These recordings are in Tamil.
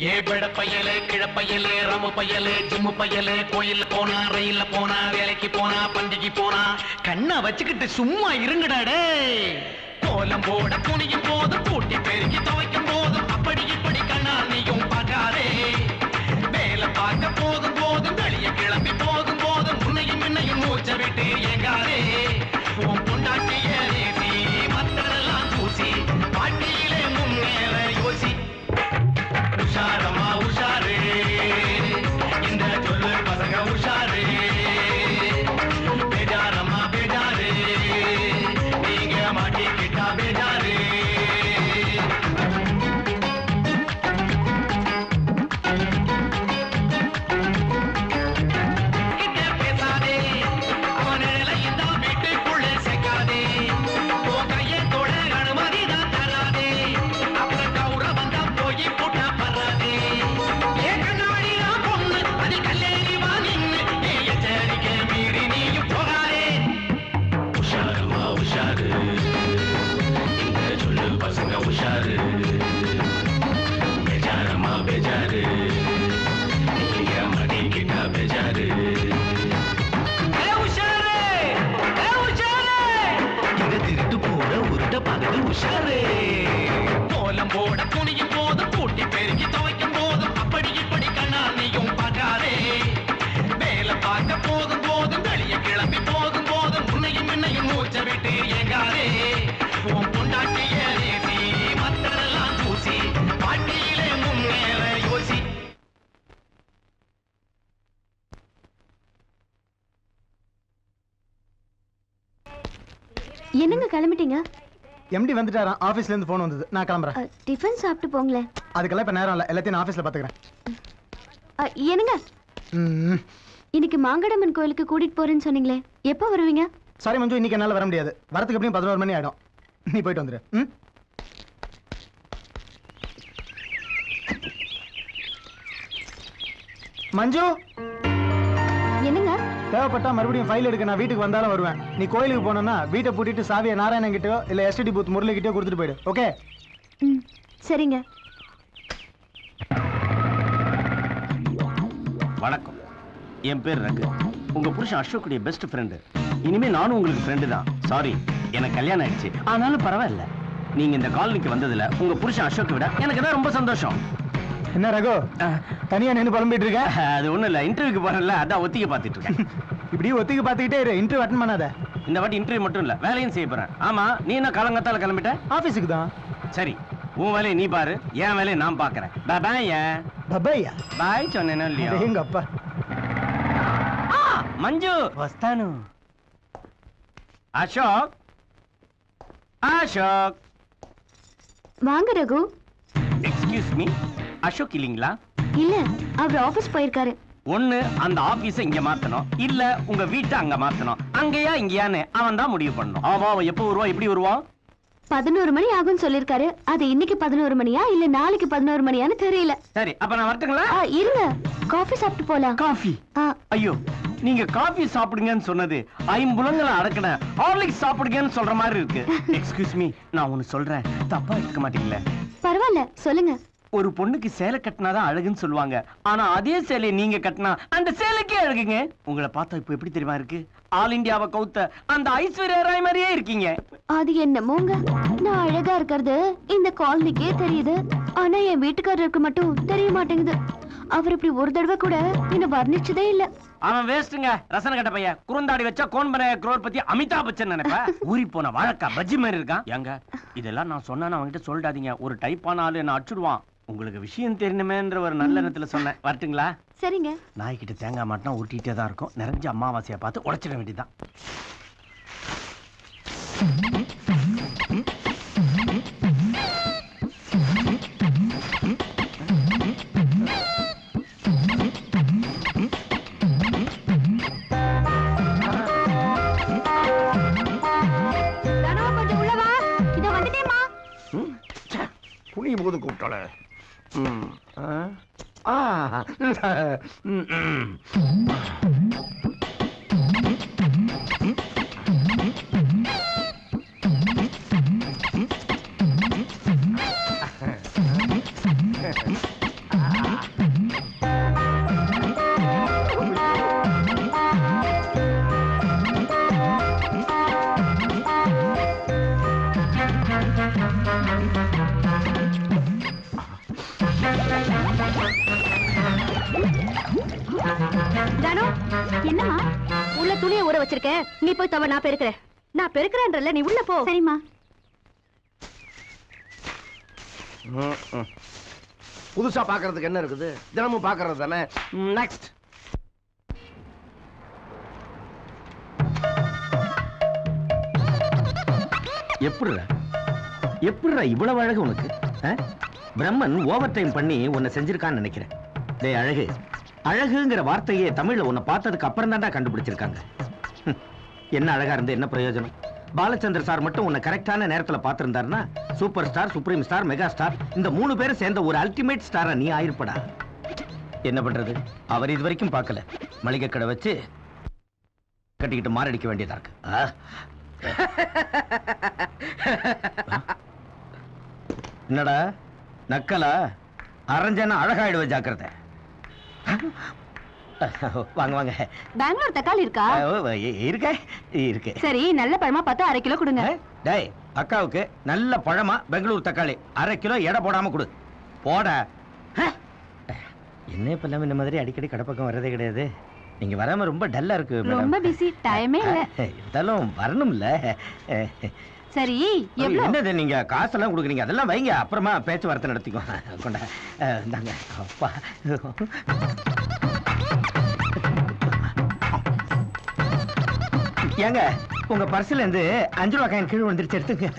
ஏ பட பயலே கிழ பயலே ரம பயலே ஜிம்மு பயலே கோயில் போனா ரயில்ல போனா வேலைக்கு போனா பண்டிகை போனா கண்ணா வச்சுக்கிட்டு சும்மா இருங்கடாடே கோலம் போட துணியும் போது கூட்டி பெருக்கி துவைக்கும் போது அப்படி இப்படி கண்ணா நீயும் பார்க்காதே. வேலை பார்க்க போதும் போதும் வெளியே கிளம்பி போதும் போதும் முன்னையும் முன்னையும் மூச்ச விட்டு ஏங்காதே. எம்டி வந்துட்டாராம். ஆஃபீஸ்ல இருந்து ஃபோன் வந்தது. நான் கிளம்புறேன். டிஃபன் சாப்பிட்டு போங்களேன். அதுக்கெல்லாம் இப்ப நேரம் இல்ல. எல்லாத்தையும் நான் ஆஃபீஸ்ல பாத்துக்கிறேன். என்னங்க? இன்னைக்கு மாங்கடம்மன் கோயிலுக்கு கூட்டிட்டு போறேன்னு சொன்னீங்களே. எப்போ வருவீங்க? சாரி மஞ்சு இன்னைக்கு என்னால வர முடியாது. வரதுக்கு எப்படியும் பதினோரு மணி ஆயிடும். நீ போயிட்டு வந்துரு. ம்? மஞ்சு? தேவைப்பட்டா மறுபடியும் ஃபைல் எடுக்க நான் வீட்டுக்கு வந்தாலும் வருவேன். நீ கோயிலுக்கு போனோம்னா வீட்டை பூட்டிட்டு சாவியை நாராயணன் கிட்டயோ இல்ல எஸ்டிடி பூத் முரளி கிட்டயோ கொடுத்துட்டு போயிடு. ஓகே ம் சரிங்க. வணக்கம். என் பேர் ரகு. உங்க புருஷன் அசோக்குடைய பெஸ்ட் ஃப்ரெண்டு இனிமே நானும் உங்களுக்கு ஃப்ரெண்டு தான். சாரி எனக்கு கல்யாணம் ஆயிடுச்சு. ஆனாலும் பரவாயில்ல. நீங்க இந்த காலனிக்கு வந்ததுல உங்க புருஷன் அசோக்கை விட எனக்கு தான் ரொம்ப சந்தோஷம். என்ன ரகு தனியா நின்று புலம்பிட்டு இருக்க அது ஒண்ணும் இல்ல இன்டர்வியூக்கு போறேன்ல அதான் ஒத்திகை பார்த்துட்டு இருக்கேன் இப்படி ஒத்திக்கு பார்த்துக்கிட்டே இரு இன்டர்வியூ அட்டன் பண்ணாத இந்த வாட்டி இன்டர்வியூ மட்டும் இல்ல வேலையும் செய்ய போறேன் ஆமா நீ என்ன காலங்கத்தால கிளம்பிட்ட ஆபீஸுக்கு தான் சரி உன் வேலையை நீ பாரு என் வேலையை நான் பாக்குறேன் பாய் பப்பையா பாய் சொன்னேனோ இல்லையா எங்க அப்பா మంజు వస్తాను అశోక్ అశోక్ வாங்க ரகு எக்ஸ்கியூஸ் மீ அசோக் இல்லீங்களா? இல்ல அவர் ஆபீஸ் போயிருக்காரு. ஒண்ணு அந்த ஆபீஸ இங்க மாத்தணும். இல்ல உங்க வீட்டை அங்க மாத்தணும். அங்கயா இங்கயான்னு அவன் தான் முடிவு பண்ணணும். ஆமா அவன் எப்போ வருவான் எப்படி வருவான்? பதினோரு மணி ஆகும்னு சொல்லிருக்காரு அது இன்னைக்கு பதினோரு மணியா இல்ல நாளைக்கு பதினோரு மணியான்னு தெரியல. சரி அப்ப நான் வரட்டுங்களா? ஆ, இருங்க. காஃபி சாப்பிட்டு போலாம். காஃபி? ஆ, ஐயோ நீங்க காஃபி சாப்பிடுங்கன்னு சொன்னது ஐம்புலங்களை அடக்கின. ஹார்லிக்ஸ் சாப்பிடுங்கன்னு சொல்ற மாதிரி இருக்கு. எக்ஸ்கியூஸ் மீ நான் ஒன்னு சொல்றேன். தப்பா எடுக்க மாட்டீங்களே. பரவாயில்ல சொல்லுங்க. ஒரு பொண்ணுக்கு சேலை கட்டினாதான் அழகுன்னு சொல்லுவாங்க. ஆனா அதே சேலையை நீங்க கட்டினா அந்த சேலைக்கே அழகுங்க. உங்களை பார்த்தா இப்ப எப்படி தெரியுமா இருக்கு? ஆல் இந்தியாவை கவுத்த அந்த ஐஸ்வர்யா ராய் மாதிரியே இருக்கீங்க. அது என்னமோங்க நான் அழகா இருக்கிறது இந்த காலனிக்கே தெரியுது. ஆனா என் வீட்டுக்காரருக்கு மட்டும் தெரிய மாட்டேங்குது. அவர் இப்படி ஒரு தடவை கூட என்ன வர்ணிச்சதே இல்ல. அவன் வேஸ்ட்டுங்க. ரசன கட்ட பையன். குறுந்தாடி வச்சா கோன் பண்ண குரோர் பத்தி அமிதாப் பச்சன் நினைப்ப? ஊறி போன வாழக்கா பஜ்ஜி மாதிரி இருக்கான். ஏங்க இதெல்லாம் நான் சொன்னா அவன்கிட்ட சொல்லிடாதீங்க. ஒரு டைப்பான ஆளு என்ன அடிச்சுடுவான். உங்களுக்கு விஷயம் தெரியணுமேன்ற ஒரு நல்ல எண்ணத்துல சொன்னேன். வரட்டுங்களா? சரிங்க. நாய்கிட்ட தேங்காய் மாட்டினா உருட்டிட்டே தான் இருக்கும். நிறைஞ்ச அமாவாசையை பார்த்து உடைச்சிட வேண்டியதுதான். கொஞ்சம் உள்ள வா. இதோ வந்துட்டேமா புனியும் போது கூப்பிட்டால ஆ ம், ம். தானு என்னம்மா? உள்ள துணியை ஊற வச்சிருக்கேன் நீ போய் தவ நான் பெருக்கிறேன். நான் பெருக்கிறேன்றல நீ உள்ள போ. சரிம்மா. புதுசா பாக்குறதுக்கு என்ன இருக்குது? தினமும் பாக்குறது தானே? நெக்ஸ்ட் எப்படிடா? எப்படிடா இவ்வளவு அழகு உனக்கு? பிரம்மன் ஓவர் டைம் பண்ணி உன்னை செஞ்சிருக்கான்னு நினைக்கிறேன். டேய் அழகு. அழகுங்கிற வார்த்தையே தமிழ்ல உன்னை பார்த்ததுக்கு அப்புறம் தான்டா கண்டுபிடிச்சிருக்காங்க. என்ன அழகா இருந்து என்ன பிரயோஜனம்? பாலச்சந்திர சார் மட்டும் உன்னை கரெக்டான நேரத்துல பார்த்திருந்தாருன்னா super star supreme star mega star இந்த மூணு பேரும் சேர்ந்த ஒரு அல்டிமேட் ஸ்டாரா நீ ஆயிருப்படா. என்ன பண்றது? அவர் இது வரைக்கும் பார்க்கல. மளிகை கடை வச்சு கட்டிக்கிட்டு மாரடிக்க வேண்டியதா இருக்கு. என்னடா? நக்கலா? அரைஞ்சனா அழகாயிடுவ ஜாக்கிரதை. வாங்க வாங்க. பெங்களூர் தக்காளி இருக்கா? இருக்க இருக்கு. சரி நல்ல பழமா பார்த்து அரை கிலோ கொடுங்க. டேய் அக்காவுக்கு நல்ல பழமா பெங்களூர் தக்காளி. அரை கிலோ எடை போடாம கொடு. போட. என்ன இப்ப எல்லாம் இந்த மாதிரி அடிக்கடி கடப்பக்கம் வர்றதே கிடையாது. நீங்க வராம ரொம்ப டல்லா இருக்கு ரொம்ப பிஸி டைமே இல்ல. இருந்தாலும் வரணும்ல. சரி எவ்வளவு என்னது நீங்க காசெல்லாம் கொடுக்குறீங்க? அதெல்லாம் வைங்க. அப்புறமா பேச்சுவார்த்தை நடத்திக்கோ கொண்ட இந்தாங்க. அப்பா. ஏங்க உங்க பர்ஸ்ல இருந்து அஞ்சு ரூபா காயின் கீழே வந்துருச்சு எடுத்துங்க.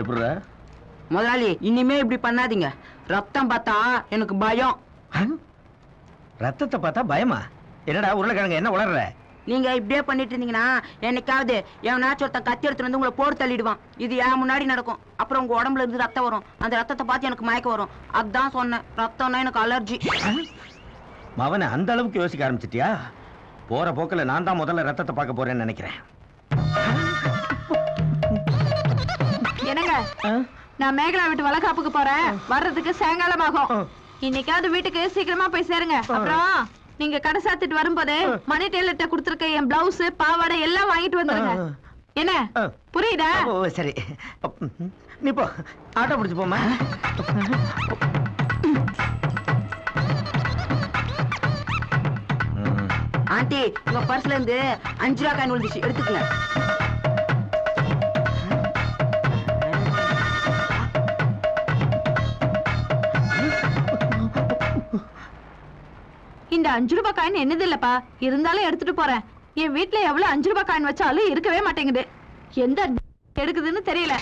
எப்படிடா முதலாளி இனிமே இப்படி பண்ணாதீங்க. ரத்தம் பார்த்தா எனக்கு பயம். ரத்தத்தை பார்த்தா பயமா? என்னடா உருளைக்கிழங்கு என்ன உளர்ற நீங்க இப்படியே பண்ணிட்டு இருந்தீங்கன்னா என்னைக்காவது எவனாச்சும் ஒருத்தன் கத்தி எடுத்துட்டு வந்து உங்களை போட்டு தள்ளிடுவான். இது ஏன் முன்னாடி நடக்கும். அப்புறம் உங்க உடம்புல இருந்து ரத்தம் வரும். அந்த ரத்தத்தை பார்த்து எனக்கு மயக்கம் வரும். அதான் சொன்னேன். ரத்தம்னா எனக்கு அலர்ஜி மவனை அந்த அளவுக்கு யோசிக்க ஆரம்பிச்சிட்டியா? போற போக்குல நான் தான் முதல்ல ரத்தத்தை பார்க்க போறேன்னு நினைக்கிறேன். என்னங்க? நான் மேகலா வீட்டு வளகாப்புக்கு போறேன். வர்றதுக்கு சாயங்காலம் ஆகும் இன்னைக்காவது வீட்டுக்கு சீக்கிரமா போய் சேருங்க. அப்புறம் நீங்க கடை சாத்திட்டு வரும்போது மணி டெய்லர்ட்ட கொடுத்துருக்க என் பிளவுஸ் பாவாடை எல்லாம் வாங்கிட்டு வந்துருங்க. என்ன? புரியுதா? ஓ சரி. நீ போ. ஆட்டோ பிடிச்சு போமா ஆண்டி உங்க பர்ஸ்ல இருந்து அஞ்சு ரூபா காயின் விழுந்துச்சு. எடுத்துக்கங்க. இந்த அஞ்சு ரூபாய் காயின் என்னது இல்லப்பா? இருந்தாலும் எடுத்துட்டு போறேன். என் வீட்ல எவ்வளவு அஞ்சு ரூபாய் காயின் வச்சாலும் இருக்கவே மாட்டேங்குது. எந்த எடுக்குதுன்னு தெரியல.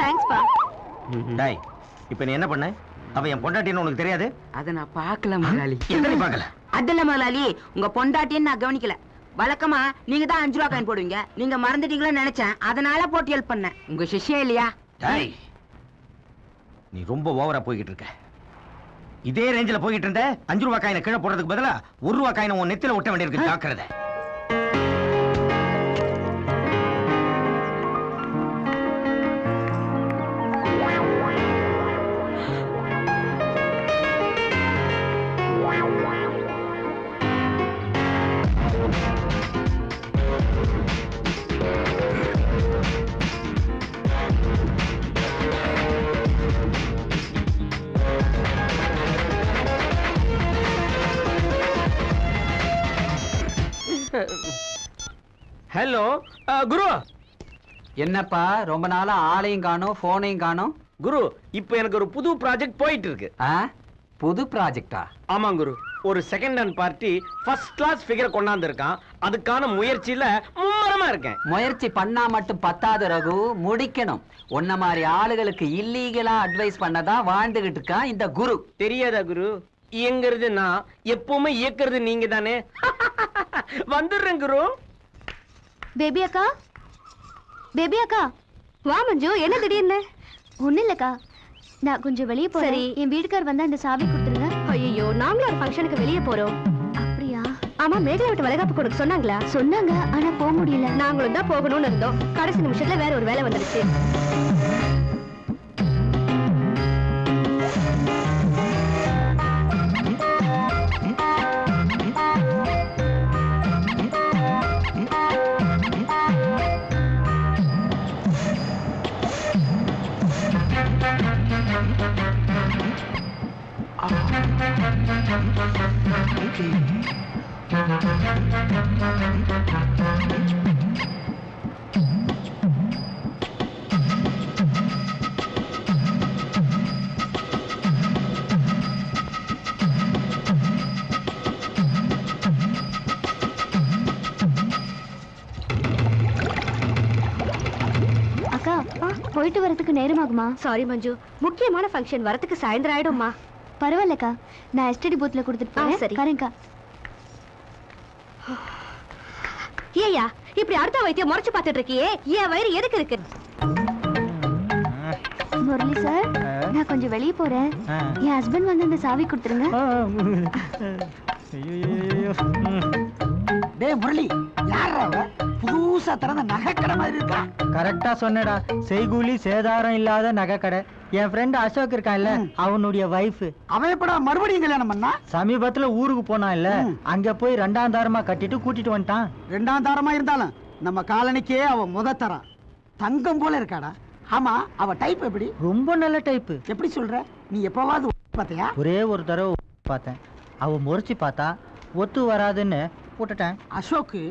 தேங்க்ஸ்பா டாய் இப்ப நீ என்ன பண்ண? அவ என் பொண்டாட்டின்னு உனக்கு தெரியாது? அதை நான் பார்க்கல முதலாளி. எந்த நீ பார்க்கல? அதல்ல முதலாளி உங்க பொண்டாட்டின்னு நான் கவனிக்கல. வழக்கமா நீங்க தான் அஞ்சு ரூபா காயின் போடுவீங்க. நீங்க மறந்துட்டீங்களா நினைச்சேன். அதனால போட்டு ஹெல்ப் பண்ணேன். உங்க சிஷ்யா இல்லையா? டாய் நீ ரொம்ப ஓவரா போய்கிட்டு இருக்க. இதே ரேஞ்சில போய்கிட்டு இருந்த அஞ்சு ரூபாய் காயினை கீழே போடுறதுக்கு பதிலா ஒரு ரூபாய் காயினை உன் நெத்தில ஒட்ட வேண்டியிருக்கு. ஜாக்கிரதை. ஹலோ குரு என்னப்பா ரொம்ப நாளா ஆளையும் காணோம் போனையும் காணோம்? குரு இப்போ எனக்கு ஒரு புது ப்ராஜெக்ட் போயிட்டு இருக்கு புது ப்ராஜெக்டா ஆமா குரு ஒரு second hand party first class figure கொண்டாந்து இருக்கான் அதுக்கான முயற்சியில மும்மரமா இருக்கேன். முயற்சி பண்ணா மட்டும் பத்தாது ரகு. முடிக்கணும். உன்ன மாதிரி ஆளுகளுக்கு இல்லீகலா அட்வைஸ் பண்ணதான் வாழ்ந்துகிட்டு இருக்கான் இந்த குரு. தெரியாதா குரு இயங்குறது நான். எப்பவுமே இயக்குறது நீங்க தானே. வந்துடுறேன் குரு. பேபி அக்கா? பேபி அக்கா? வா மஞ்சு என்ன திடீர்னு? ஒண்ணு இல்லக்கா. நான் கொஞ்சம் வெளியே போறேன். என் வீட்டுக்கார் வந்து அந்த சாவி கொடுத்துருங்க. ஐயோ நாங்களும் ஒரு ஃபங்க்ஷனுக்கு வெளியே போறோம். அப்படியா? ஆமா மேகலா விட்டு வளகாப்பு கொடுக்க சொன்னாங்களா? சொன்னாங்க ஆனா போக முடியல. நாங்களும் தான் போகணும்னு இருந்தோம். கடைசி நிமிஷத்துல வேற ஒரு வேலை வந்துடுச்சு போயிட்டு வரதுக்கு நேரமாகுமா? சாரி மஞ்சு. முக்கியமான ஃபங்க்ஷன் வரதுக்கு சாயந்தரம் ஆயிடும்மா. பரவாயில்லக்கா. நான் எஸ்டிடி பூத்ல கொடுத்துட்டு போறேன். சரி. வரேன்க்கா ஏயா இப்படி அடுத்த வைத்தியம் முறைச்சு பார்த்துட்டு இருக்கியே? என் வயிறு எதுக்கு இருக்கு? முரளி சார் நான் கொஞ்சம் வெளியே போறேன். என் ஹஸ்பண்ட் வந்து அந்த சாவி கொடுத்துருங்க. டேய் முரளி யார் அவ? புதுசா திறந்த நகைக்கடை மாதிரி இருக்கா? கரெக்டா சொன்னடா. செய்கூலி சேதாரம் இல்லாத நகைக்கடை. என் ஃப்ரெண்ட் அசோக் இருக்கான்ல அவனுடைய வைஃப் அவன் எப்படா மறுபடியும் கல்யாணம் பண்ணா? சமீபத்துல ஊருக்கு போனான் இல்ல அங்க போய் ரெண்டாம் தாரமா கட்டிட்டு கூட்டிட்டு வந்துட்டான். ரெண்டாம் தாரமா இருந்தாலும் நம்ம காலனிக்கே அவ முத தங்கம் போல இருக்காடா. ஆமா அவ டைப் எப்படி? ரொம்ப நல்ல டைப்பு எப்படி சொல்ற? நீ எப்பவாவது பார்த்தியா? ஒரே ஒரு தடவை பார்த்தேன். அவ முறைச்சு பார்த்தா ஒத்து வராதுன்னு விட்டுட்டேன். அசோக்கு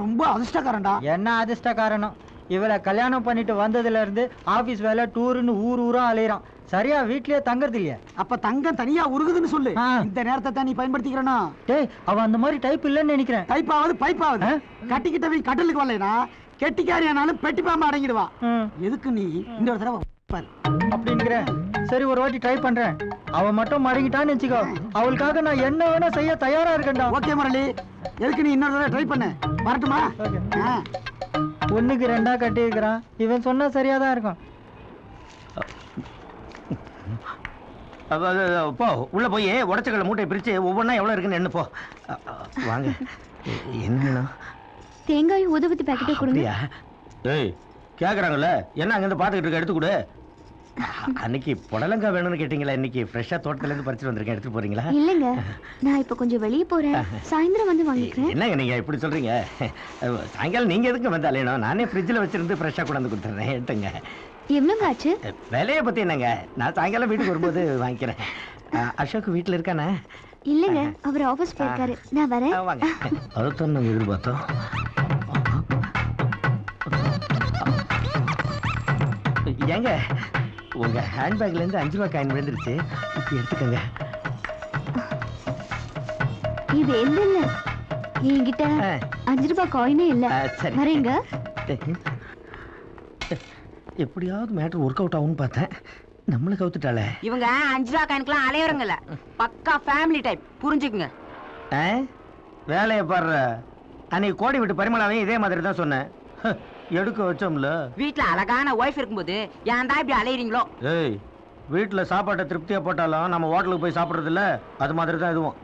ரொம்ப அதிர்ஷ்டக்காரன்டா. என்ன அதிர்ஷ்ட காரணம் இவளை கல்யாணம் பண்ணிட்டு வந்ததுல இருந்து ஆபீஸ் வேலை டூருன்னு ஊர் ஊரா அலையிறான். சரியா வீட்லயே தங்கறது இல்லையா? அப்ப தங்கம் தனியா உருகுதுன்னு சொல்லு. இந்த நேரத்தை தான் நீ பயன்படுத்திக்கிறனா? டேய் அவ அந்த மாதிரி டைப் இல்லைன்னு நினைக்கிறேன். டைப் ஆகுது பைப் ஆகுது. கட்டிக்கிட்டவை கடலுக்கு வரலைனா கெட்டிக்காரியானாலும் பெட்டி பாம்பு அடங்கிடுவா. எதுக்கு நீ இந்த ஒரு தடவை அப்படிங்கிற. சரி ஒரு வாட்டி ட்ரை பண்றேன். அவ மட்டும் மடங்கிட்டான்னு வச்சுக்கோ அவளுக்காக நான் என்ன வேணா செய்ய தயாரா இருக்கேன்டா. ஓகே முரளி. எதுக்கு நீ இன்னொரு தடவை ட்ரை பண்ணு. வரட்டுமா. ஒண்ணுக்கு ரெண்டா கட்டி இருக்கிறான் இவன் சொன்னா சரியா தான் இருக்கும் போ உள்ள போய் உடச்சக்கடலை மூட்டையை பிரிச்சு ஒவ்வொன்றா எவ்வளவு இருக்குன்னு எண்ணு போ. வாங்க. என்ன வேணும்? தேங்காயும் ஊதுபத்தி பாக்கெட்டே கொடுங்க. ஏய் கேக்குறாங்கல்ல? என்ன அங்கிருந்து பாத்துக்கிட்டு இருக்க எடுத்து கொடு. அன்னைக்கு புடலங்காய் வேணும்னு கேட்டீங்களா? இன்னைக்கு ஃப்ரெஷ்ஷா தோட்டத்துல இருந்து பறிச்சுட்டு வந்திருக்கேன். எடுத்துட்டு போறீங்களா? இல்லைங்க. நான் இப்ப கொஞ்சம் வெளியே போறேன். சாயந்தரம் வந்து வாங்கிக்கிறேன். என்னங்க நீங்க இப்படி சொல்றீங்க? சாயங்காலம் நீங்க எதுக்கு வந்து அலையணும் நானே ஃப்ரிட்ஜில் வச்சிருந்து ஃப்ரெஷ்ஷாக கொண்டாந்து கொடுத்துறேன். எடுத்துங்க. எவ்வளோங்க ஆச்சு? விலையை பத்தி என்னங்க? நான் சாயங்காலம் வீட்டுக்கு வரும்போது வாங்கிக்கிறேன். அசோக் வீட்டுல இருக்கானே? இல்லைங்க. அவர் ஆபீஸ் போயிருக்காரு. நான் வரேன். வாங்க. அதைத்தான் நாங்கள் எதிர்பார்த்தோம். ஏங்க உங்க ஹேண்ட்பேக்ல இருந்து அஞ்சு ரூபாய் காயின் விழுந்துருச்சு. இப்ப எடுத்துக்கோங்க. இது என்ன இல்ல. என்கிட்ட. அஞ்சு ரூபாய் காயினே இல்ல. வரேங்க. எப்படியாவது மேட்ரு ஒர்க் அவுட் ஆகும்னு பார்த்தேன். நம்மளை கவுத்துட்டாளே. இவங்க அஞ்சு ரூபா கணக்குலாம் அலையறங்கல்ல. பக்கா ஃபேமிலி டைப் புரிஞ்சுக்குங்க. ஆ? வேலையை பாடுற அன்னைக்கு கோடி விட்டு பரிமளாவையும் இதே மாதிரி தான் சொன்னேன். ஹ, எடுக்க வச்சோம்ல. வீட்ல அழகான ஒய்ஃப் இருக்கும்போது ஏன்டா இப்படி அலையறீங்களோ? ஏய் வீட்டில் சாப்பாட்டை திருப்தியா போட்டாலும் நம்ம ஹோட்டலுக்கு போய் சாப்பிட்றது இல்ல அது மாதிரி தான் இதுவும்.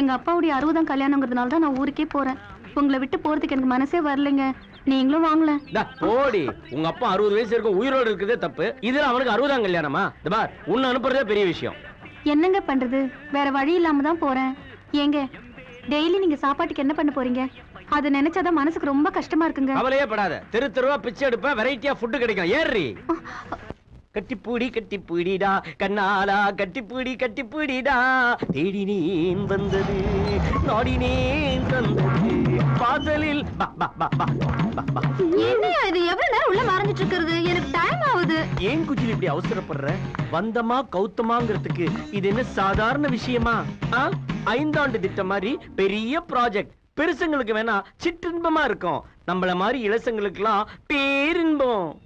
எங்க அப்பாவுடைய அறுபதாம் கல்யாணங்கிறதுனால தான் நான் ஊருக்கே போறேன். உங்களை விட்டு போறதுக்கு எனக்கு மனசே வரலைங்க. நீங்களும் வாங்கல. டா, போடி. உங்க அப்பா அறுபது வயசு இருக்கும் உயிரோடு இருக்கிறதே தப்பு. இதுல அவனுக்கு அறுபதாம் கல்யாணமா? பார் உன்னை அனுப்புறதே பெரிய விஷயம். என்னங்க பண்றது? வேற வழி இல்லாம தான் போறேன். ஏங்க டெய்லி நீங்க சாப்பாட்டுக்கு என்ன பண்ண போறீங்க? அது நினைச்சாதான் மனசுக்கு ரொம்ப கஷ்டமா இருக்குங்க. கவலையே படாத. தெரு தெருவா பிச்சை எடுப்ப வெரைட்டியா ஃபுட்டு கிடைக்கும். ஏறி கட்டிப்பூடி கட்டிப்பூடிடா கண்ணாலா கட்டிப்பூடி கட்டிப்பூடிடா. தேடினேன் வந்தது நாடினேன் தந்தது பாதலில் இது? எவ்வளவு நேரம் உள்ள மறைஞ்சிட்டு இருக்கிறது? எனக்கு டைம் ஆகுது. ஏன் குஜில் இப்படி அவசரப்படுற? வந்தமா கௌத்தமாங்கிறதுக்கு இது என்ன சாதாரண விஷயமா? ஐந்தாண்டு திட்டம் மாதிரி பெரிய ப்ராஜெக்ட் பெருசங்களுக்கு வேணா சிற்றின்பமா இருக்கும். நம்மள மாதிரி இளசங்களுக்கெல்லாம் பேரின்பம்.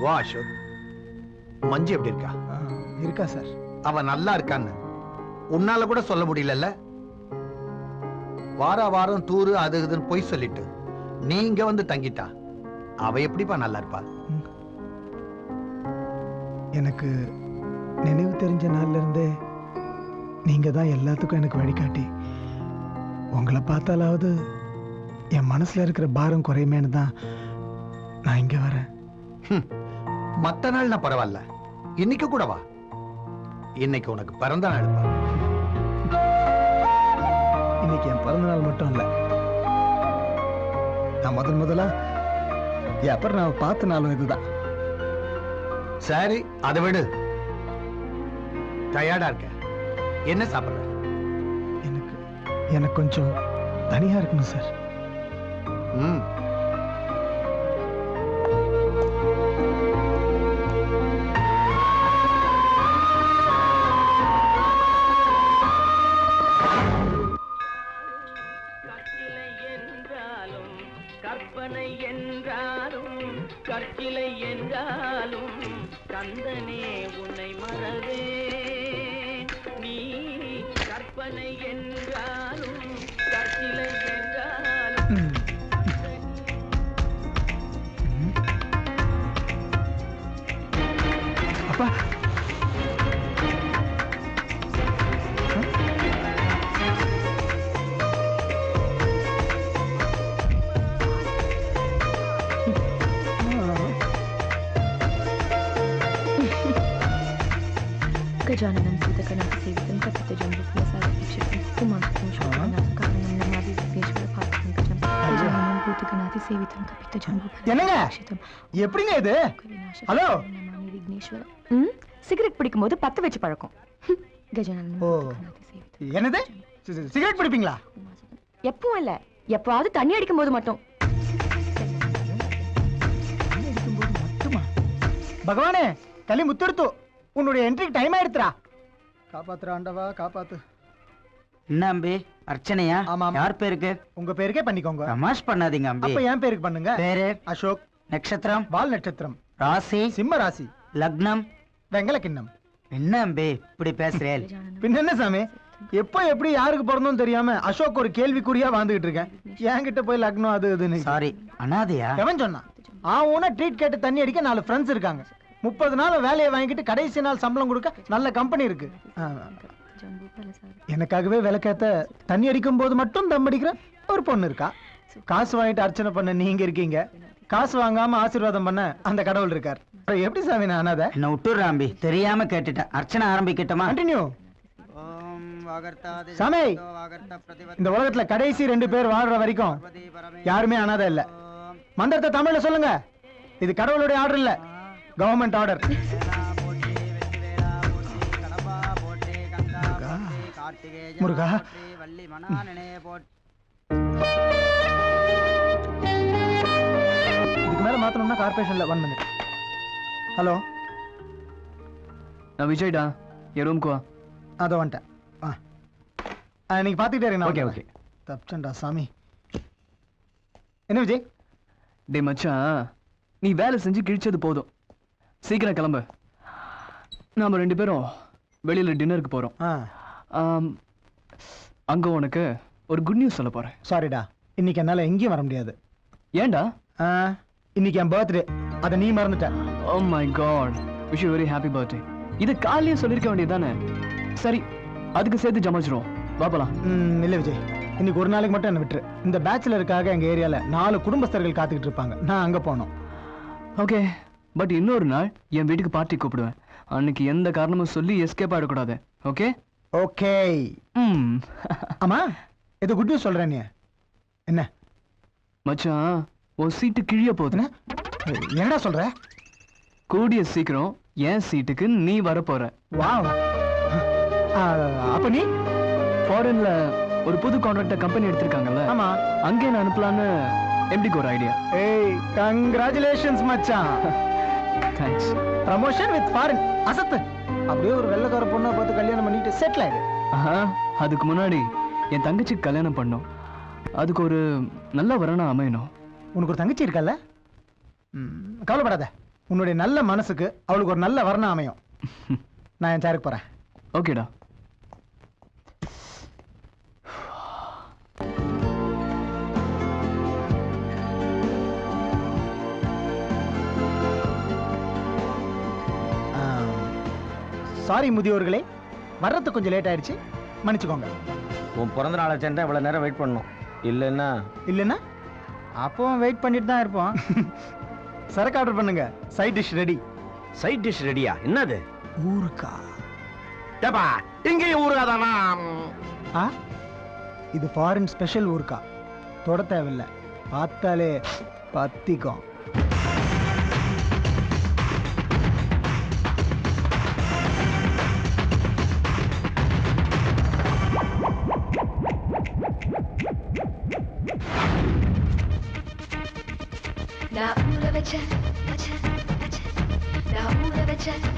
வா அசோக். மஞ்சு எப்படி இருக்கா? இருக்கா சார். அவ நல்லா இருக்கான்னு. உன்னால கூட சொல்ல முடியலல்ல? வார வாரம் டூரு அது இதுன்னு பொய் சொல்லிட்டு நீ இங்க வந்து தங்கிட்டா. அவ எப்படிப்பா நல்லா இருப்பா? எனக்கு நினைவு தெரிஞ்ச நாள்ல இருந்தே நீங்க தான் எல்லாத்துக்கும் எனக்கு வழிகாட்டி. உங்களை பார்த்தாலாவது என் மனசுல இருக்கிற பாரம் குறையுமேன்னு தான் நான் இங்க வரேன். மத்த நாள்னா பரவாயில்ல. இன்னைக்கு கூட வா. இன்னைக்கு உனக்கு பிறந்த நாள்ப்பா இன்னைக்கு என் பிறந்த நாள் மட்டும் இல்ல நான் முதல் முதலா எப்ப நான் பார்த்த நாளும் இதுதான். சரி அதை விடு. டயர்டா இருக்க. என்ன சாப்பிடுற? எனக்கு எனக்கு கொஞ்சம் தனியா இருக்கணும் சார். ம். எப்படிங்க இது? ஹலோ சிகரெட் பிடிக்கும் போது பத்து வச்சு பழக்கம். என்னது? சிகரெட் பிடிப்பீங்களா? எப்பவும் இல்ல. எப்பாவது தண்ணி அடிக்கும் போது மட்டும்? பகவானே களி முத்தெடுத்து உன்னுடைய என்ட்ரிக்கு டைம் ஆயிடுத்துரா காப்பாத்துற ஆண்டவா காப்பாத்து. என்ன அம்பி? அர்ச்சனையா? ஆமா யார் பேருக்கு? உங்க பேருக்கே பண்ணிக்கோங்க. தமாஷ் பண்ணாதீங்க அம்பி. அப்ப என் பேருக்கு பண்ணுங்க. பேரு? அசோக். நட்சத்திரம்? வால் நட்சத்திரம். ராசி? சிம்ம ராசி. லக்னம்? வெங்கல கிண்ணம். என்ன அம்பி இப்படி பேசுறேன் பின்ன என்ன சாமி? எப்போ எப்படி யாருக்கு பிறந்தோம் தெரியாம அசோக் ஒரு கேள்விக்குறியா வாழ்ந்துகிட்டு இருக்கேன். என்கிட்ட போய் லக்னம் அது இதுன்னு. சாரி அனாதையா? எவன் சொன்னான் ஆ ஊனா ட்ரீட் கேட்டு தண்ணி அடிக்க நாலு ஃப்ரெண்ட்ஸ் இருக்காங்க. முப்பது நாள் வேலையை வாங்கிட்டு கடைசி நாள் சம்பளம் கொடுக்க நல்ல கம்பெனி இருக்கு. எனக்காகவே விளக்கேத்த தண்ணி அடிக்கும் போது மட்டும் தம் அடிக்கிற ஒரு பொண்ணு இருக்கா? காசு வாங்கிட்டு அர்ச்சனை பண்ண நீங்க இருக்கீங்க. காசு வாங்காம ஆசீர்வாதம் பண்ண அந்த கடவுள் இருக்கார். எப்படி சாமி நான் அனாதை? என்ன விட்டுடுற அம்பி தெரியாம கேட்டுட்டேன். அர்ச்சனை ஆரம்பிக்கட்டுமா? கண்டினியூ சாமி இந்த உலகத்துல கடைசி ரெண்டு பேர் வாழ்ற வரைக்கும் யாருமே அனாதை இல்ல. மந்திரத்தை தமிழ்ல சொல்லுங்க. இது கடவுளுடைய ஆர்டர் இல்ல. Government order Muruga. மாத்தணும்னா கார்பரேஷன்ல ஒன் மினிட் ஹலோ நான் விஜய்டா. என் ரூம்க்கு வா. அதோ வந்துட்டேன். ஆ. நீங்க பாத்துக்கிட்டே இருங்க Okay, ஓகே தப்பிச்சண்டா சாமி. என்ன விஜய்? டேய் மச்சான். நீ வேலை செஞ்சு கிழிச்சது போதும். சீக்கிரம் கிளம்பு. நாம ரெண்டு பேரும் வெளியில டின்னருக்கு போறோம். அங்க உனக்கு ஒரு குட் நியூஸ் சொல்ல போறேன். சாரிடா இன்னைக்கு என்னால எங்கேயும் வர முடியாது. ஏன்டா? இன்னைக்கு என் பர்த்டே அதை நீ மறந்துட்ட. ஓ my god wish you very happy birthday இது காலையே சொல்லிருக்க வேண்டியதானே சரி அதுக்கு சேர்த்து ஜமாச்சிரும் வா போலாம். ம், இல்ல விஜய். இன்னைக்கு ஒரு நாளைக்கு மட்டும் என்ன விட்டுரு. இந்த பேச்சுலருக்காக எங்க ஏரியால நாலு குடும்பஸ்தர்கள் காத்துக்கிட்டு இருப்பாங்க. நான் அங்க போனோம் ஓகே பட் இன்னொரு நாள் என் வீட்டுக்கு பார்ட்டி கூப்பிடுவேன். அன்னைக்கு எந்த காரணமும் சொல்லி எஸ்கேப் ஆயிடக்கூடாது. ஓகே ஓகே ம். ஆமா ஏதோ குட் நியூஸ் சொல்றேன் நீ. என்ன? மச்சான் உன் சீட்டு கிழிய போகுது என்னடா சொல்ற? கூடிய சீக்கிரம் என் சீட்டுக்கு நீ வர போற வாவ் அப்ப நீ? ஃபாரின்ல ஒரு புது கான்ட்ராக்ட கம்பெனி எடுத்திருக்காங்கல்ல. ஆமா. அங்கே நான் அனுப்பலான்னு எப்படிக்கு ஒரு ஐடியா ஏய் கங்க்ராச்சுலேஷன்ஸ் மச்சான். தேங்க்ஸ் ப்ரமோஷன் வித் ஃபாரின் அசத்து. அப்படியே ஒரு வெள்ளக்கார பொண்ணை பார்த்து கல்யாணம் பண்ணிட்டு செட்டில் ஆயிடு அதுக்கு முன்னாடி என் தங்கச்சிக்கு கல்யாணம் பண்ணோம். அதுக்கு ஒரு நல்ல வரனா அமையணும். உனக்கு ஒரு தங்கச்சி இருக்கல்ல? ம், கவலைப்படாத. உன்னுடைய நல்ல மனசுக்கு அவளுக்கு ஒரு நல்ல வர்ணம் அமையும். நான் என் சேருக்கு போறேன். ஓகேடா. சாரி முதியோர்களே வர்றது கொஞ்சம் லேட் ஆயிடுச்சு. மன்னிச்சுக்கோங்க. உன் பிறந்த நாளை சேர்ந்தா இவ்வளவு நேரம் வெயிட் பண்ணும் இல்லைன்னா இல்லைன்னா? அப்போ வெயிட் பண்ணிட்டு தான் இருப்போம். சரக்கு ஆர்டர் பண்ணுங்க. Side dish ready side dish ரெடியா என்னது? ஊருக்கா ஏப்பா இங்கேயும் ஊருகாதானா ஆ? இது ஃபாரின் ஸ்பெஷல் ஊருக்கா தொட தேவையில்ல. பார்த்தாலே பத்திக்கும். நான் ஊற வச்ச வச்ச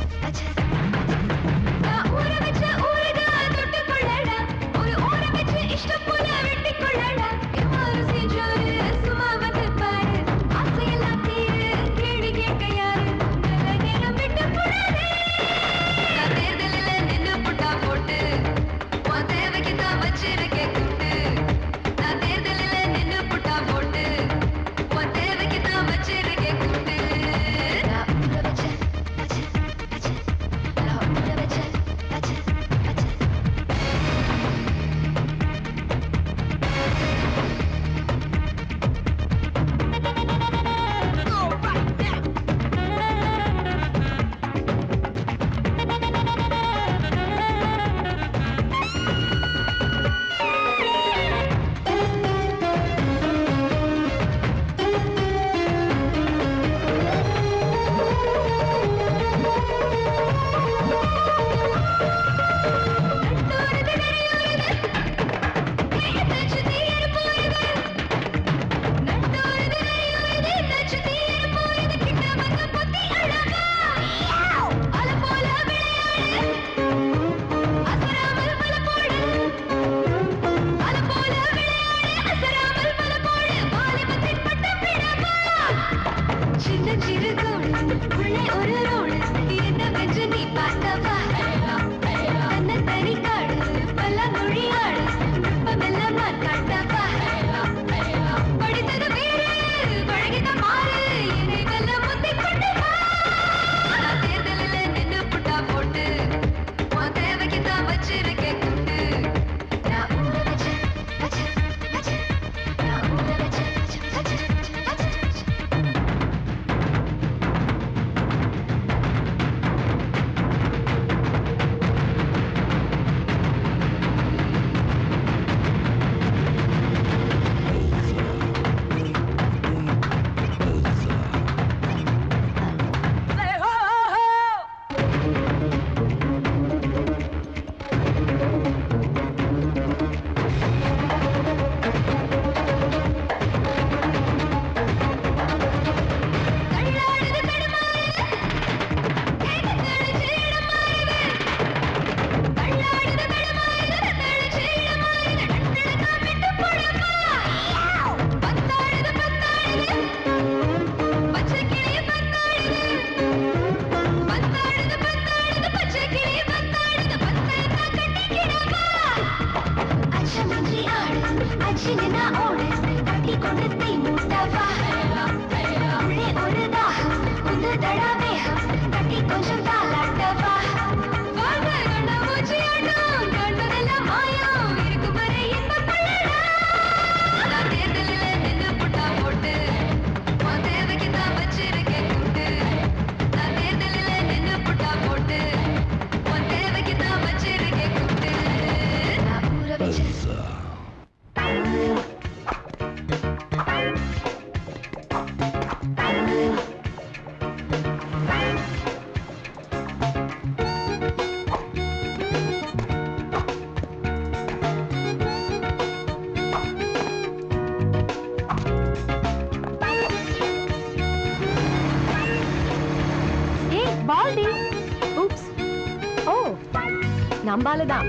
தான்.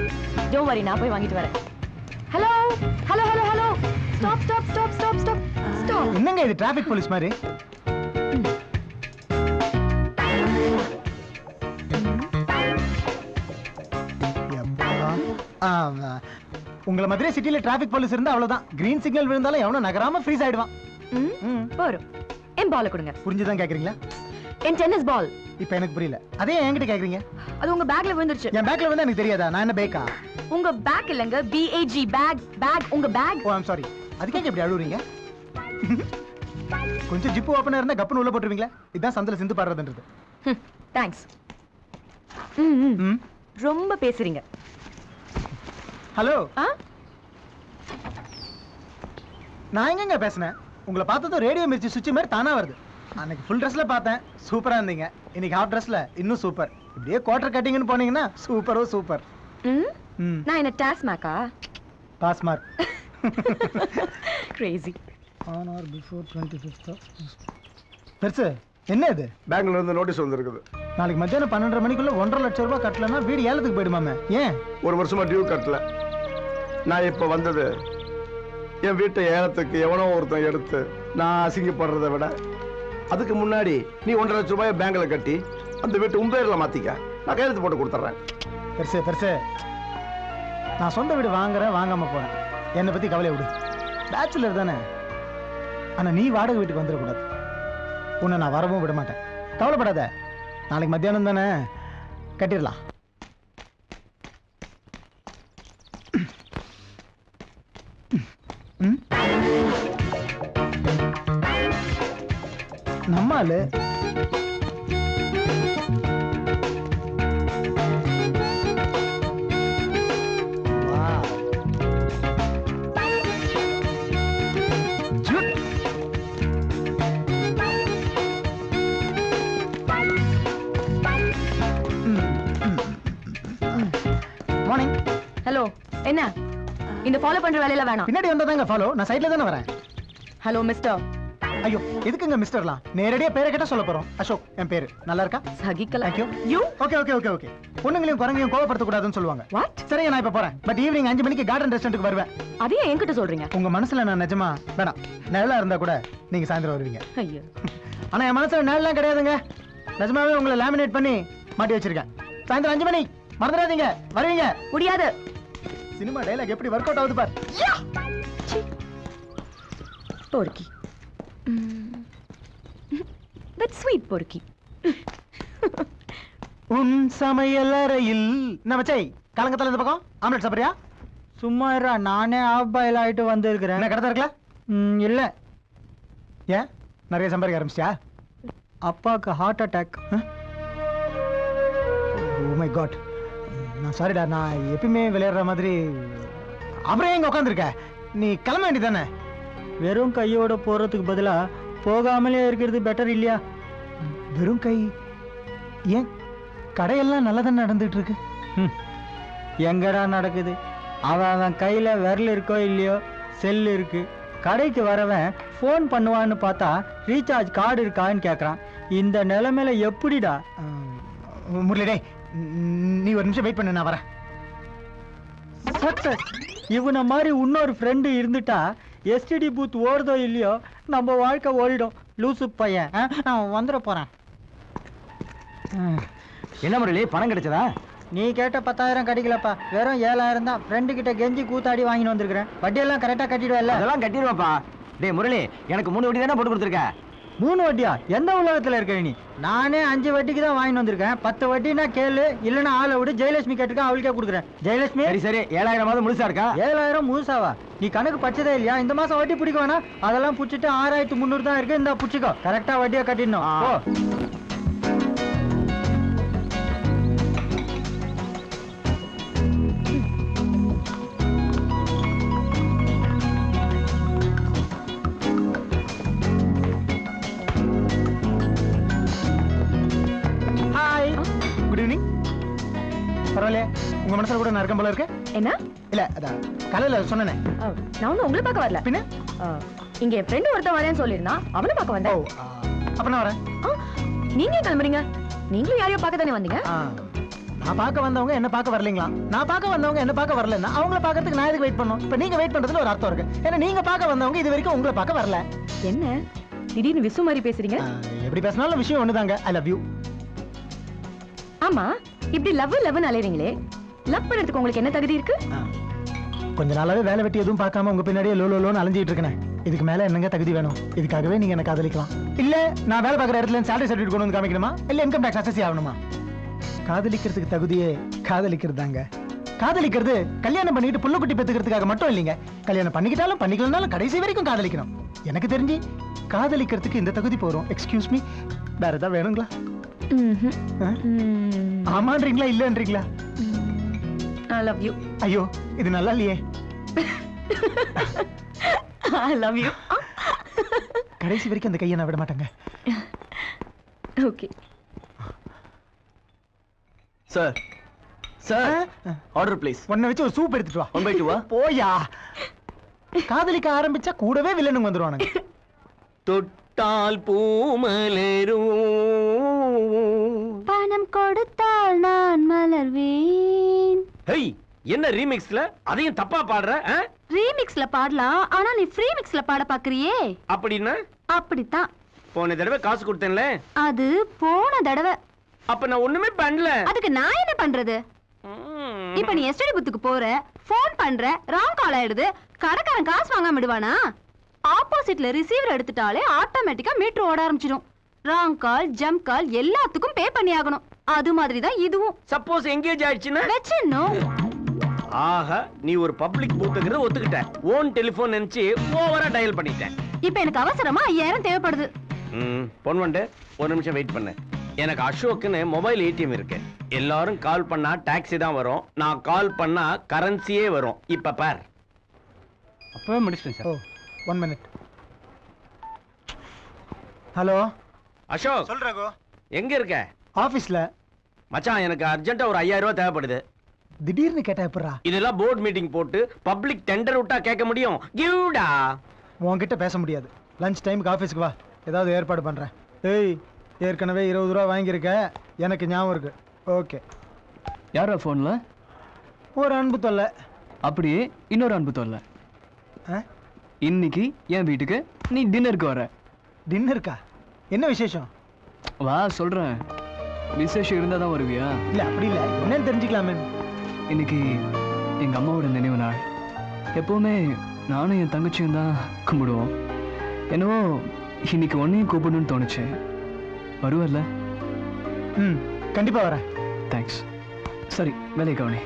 டோன்ட் வரி நான் போய் வாங்கிட்டு வரேன். Hello hello hello hello stop stop stop stop stop stop என்னங்க இது டிராபிக் போலீஸ் மாதிரி. உங்களை மதுரை சிட்டில டிராபிக் போலீஸ் இருந்தா அவ்வளவுதான். கிரீன் சிக்னல் விழுந்தாலும் எவனும் நகராம ஃப்ரீஸ் ஆயிடுவான். போறோம் என் பால் கொடுங்க. புரிஞ்சுதான் கேக்குறீங்களா? என் டென்னிஸ் பால் இப்போ எனக்கு புரியல. அதே என்கிட்ட கேக்குறீங்க. அது உங்க பேக்ல விழுந்துருச்சு. என் பேக்ல வந்து எனக்கு தெரியாதா? நான் என்ன பேக்கா உங்க பேக் இல்லங்க பிஏஜி பேக் பேக் உங்க பேக் ஓ ஐம் சாரி அதுக்கே இப்படி அழுவுறீங்க? கொஞ்சம் ஜிப்பு ஓப்பனா இருந்தா கப்புன்னு உள்ள போட்டுருவீங்களா? இதான் சந்தில சிந்து பாடுறதுன்றது. தேங்க்ஸ் ம் ம். ரொம்ப பேசுறீங்க. ஹலோ ஆ? நான் எங்கங்க பேசினேன்? உங்களை பார்த்ததும் ரேடியோ மிர்ச்சி சுவிட்ச் மாதிரி தானா வருது. அன்னைக்கு ஃபுல் ட்ரெஸ்ல பார்த்தேன். சூப்பரா இருந்தீங்க. இன்னைக்கு ஹாஃப் ட்ரெஸ்ல இன்னும் சூப்பர். இப்படியே குவார்டர் கட்டிங்னு போனீங்கன்னா சூப்பரோ சூப்பர் நான் என்ன டாஸ் மேக்கா pass mark crazy on or before twenty fifth பெருசு என்ன இது? பேங்க்ல இருந்து நோட்டீஸ் வந்திருக்குது. நாளைக்கு மத்தியானம் பன்னெண்டரை மணிக்குள்ள ஒன்றரை லட்சம் ரூபாய் கட்டலன்னா வீடு ஏலத்துக்கு போயிடுமாமே? ஏன்? ஒரு வருஷமா டியூ கட்டல. நான் இப்ப வந்தது என் வீட்டை ஏலத்துக்கு எவனோ ஒருத்தன் எடுத்து நான் அசிங்கப்படுறதை விட அதுக்கு முன்னாடி நீ ஒன்றரை லட்சம் ரூபாயை பேங்க்ல கட்டி அந்த வீட்டு உன் பேர்ல மாத்திக்க. நான் கையெழுத்து போட்டு கொடுத்துட்றேன். பெருசு பெருசு. நான் சொந்த வீடு வாங்குறேன் வாங்காம போறேன். என்னை பத்தி கவலை விடு. பேச்சுலர் தானே. ஆனா நீ வாடகை வீட்டுக்கு வந்துடக்கூடாது. உன்னை நான் வரவும் விட மாட்டேன். கவலைப்படாத. நாளைக்கு மத்தியானம் தானே. கட்டிடலாம். ம்? மார்னிங் ஹலோ என்ன? இந்த ஃபாலோ பண்ற வேலையில வேணாம். பின்னாடி வந்ததாங்க ஃபாலோ நான் சைடுல தானே வரேன். ஹலோ மிஸ்டர் ஐயோ எதுக்குங்க மிஸ்டர்லாம்? நேரடியா பேரை கேட்டா சொல்ல போறோம். அசோக் என் பேரு. நல்லா இருக்கா? சகிக்கல. Thank you you okay okay okay okay பொண்ணுங்களையும் குரங்கையும் கோவப்படுத்த கூடாதுன்னு சொல்லுவாங்க. வாட் சரிங்க நான் இப்ப போறேன். பட் ஈவினிங் அஞ்சு மணிக்கு கார்டன் ரெஸ்டாரண்ட்டுக்கு வருவேன். அதையே என்கிட்ட சொல்றீங்க? உங்க மனசுல நான் நிஜமா வேணாம் நிழலா இருந்தா கூட நீங்க சாயந்தரம் வருவீங்க. ஐயோ. ஆனா என் மனசுல நிழலாம் கிடையாதுங்க. நிஜமாவே உங்களை லேமினேட் பண்ணி மாட்டி வச்சிருக்கேன். சாயந்தரம் அஞ்சு மணி. மறந்துடாதீங்க. வருவீங்க. முடியாது. சினிமா டைலாக் எப்படி ஒர்க் அவுட் ஆகுது பார். பொறுக்கி பட் ஸ்வீட் பொறுக்கி உன் சமையல் அறையில் என்ன மச்சை கலங்கத்துல இந்த பக்கம். ஆம்லெட் சாப்பிடுறியா? சும்மா இருடா நானே ஆஃப் பாயில் ஆயிட்டு வந்திருக்கிறேன். என்ன கடை இருக்கல? ம், இல்ல. ஏன்? நிறைய சம்பாதிக்க ஆரம்பிச்சியா அப்பாவுக்கு heart attack oh my god நான் சாரிடா நான் எப்பயுமே விளையாடுற மாதிரி அப்புறம் எங்க உட்காந்துருக்க நீ கிளம்ப வேண்டியதானே வெறும் கையோட போறதுக்கு பதிலா போகாமலே இருக்கிறது பெட்டர் இல்லையா? வெறும் கை? ஏன்? கடையெல்லாம் நல்லா தானே நடந்துட்டு இருக்கு. எங்கடா நடக்குது? அவன் அவன் கையில விரல் இருக்கோ இல்லையோ? செல் இருக்கு. கடைக்கு வரவன் ஃபோன் பண்ணுவான்னு பார்த்தா ரீசார்ஜ் கார்டு இருக்கான்னு கேட்குறான் இந்த நிலைமையில எப்படிடா? முரளி டேய் நீ ஒரு நிமிஷம் வெயிட் பண்ணு நான் வரேன். சக்சஸ் இவனை மாதிரி இன்னொரு ஃப்ரெண்டு இருந்துட்டா எஸ்டிடி பூத் ஓடுதோ இல்லையோ நம்ம வாழ்க்கை ஓடிடும். லூசு பையன். நான் வந்துட போறேன். என்ன முரளி பணம் கிடைச்சதா? நீ கேட்ட பத்தாயிரம் கிடைக்கலப்பா. வெறும் ஏழாயிரம் தான். ஃப்ரெண்டு கிட்ட கெஞ்சி கூத்தாடி வாங்கிட்டு வந்திருக்கிறேன். வட்டியெல்லாம் கரெக்டாக கட்டிடுவேல்ல அதெல்லாம் கட்டிடுவாப்பா டேய் முரளி எனக்கு மூணு வட்டி தானே போட்டு கொடுத்துருக்க? மூணு வட்டியா? எந்த உலகத்துல இருக்க நீ? நானே அஞ்சு வட்டிக்கு தான் வாங்கிட்டு வந்திருக்கேன். பத்து வட்டினா கேளு இல்லைன்னா ஆளை விடு. ஜெயலட்சுமி கேட்டுக்க அவளுக்கே கொடுக்குறேன். ஜெயலட்சுமி? சரி சரி. ஏழாயிரமாவது முழுசா இருக்கா? ஏழாயிரம் முழுசாவா? நீ கணக்கு பச்சதே இல்லையா? இந்த மாசம் வட்டி பிடிக்க வேணா. அதெல்லாம் புடிச்சிட்டு ஆறாயிரத்து முந்நூறு தான் இருக்கு. இந்த புடிச்சிக்கோ. கரெக்டா வட்டியை கட்டிடணும். பரவாயில்லையே உங்க மனசுல கூட நான் இருக்கேன் போல இருக்கு? என்ன? இல்ல அதான் காலையில சொன்னேனே. நான் ஒன்னும் உங்களை பார்க்க வரல. பின்ன? இங்க என் ஃப்ரெண்டு ஒருத்தன் வரேன்னு சொல்லியிருந்தான். அவனை பார்க்க வந்தேன். அப்ப நான் வரேன். நீங்க கிளம்புறீங்க? நீங்களும் யாரையோ பார்க்க தானே வந்தீங்க நான் பார்க்க வந்தவங்க என்ன பார்க்க வரலீங்களா? நான் பார்க்க வந்தவங்க என்ன பார்க்க வரலன்னா அவங்கள பார்க்கறதுக்கு நான் எதுக்கு வெயிட் பண்ணணும்? இப்போ நீங்க வெயிட் பண்றதுல ஒரு அர்த்தம் இருக்கு. ஏன்னா நீங்க பார்க்க வந்தவங்க இது வரைக்கும் உங்களை பார்க்க வரல. என்ன? திடீர்னு விசு மாதிரி பேசுறீங்க? எப்படி பேசினாலும் விஷயம் ஒண்ணுதாங்க. ஐ லவ் யூ ஆமா. இப்படி லவ் லவ்னு அலையறீங்களே லவ் பண்றதுக்கு உங்களுக்கு என்ன தகுதி இருக்கு? கொஞ்ச நாளாவே வேலை வெட்டி எதுவும் பார்க்காம உங்க பின்னாடியே லோ லோ லோன்னு அலைஞ்சிட்டு இருக்கேன். இதுக்கு மேல என்னங்க தகுதி வேணும்? இதுக்காகவே நீங்க என்ன காதலிக்கலாம்? இல்ல நான் வேலை பார்க்குற இடத்துல சேலரி சர்டிஃபிகேட் கொண்டு வந்து காமிக்கணுமா? இல்ல இன்கம் டாக்ஸ் அசசி ஆகணுமா? காதலிக்கிறதுக்கு தகுதியே காதலிக்கிறது தாங்க காதலிக்கிறது கல்யாணம் பண்ணிட்டு புள்ள குட்டி பெத்துக்கிறதுக்காக மட்டும் இல்லைங்க. கல்யாணம் பண்ணிக்கிட்டாலும் பண்ணிக்கலனாலும் கடைசி வரைக்கும் காதலிக்கணும். எனக்கு தெரிஞ்சு காதலிக்கிறதுக்கு இந்த தகுதி போறோம். எக்ஸ்கியூஸ் மீ வேற ஏதாவது வேணுங்களா? ஆமான்றீங்களா இல்லன்றீங்களா? ஐ லவ் யூ ஐயோ இது நல்லா இல்லையே. ஐ லவ் யூ கடைசி வரைக்கும் அந்த கையை நான் விட மாட்டேங்க. Okay sir sir order please உன்னை வச்சு ஒரு சூப் எடுத்துட்டு வா. ஒன் பை டூவா போயா? காதலிக்க ஆரம்பிச்சா கூடவே வில்லனுங்க வந்துருவானுங்க. தொட்டால் பூமலரும். பணம் கொடுத்தால் நான் மலர்வேன். ஹேய் என்ன ரீமிக்ஸ்ல? அதையும் தப்பா பாடுற? ரீமிக்ஸ்ல பாடலாம் ஆனா நீ ஃப்ரீ மிக்ஸ்ல பாட பாக்குறியே. அப்படின்னா? அப்படித்தான். போன தடவை காசு கொடுத்தேன்ல. அது போன தடவை. அப்ப நான் ஒண்ணுமே பண்ணல. அதுக்கு நான் என்ன பண்றது? இப்ப நீ எஸ்டடி புத்துக்கு போற ஃபோன் பண்ற ராங் கால் ஆயிடுது கடைக்காரன் காசு வாங்காம விடுவானா? ஆப்போசிட்ல ரிசீவர் எடுத்துட்டாலே ஆட்டோமேட்டிக்கா மீட்டர் ஓட ஆரம்பிச்சிடும். ராங் கால் ஜம்ப் கால் எல்லாத்துக்கும் பே பண்ணி ஆகணும். அது மாதிரி தான் இதுவும். சப்போஸ் எங்கேஜ் ஆயிடுச்சுன்னா? வச்சிடணும். ஆஹா நீ ஒரு பப்ளிக் பூத்துங்கிறத ஒத்துக்கிட்ட. ஓன் டெலிபோன் நினைச்சு ஓவரா டயல் பண்ணிட்டேன் இப்ப எனக்கு அவசரமா ஐயாயிரம் தேவைப்படுது. ம் பொன் வந்து ஒரு நிமிஷம் வெயிட் பண்ணு. எனக்கு அசோக்குன்னு மொபைல் ஏடிஎம் இருக்கு. எல்லாரும் கால் பண்ணா டாக்ஸி தான் வரும். நான் கால் பண்ணா கரன்சியே வரும். இப்ப பார். அப்பவே முடிச்சிட்டேன் ஓ. One minute hello Ashok. சொல்றாகோ எங்க இருக்க? ஆபீஸ்ல மச்சான் எனக்கு அர்ஜென்ட்டா ஒரு ஐயாயிரம் ரூபாய் தேவைப்படுது. திடீர்னு கேட்டா எப்படா இதெல்லாம் போர்ட் மீட்டிங் போட்டு பப்ளிக் டெண்டர் விட்டா கேட்க முடியும். கிவ்டா. உன்கிட்ட பேச முடியாது. லஞ்ச் டைமுக்கு ஆஃபீஸ்க்கு வா. ஏதாவது ஏற்பாடு பண்றேன். ஏய் ஏற்கனவே இருபது ரூபா வாங்கியிருக்க. எனக்கு ஞாபகம் இருக்கு. ஓகே யாரா ஃபோனில் ஒரு அன்பு தொல்லை. அப்படியே இன்னொரு அன்பு தொல்லை. ஆ? இன்னைக்கு என் வீட்டுக்கு நீ டின்னருக்கு வர. டின்னருக்கா என்ன விசேஷம்? வா சொல்றேன். விசேஷம் இருந்தா தான் வருவியா? இல்ல அப்படி இல்ல. என்னன்னு தெரிஞ்சுக்கலாமே. இன்னைக்கு எங்க அம்மாவோட நினைவு நாள். எப்பவுமே நானும் என் தங்கச்சியும் தான் கும்பிடுவோம். என்னவோ இன்னைக்கு ஒன்னையும் கூப்பிடணும்னு தோணுச்சு. வருவல்ல? ம் கண்டிப்பா வரேன். தேங்க்ஸ் சரி வேலையை கவனி.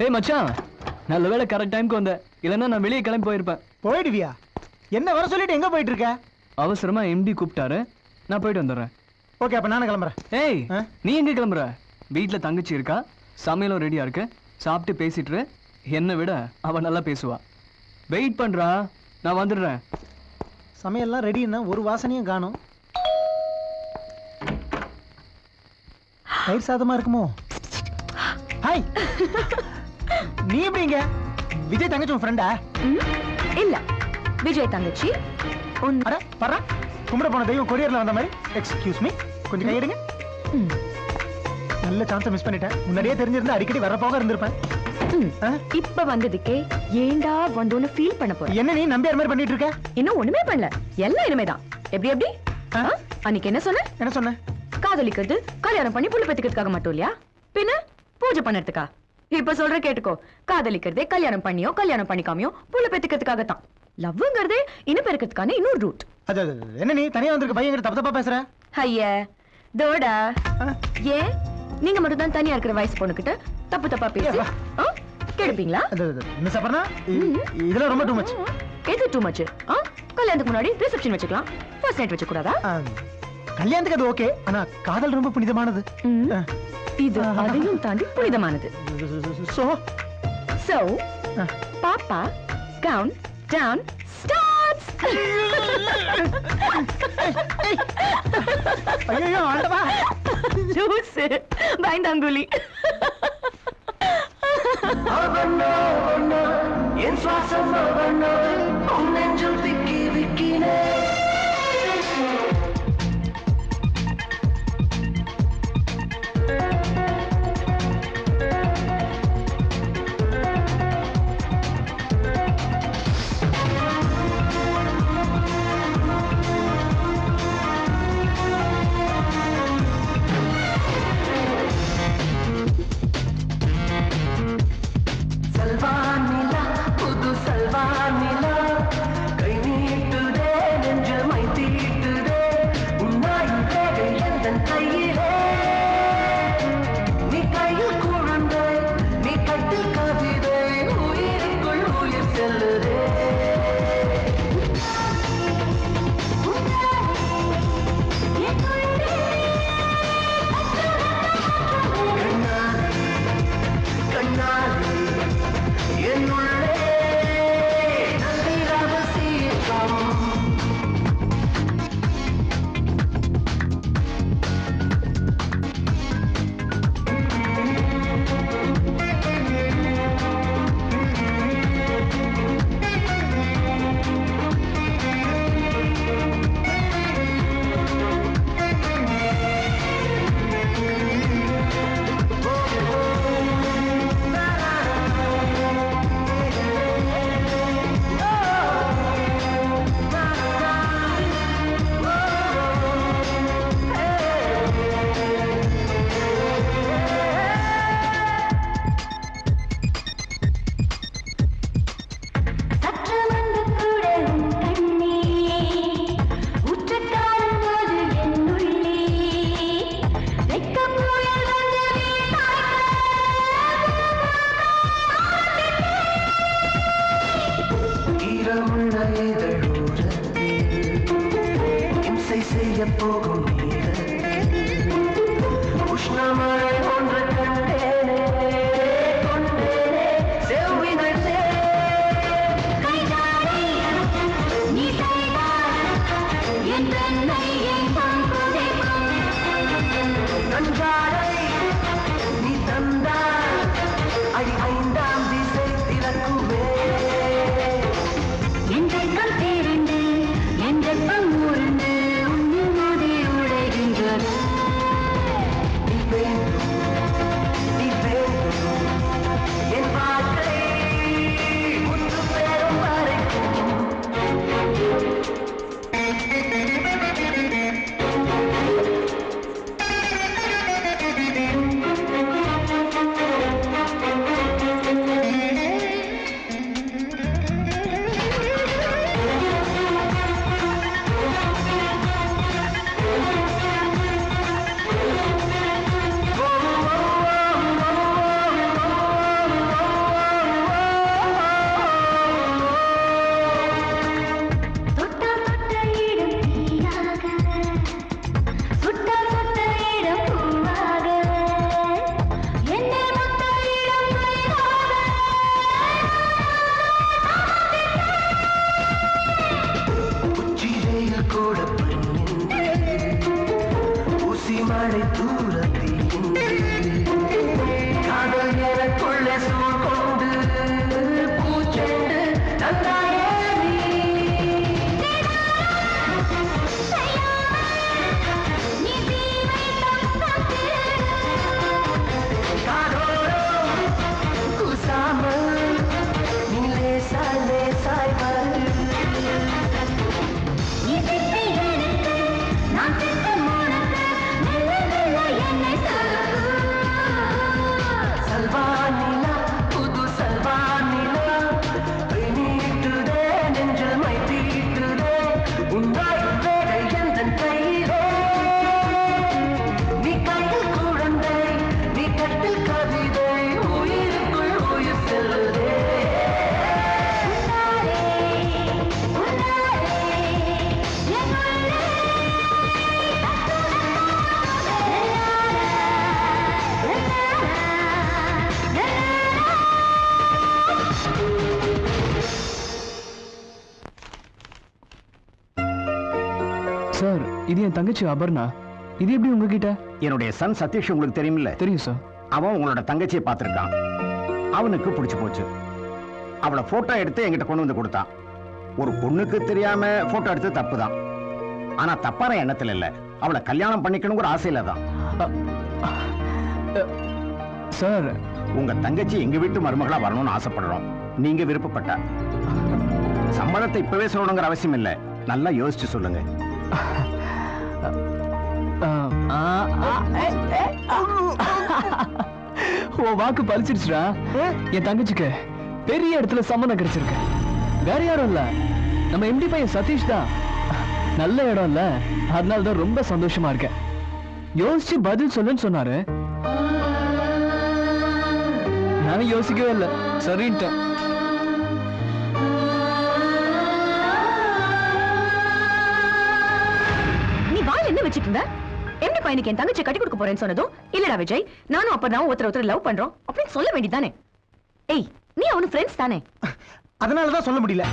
ஹே மச்சான். நல்ல வேளை கரெக்ட் டைம்க்கு வந்த. இல்லைன்னா நான் வெளியே கிளம்பி போயிருப்பேன். போயிடுவியா? என்ன வர சொல்லிட்டு எங்க போயிட்டு இருக்க அவசரமா எம்டி கூப்பிட்டாரு. நான் போயிட்டு வந்துடுறேன். ஓகே அப்ப நானும் கிளம்புறேன். ஏய் நீ எங்க கிளம்புற? வீட்ல தங்கச்சி இருக்கா? சமையலும் ரெடியா இருக்கு. சாப்பிட்டு பேசிட்டு. என்னை விட அவ நல்லா பேசுவா. வெயிட் பண்றா. நான் வந்துடுறேன். சமையல்லாம் ரெடின்னா ஒரு வாசனையும் காணும். தயிர் சாதமா இருக்குமோ? ஹாய் நீ எப்படிங்க விஜய் தங்கச்சி உன் ஃப்ரெண்டா இல்ல. விஜய் தங்கச்சி அட பரா கும்பிட போன தெய்வம் கொரியர்ல வந்த மாதிரி. எக்ஸ்கியூஸ் மீ கொஞ்சம் கையெடுங்க நல்ல சான்ஸை மிஸ் பண்ணிட்டேன். முன்னாடியே தெரிஞ்சிருந்தா அடிக்கடி வர போக இருந்திருப்பேன். இப்ப வந்ததுக்கே ஏண்டா வந்தோன்னு ஃபீல் பண்ண போறேன் என்ன நீ நம்பியார் மாதிரி பண்ணிட்டு இருக்க? இன்னும் ஒண்ணுமே பண்ணல. எல்லாம் இனிமேதான். எப்படி எப்படி? அன்னைக்கு என்ன சொன்ன? என்ன சொன்ன? காதலிக்கிறது கல்யாணம் பண்ணி புள்ள பெத்துக்கிறதுக்காக மட்டும் இல்லையா? பின்ன பூஜை பண்ணறதுக்கா? இப்ப சொல்ற கேட்டுக்கோ. காதலிக்கிறதே கல்யாணம் பண்ணியோ கல்யாணம் பண்ணிக்காமையோ புள்ள பெத்துக்கிறதுக்காக தான் லவ்ங்கிறதே இனப்பெருக்கிறதுக்கான இன்னொரு ரூட் அது என்ன நீ? தனியா வந்திருக்க பையன் தப்பு தப்பா பேசுற? ஐய தோடா. ஏன்? நீங்க மட்டும் தான் தனியா இருக்கிற வயசு பொண்ணுகிட்ட தப்பு தப்பா பேசி? கெடுப்பீங்களா? மிஸ் அப்பனா இதெல்லாம் ரொம்ப டூ மச் எது டூ மச் கல்யாணத்துக்கு முன்னாடி ரிசப்ஷன் வச்சுக்கலாம். ஃபர்ஸ்ட் நைட் வச்சு கூடாதா கல்யாணத்துக்கு அது ஓகே ஆனா காதல் ரொம்ப புனிதமானது. இது அதையும் தாண்டி புனிதமானது. சோ சோ பாப்பா கவுன் டவுன் ஸ்டார்ட்ஸ் ஐயோ ஆண்டவா ஜூஸ் பயந்தாங்குழி. என் சுவாசம் அவனோ உன் நெஞ்சில் விக்கி விக்கினே என் பெண்ணை என் அபர்ணா இது எப்படி உங்ககிட்ட? என்னுடைய சன் சதீஷ் உங்களுக்கு தெரியுமில்ல? தெரியும் சார் அவன் உங்களோட தங்கச்சியை பார்த்திருக்கான். அவனுக்கு பிடிச்சு போச்சு. அவளை போட்டோ எடுத்து என்கிட்ட கொண்டு வந்து கொடுத்தான். ஒரு பொண்ணுக்கு தெரியாம போட்டோ எடுத்து தப்பு தான் ஆனா தப்பான எண்ணத்துல இல்ல. அவளை கல்யாணம் பண்ணிக்கணுங்கிற ஆசையில தான். சார் உங்க தங்கச்சி எங்க வீட்டு மருமகளா வரணும்னு ஆசைப்படுறோம். நீங்க விருப்பப்பட்டா. சம்மதத்தை இப்பவே சொல்லணுங்கிற அவசியம் இல்ல. நல்லா யோசிச்சு சொல்லுங்க. உன் வாக்கு பலிச்சிருச்சுடா என் தங்கச்சிக்கு பெரிய இடத்துல சம்மந்தம் கிடைச்சிருக்கு. வேற யாரும் இல்ல. நம்ம எம்டி பையன் சதீஷ் தான். நல்ல இடம் இல்ல. அதனால தான் ரொம்ப சந்தோஷமா இருக்கேன் யோசிச்சு பதில் சொல்லுன்னு சொன்னாரு. நான் யோசிக்கவே இல்லை. சரின்ட்டேன். நீ வாயில என்ன வச்சிட்டு இருந்த? எம்டி பையனுக்கு என் தங்கச்சி கட்டி போறேன்னு சொன்னதும் இல்லடா விஜய் நானும் அப்பதான் ஒருத்தர் ஒருத்தர் லவ் பண்றோம். அப்படின்னு சொல்ல வேண்டியதானே ஏய் நீ அவனு ஃப்ரெண்ட்ஸ் தானே? அதனாலதான் சொல்ல முடியல.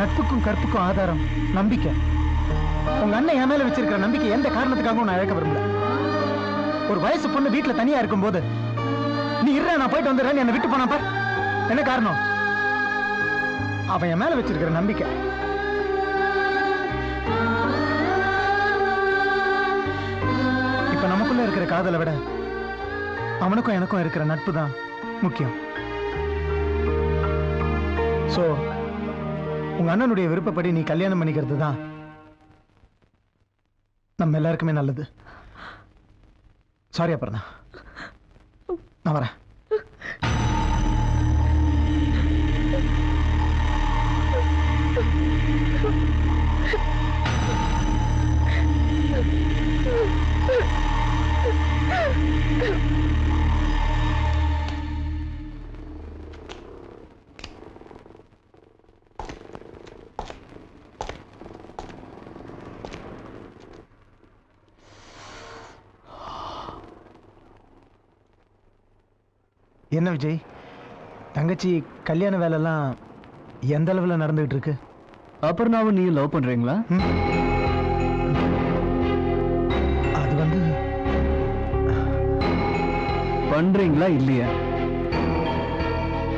நட்புக்கும் கற்புக்கும் ஆதாரம் நம்பிக்கை. உங்க அண்ணன் என் மேல வச்சிருக்கிற நம்பிக்கை எந்த காரணத்துக்காகவும் நான் இழக்க விரும்பல. ஒரு வயசு பொண்ணு வீட்டுல தனியா இருக்கும் போது நீ இருற நான் போயிட்டு வந்துடுறேன் என்னை விட்டு போனா என்ன காரணம்? அவன் என் மேல வச்சிருக்கிற நம்பிக்கை. எனக்குள்ள இருக்கிற காதலை விட அவனுக்கும் எனக்கும் இருக்கிற நட்பு தான் முக்கியம். சோ உங்க அண்ணனுடைய விருப்பப்படி நீ கல்யாணம் பண்ணிக்கிறது தான் நம்ம எல்லாருக்குமே நல்லது. சாரி அப்புறம் நான் வரேன். Thank you. என்ன விஜய்? தங்கச்சி கல்யாண வேலைலாம் எந்த அளவில் நடந்துகிட்டு இருக்கு? அப்புறம் நான் நீ லவ் பண்ணுறீங்களா பண்றீங்களா இல்லையா?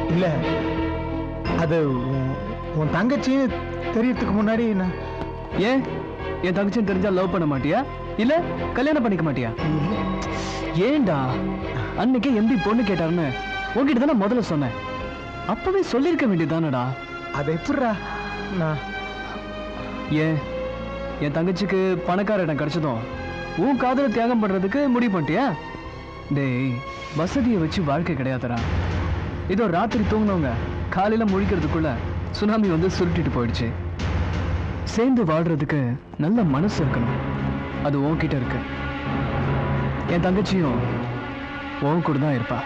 இல்ல. அது உன்- தங்கச்சி தெரியறதுக்கு முன்னாடி நான் ஏன்? என் தங்கச்சின்னு தெரிஞ்சா லவ் பண்ண மாட்டியா? இல்ல கல்யாணம் பண்ணிக்க மாட்டியா? ஏன்டா அன்னைக்கே எம்பி பொண்ணு கேட்டாருன்னு உன்கிட்ட தானே முதல்ல சொன்னேன். அப்பவே சொல்லிருக்க வேண்டியதானடா அதை எப்படிடா? நான் ஏன்? என் தங்கச்சிக்கு பணக்கார இடம் கிடைச்சதும் உன் காதலை தியாகம் பண்றதுக்கு முடிவு பண்ணிட்டியா? டேய் வசதியை வச்சு வாழ்க்கை கிடையாதுடா. இதோ ராத்திரி தூங்கினவங்க காலையில முழிக்கிறதுக்குள்ள சுனாமி வந்து சுருட்டிட்டு போயிடுச்சு. சேர்ந்து வாழ்றதுக்கு நல்ல மனசு இருக்கணும். அது உன்கிட்ட இருக்கு. என் தங்கச்சியும் உன் கூட தான் இருப்பா.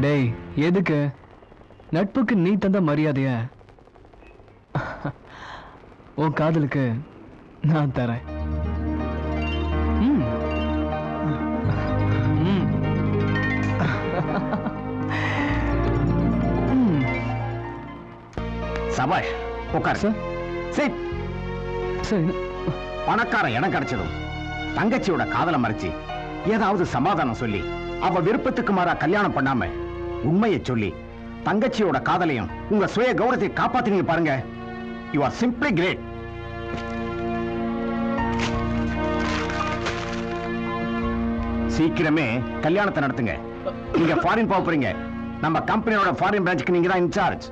டேய் எதுக்கு? நட்புக்கு நீ தந்த மரியாதைய உன் காதலுக்கு நான் தரேன். சபாஷ் உட்கார். சிட். சரி பணக்கார இடம் கிடைச்சதும் தங்கச்சியோட காதலை மறைச்சு ஏதாவது சமாதானம் சொல்லி அவ விருப்பத்துக்கு மாறா கல்யாணம் பண்ணாம உண்மையை சொல்லி தங்கச்சியோட காதலையும் உங்க சுய கௌரவத்தை காப்பாத்தினீங்க பாருங்க. யூ ஆர் சிம்பிளி கிரேட் சீக்கிரமே கல்யாணத்தை நடத்துங்க. நீங்க ஃபாரின் போக போறீங்க. நம்ம கம்பெனியோட ஃபாரின் பிரான்ச்சுக்கு நீங்க தான் இன்சார்ஜ்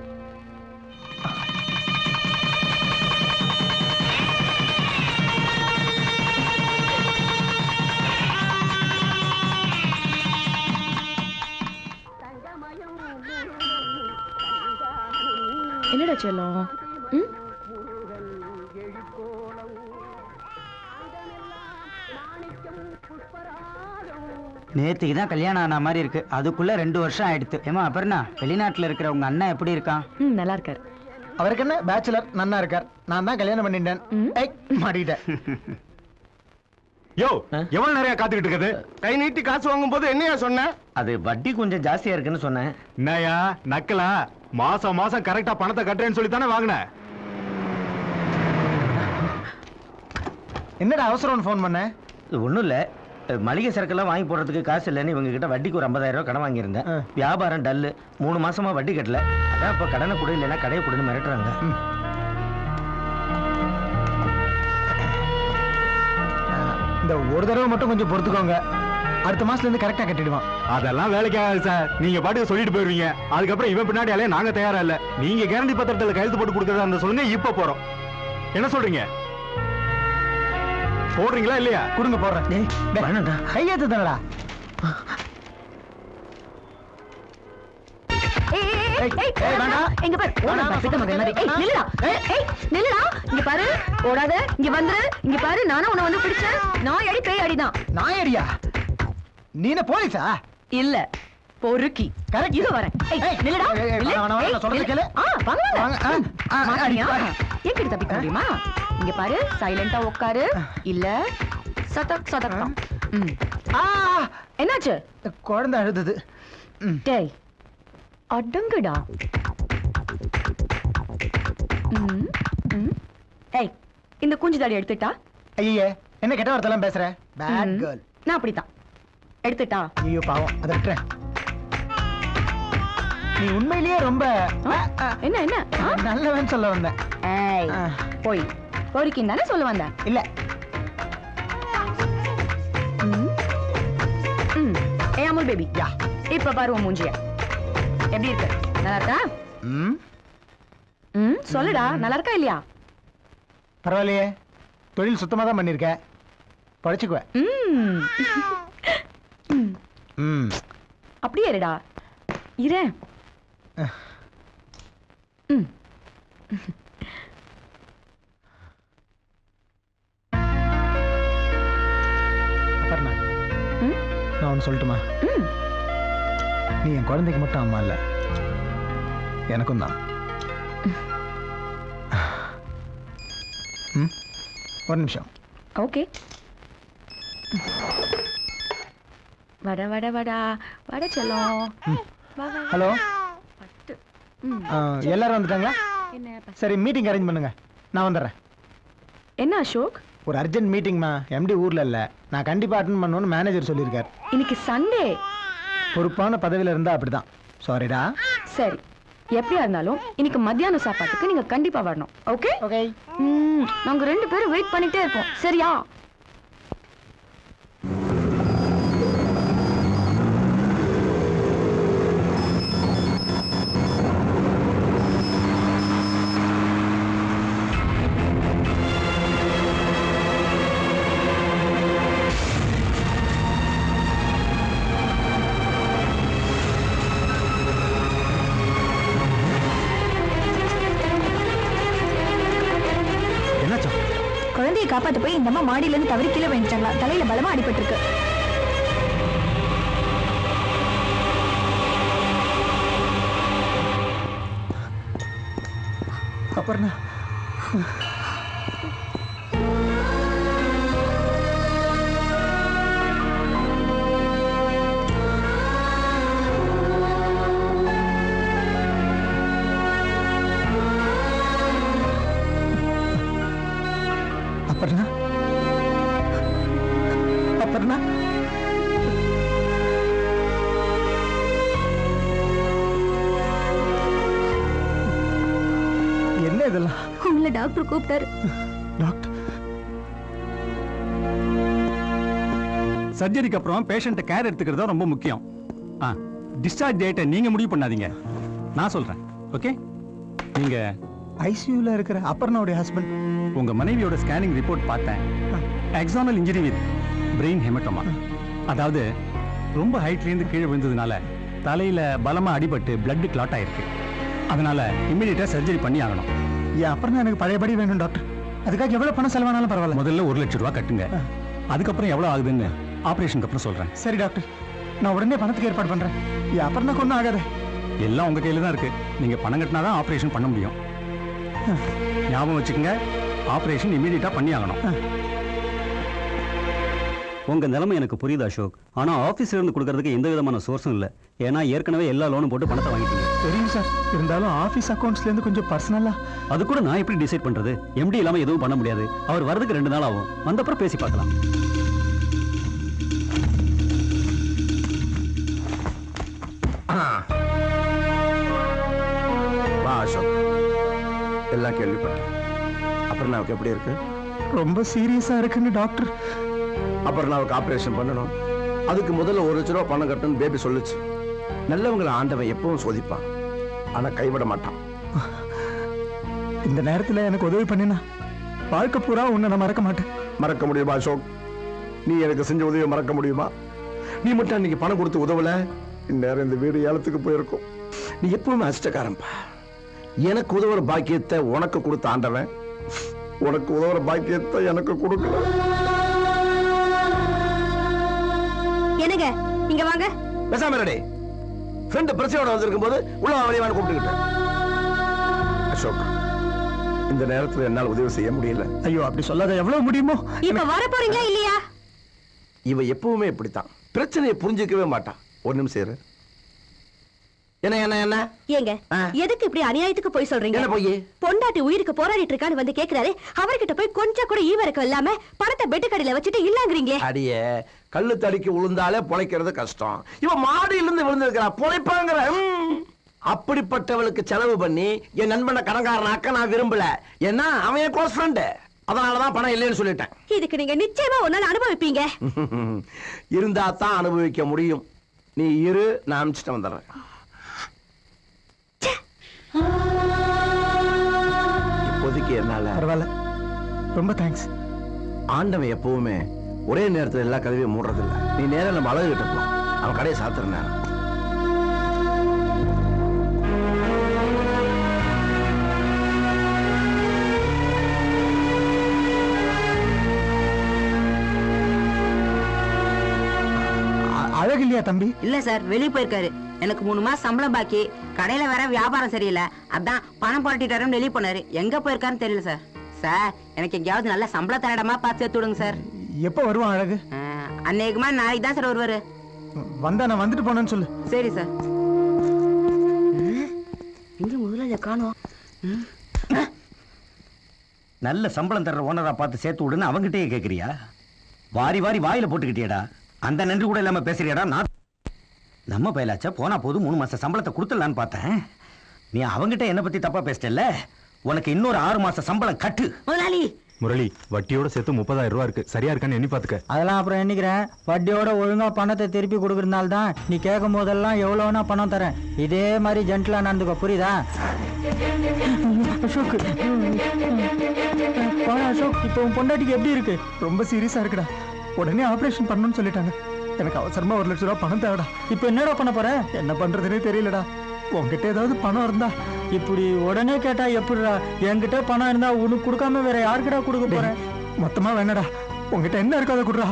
என்னடா செல்லம்? ம்? நேத்துக்கு தான் கல்யாணம் ஆன மாதிரி இருக்கு. அதுக்குள்ள ரெண்டு வருஷம் ஆயிடுத்து. ஏமா அபர்ணா வெளிநாட்டுல இருக்கிற உங்க அண்ணன் எப்படி இருக்கான்? ம் நல்லா இருக்காரு. அவருக்கு என்ன? பேச்சுலர் நன்னா இருக்கார். நான் தான் கல்யாணம் பண்ணிட்டேன். ஏய், மாட்டிக்கிட்டேன். யோ எவ்வளவு நேரம் காத்துக்கிட்டு இருக்குது? கை நீட்டி காசு வாங்கும் போது என்னையா சொன்ன? அது வட்டி கொஞ்சம் ஜாஸ்தியா இருக்குன்னு சொன்னேன். என்னயா நக்கலா? மாசம் மாசம் கரெக்டா பணத்தை கட்டுறேன்னு சொல்லி தானே வாங்கினேன் என்னடா அவசரம்னு ஃபோன் பண்ண? இது ஒண்ணும் இல்ல. மளிகை சரக்கெல்லாம் வாங்கி போடுறதுக்கு காசு இல்லைன்னு இவங்க கிட்ட வட்டிக்கு ஒரு 50000 ரூபாய் கடன் வாங்கியிருந்தேன். வியாபாரம் டல்லு. மூணு மாசமா வட்டி கட்டல. அதான் இப்ப கடனை கொடு இல்லைன்னா கடையை கொடுன்னு மிரட்டுறாங்க. இந்த ஒரு தடவை மட்டும் கொஞ்சம் பொறுத்துக்கோங்க. அடுத்த மாசத்துல இருந்து கரெக்டா கட்டிடுவான். அதெல்லாம் வேலைக்கு ஆகாது சார். நீங்க பாட்டுக்கு சொல்லிட்டு போயிருவீங்க. அதுக்கப்புறம் இவன் பின்னாடி அலைய நாங்க தயாரா இல்ல. நீங்க கேரண்டி பத்திரத்துல கையெழுத்து போட்டு கொடுக்கறதா இருந்தா சொல்லுங்க இப்ப போறோம். என்ன சொல்றீங்க? போடுறீங்களா இல்லையா? கொடுங்க போடுறேன். கையெழுத்து தானடா ஏய், ஏய், ஏய், வேண்டாம். இங்க பாரு. ஓடாத, பித்த மகன் மாதிரி. ஏய், நில்லுடா. ஏய், ஏய், நில்லுடா. இங்க பாரு. ஓடாத. இங்க வந்துரு. இங்க பாரு. நானும் உன்னை வந்து பிடிச்சேன். நான் அடி பேய் அடிதான். நான் போலீஸா? இல்ல பொறுக்கி. கரெக்ட். இது வரேன். நில்லுடா. நில்லு. சொல்றது. கேளு. ஆ, வாங்க, வாங்க. ஆ, ஆ, ஆ, எங்கிட்ட தப்பிக்க முடியுமா? இங்க பாரு சைலண்டா உட்காரு இல்ல சதக் சதக் ம். என்னாச்சு? குழந்தை அழுதுது. டேய் அடங்குடா. ஏய் இந்த குஞ்சு தாடி எடுத்துட்டா? ஐயே என்ன கெட்ட வார்த்தைலாம் பேசுற? பேட். கேர்ள் நான் அப்படித்தான். எடுத்துட்டா? ஐயோ பாவம். அதை விட்டுறேன். நீ உண்மையிலேயே ரொம்ப என்ன என்ன? நல்லவன் சொல்ல வந்தேன். போய். பொறுக்கின்னு தானே சொல்ல வந்தேன். இல்ல. ஏய் அமுல் பேபி யா. இப்ப பாரு உன் மூஞ்சிய. எப்படி இருக்கு? நல்லா இருக்கா? ம். சொல்லுடா. நல்லா இருக்கா இல்லையா? பரவாயில்லையே. தொழில் சுத்தமா தான் பண்ணிருக்க. ம். அப்படியே இருடா. இரு. அபர்ணா? நான் ஒன்று சொல்லட்டுமா? நீ என் குழந்தைக்கு மட்டும் அம்மா இல்ல. எனக்கும் தான். ஒரு நிமிஷம். ஓகே. வட வட வடா. வட செல்லம். ஹலோ. பட்டு. எல்லாரும் வந்துட்டாங்களா? என்ன சரி மீட்டிங் அரேஞ்ச் பண்ணுங்க. நான் வந்துடுறேன் என்ன அசோக்? ஒரு அர்ஜென்ட் மீட்டிங்மா எம்டி ஊர்ல இல்ல. நான் கண்டிப்பா அட்டன் பண்ணணும்னு மேனேஜர் சொல்லியிருக்கார். இன்னைக்கு சண்டே பொறுப்பான பதவியில இருந்தா அப்படிதான். சாரிடா சரி. எப்படியா இருந்தாலும் இன்னைக்கு மத்தியான சாப்பாட்டுக்கு நீங்க கண்டிப்பா வரணும். ஓகே? ஓகே. நாங்க ரெண்டு பேரும் வெயிட் பண்ணிட்டே இருப்போம். சரியா? இந்த அம்மா மாடியில இருந்து தவறி கீழே வேண்டாங்களா தலையில பலமா அடிபட்டிருக்கு. அப்புறம் அபர்ணா. டாக்டர் கூப்பிட்டாரு. டாக்டர். சர்ஜரிக்கு அப்புறம் பேஷண்ட்டை கேர் எடுத்துக்கிறது ரொம்ப முக்கியம். ஆ டிஸ்சார்ஜ் டேட்டை நீங்க முடிவு பண்ணாதீங்க. நான் சொல்றேன். ஓகே நீங்க ஐசியூல இருக்கிற அபர்ணாவுடைய ஹஸ்பண்ட் உங்க மனைவியோட ஸ்கேனிங் ரிப்போர்ட் பார்த்தேன். Axonal injury with brain haematoma அதாவது ரொம்ப ஹைட்ல இருந்து கீழே விழுந்ததுனால தலையில பலமா அடிபட்டு பிளட் கிளாட் ஆயிருக்கு. அதனால இம்மிடியட்டா சர்ஜரி பண்ணி ஆகணும். என் அப்புறம் எனக்கு பழையபடி வேணும் டாக்டர். அதுக்காக எவ்வளவு பணம் செலவானாலும் பரவாயில்ல. முதல்ல ஒரு லட்சம் ரூபாய் கட்டுங்க. அதுக்கப்புறம் எவ்வளவு ஆகுதுன்னு ஆபரேஷனுக்கு அப்புறம் சொல்றேன். சரி டாக்டர். நான் உடனே பணத்துக்கு ஏற்பாடு பண்றேன். என் அப்புறம் ஒன்றும் ஆகாது. எல்லாம் உங்க கையில தான் இருக்கு. நீங்க பணம் கட்டினாதான் ஆபரேஷன் பண்ண முடியும். ஞாபகம் வச்சுக்கோங்க. ஆபரேஷன் இமீடியட்டா பண்ணி ஆகணும் உங்க நிலைமை எனக்கு புரியுது அசோக். ஆனா ஆபீஸ்ல இருந்து கொடுக்கறதுக்கு எந்த விதமான சோர்ஸும் இல்ல. ஏன்னா ஏற்கனவே எல்லா லோனும் போட்டு பணத்தை வாங்கிட்டீங்க. தெரியும் சார். இருந்தாலும் ஆபீஸ் அக்கவுண்ட்ஸ்ல இருந்து கொஞ்சம் பர்சனலா அது கூட நான் எப்படி டிசைட் பண்றது? எம்டி இல்லாம எதுவும் பண்ண முடியாது. அவர் வரதுக்கு ரெண்டு நாள் ஆகும். வந்தப்புறம் பேசி பார்க்கலாம். வா அசோக். எல்லாம் கேள்விப்பட்டேன். அபர்ணாவுக்கு எப்படி இருக்கு? ரொம்ப சீரியஸா இருக்குன்னு டாக்டர் அபர்ணாவுக்கு ஆபரேஷன் பண்ணணும். அதுக்கு முதல்ல ஒரு லட்ச ரூபா பணம் கட்டணும் பேபி சொல்லுச்சு. நல்லவங்களை ஆண்டவன் எப்பவும் சோதிப்பான். ஆனா கைவிட மாட்டான். இந்த நேரத்துல எனக்கு உதவி பண்ணினா வாழ்க்கை பூரா உன்னை நான் மறக்க மாட்டேன். மறக்க முடியுமா அசோக்? நீ எனக்கு செஞ்ச உதவியை மறக்க முடியுமா? நீ மட்டும் அன்னைக்கு பணம் கொடுத்து உதவல? இந்நேரம் இந்த வீடு ஏலத்துக்கு போயிருக்கும். நீ எப்பவுமே அஷ்டக்காரன்பா எனக்கு உதவுற பாக்கியத்தை உனக்கு கொடுத்த ஆண்டவன். உனக்கு உதவுற பாக்கியத்தை எனக்கு கொடுக்கல. என்னங்க? இங்க வாங்க. பேசாம இருடே ஃப்ரெண்டு பிரச்சனையோட வந்திருக்கும் போது உள்ள வழிவான கூப்பிட்டுக்கிட்டேன் அசோக் இந்த நேரத்துல என்னால் உதவி செய்ய முடியல. ஐயோ அப்படி சொல்லாத. எவ்வளவு முடியுமோ? இப்ப வர போறீங்களா இல்லையா? இவ எப்பவுமே இப்படித்தான். பிரச்சனையை புரிஞ்சுக்கவே மாட்டான். ஒரு நிமிஷம் என்ன என்ன என்ன? ஏங்க எதுக்கு இப்படி அநியாயத்துக்கு போய் சொல்றீங்க? என்ன பொய்? பொண்டாட்டி உயிருக்கு போராடிட்டு இருக்கான்னு வந்து கேக்குறாரு. அவர்கிட்ட போய் கொஞ்சம் கூட ஈவரக்கம் இல்லாம பணத்தை பெட்டு கடையில வச்சுட்டு இல்லாங்கிறீங்களே. அடியே கல்லு தடிக்கு விழுந்தாலே பொழைக்கிறது கஷ்டம். இவன் மாடியில இருந்து விழுந்திருக்கிறா பொழைப்பாங்கிற. அப்படிப்பட்டவளுக்கு செலவு பண்ணி என் நண்பனை கடன்காரனாக்க நான் விரும்பல. ஏன்னா அவன் என் க்ளோஸ் ஃப்ரெண்டு அதனாலதான் பணம் இல்லைன்னு சொல்லிட்டேன். இதுக்கு நீங்க நிச்சயமா நாள் அனுபவிப்பீங்க. இருந்தா தான் அனுபவிக்க முடியும். நீ இரு நான் அனுப்பிச்சிட்டு வந்துடுறேன். இப்போதைக்கு என்னால? பரவாயில்ல. ரொம்ப தேங்க்ஸ் ஆண்டவன் எப்பவுமே ஒரே நேரத்துல எல்லா கதவையும் மூடுறதில்ல. நீ நேரம் நம்ம அழகு கிட்ட போ. அவன் கடையை சாத்துற நேரம் அழகு இல்லையா தம்பி? இல்ல சார் வெளிய போயிருக்காரு. எனக்கு மூணு மாசம் சம்பளம் பாக்கி கடையில வேற வியாபாரம் சரியில்லை. அதான் பணம் புரட்டிட்டு வெளிய போனாரு. எங்க போயிருக்காருன்னு தெரியல சார். சார் எனக்கு எங்கேயாவது நல்ல சம்பள தர இடமா பார்த்து சேர்த்து விடுங்க சார். எப்போ வருவான் அழகு? அநேகமா நாளைக்கு தான் சார் வருவாரு. வந்தா நான் வந்துட்டு போனேன்னு சொல்லு. சரி சார். எங்க முதலாளிய காணோம்? நல்ல சம்பளம் தர்ற ஓனரா பார்த்து சேர்த்து விடுன்னு அவங்கிட்டயே கேக்குறியா? வாரி வாரி வாயில போட்டுக்கிட்டியடா. அந்த நன்றி கூட இல்லாம பேசுறியாடா? நான் நம்ம பயலாச்சா? போனா போதும். மூணு மாசம் சம்பளத்தை கொடுத்துடலான்னு பார்த்தேன். நீ அவங்கிட்ட என்ன பத்தி தப்பா பேசிட்டல்ல? உனக்கு இன்னொரு ஆறு மாசம் சம்பளம் கட்டு. முதலாளி! முரளி வட்டியோட சேர்த்து முப்பதாயிரம் ரூபா இருக்கு. சரியா இருக்கான்னு எண்ணி பாத்துக்க. அதெல்லாம் அப்புறம் எண்ணிக்கிறேன் வட்டியோட ஒழுங்கா பணத்தை திருப்பி கொடுக்கறதுனால தான் நீ கேட்கும் போதெல்லாம் எவ்வளோனா பணம் தரேன். இதே மாதிரி ஜென்டிலா நடந்துக்கோ. புரியுதா? அசோக். அசோக் இப்போ உன் பொண்டாட்டிக்கு எப்படி இருக்கு? ரொம்ப சீரியஸா இருக்குடா. உடனே ஆபரேஷன் பண்ணணும்னு சொல்லிட்டாங்க. எனக்கு அவசரமா ஒரு லட்சம் ரூபாய் பணம் தேவைடா. இப்போ என்னடா பண்ண போற? என்ன பண்றதுனே தெரியலடா. உன்கிட்ட ஏதாவது பணம் இருந்தா. இப்படி உடனே கேட்டா எப்படிடா? என்கிட்ட பணம் இருந்தா உனக்கு கொடுக்காம வேற யாருக்குடா கொடுக்க போறேன் மொத்தமா வேணடா. உன்கிட்ட என்ன இருக்கோ அதை குடுறா.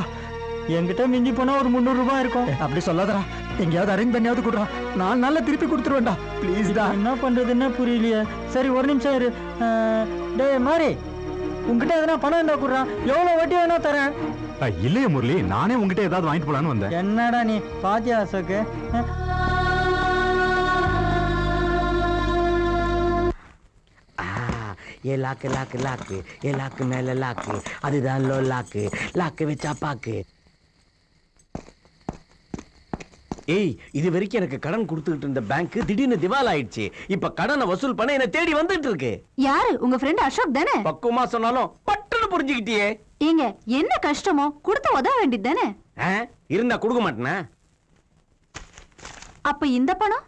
என்கிட்ட மிஞ்சி போனா ஒரு முந்நூறு ரூபாய் இருக்கும். அப்படி சொல்லாதடா. எங்கேயாவது அரேஞ்ச் பண்ணியாவது குடுறா. நான் நல்லா திருப்பி கொடுத்துருவேன்டா. ப்ளீஸ்டா என்ன பண்றதுன்னு புரியலையே. சரி ஒரு நிமிஷம் இரு. டேய் மாறி உன்கிட்ட எதனா பணம் இருந்தா குடுறா. எவ்வளவு வட்டி வேணா தரேன். இல்லையே முரளி நானே உங்ககிட்ட ஏதாவது வாங்கிட்டு போலான்னு வந்தேன். என்னடா நீ பாத்தியா அசோக்கு? ஏ லாக்கு லாக்கு லாக்கு ஏ லாக்கு மேல லாக்கு அதுதான் லோ லாக்கு. லாக்கு வச்சா பாக்கு. ஏய் இது வரைக்கும் எனக்கு கடன் கொடுத்துக்கிட்டு இருந்த பேங்க் திடீர்னு திவால் ஆயிடுச்சு இப்ப கடனை வசூல் பண்ண என்ன தேடி வந்துட்டு இருக்கு. யாரு? உங்க ஃப்ரெண்ட் அசோக் தானே? பக்குவமா சொன்னாலும் பட்டுன்னு புரிஞ்சுக்கிட்டியே. ஏங்க என்ன கஷ்டமோ கொடுத்து உதவ வேண்டியது தானே? இருந்தா கொடுக்க மாட்டேனா? அப்ப இந்த பணம்?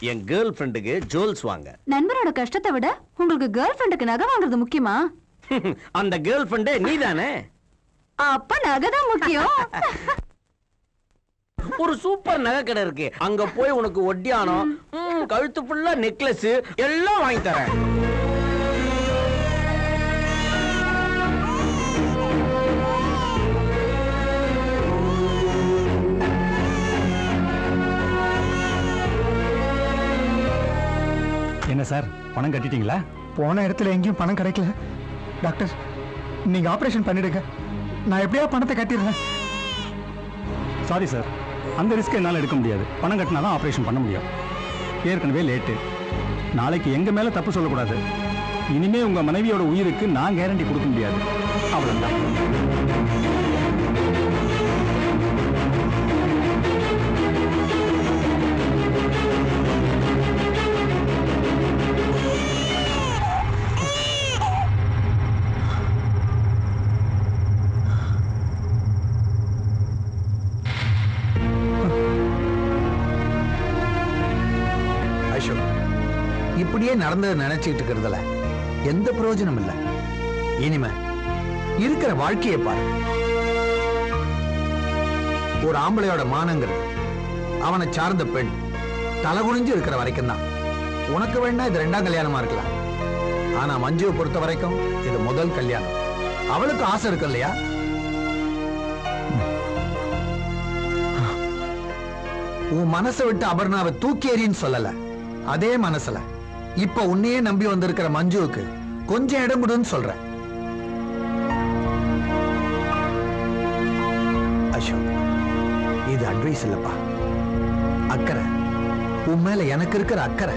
என் கேர்ள் ஃப்ரெண்டுக்கு ஜுவல்ஸ் வாங்க. நண்பரோட கஷ்டத்தை விட உங்களுக்கு கேர்ள் ஃப்ரெண்டுக்கு நகை வாங்குறது முக்கியமா? அந்த கேர்ள் ஃப்ரெண்டே நீதானே? அப்ப நகை தான் முக்கியம். ஒரு சூப்பர் நகை கடை இருக்கு. அங்க போய் உனக்கு ஒட்டியானம் ம், கழுத்து ஃபுல்லா நெக்லஸ் எல்லாம் வாங்கி தரேன். என்ன சார் பணம் கட்டிட்டீங்களா? போன இடத்துல எங்கேயும் பணம் கிடைக்கல. டாக்டர் நீங்க ஆபரேஷன் பண்ணிடுங்க. நான் எப்படியா பணத்தை கட்டிடுறேன். சாரி சார் அந்த ரிஸ்க் என்னால் எடுக்க முடியாது. பணம் கட்டினா தான் ஆப்ரேஷன் பண்ண முடியும். ஏற்கனவே லேட்டு நாளைக்கு எங்கள் மேலே தப்பு சொல்லக்கூடாது. இனிமே உங்கள் மனைவியோட உயிருக்கு நான் கேரண்டி கொடுக்க முடியாது. அவ்வளோதான் இப்படியே நடந்ததை நினைச்சிட்டு இருக்கிறதுல எந்த பிரயோஜனம் இல்லை. இனிமே இருக்கிற வாழ்க்கையை பாரு. ஒரு ஆம்பளையோட மானங்கிறது அவனை சார்ந்த பெண் தலகுனிஞ்சு இருக்கிற வரைக்கும் தான். உனக்கு வேணா இது ரெண்டாம் கல்யாணமா இருக்கலாம். ஆனா மஞ்சுவை பொறுத்த வரைக்கும் இது முதல் கல்யாணம். அவளுக்கு ஆசை இருக்கு இல்லையா? உன் மனசை விட்டு அபர்ணாவை தூக்கி எறின்னு சொல்லல. அதே மனசுல இப்ப உன்னையே நம்பி வந்திருக்கிற மஞ்சுவுக்கு கொஞ்சம் இடம் கொடுன்னு சொல்றேன். அசோக் இது அட்வைஸ் இல்லப்பா. அக்கறை. உன் மேல எனக்கு இருக்கிற அக்கறை.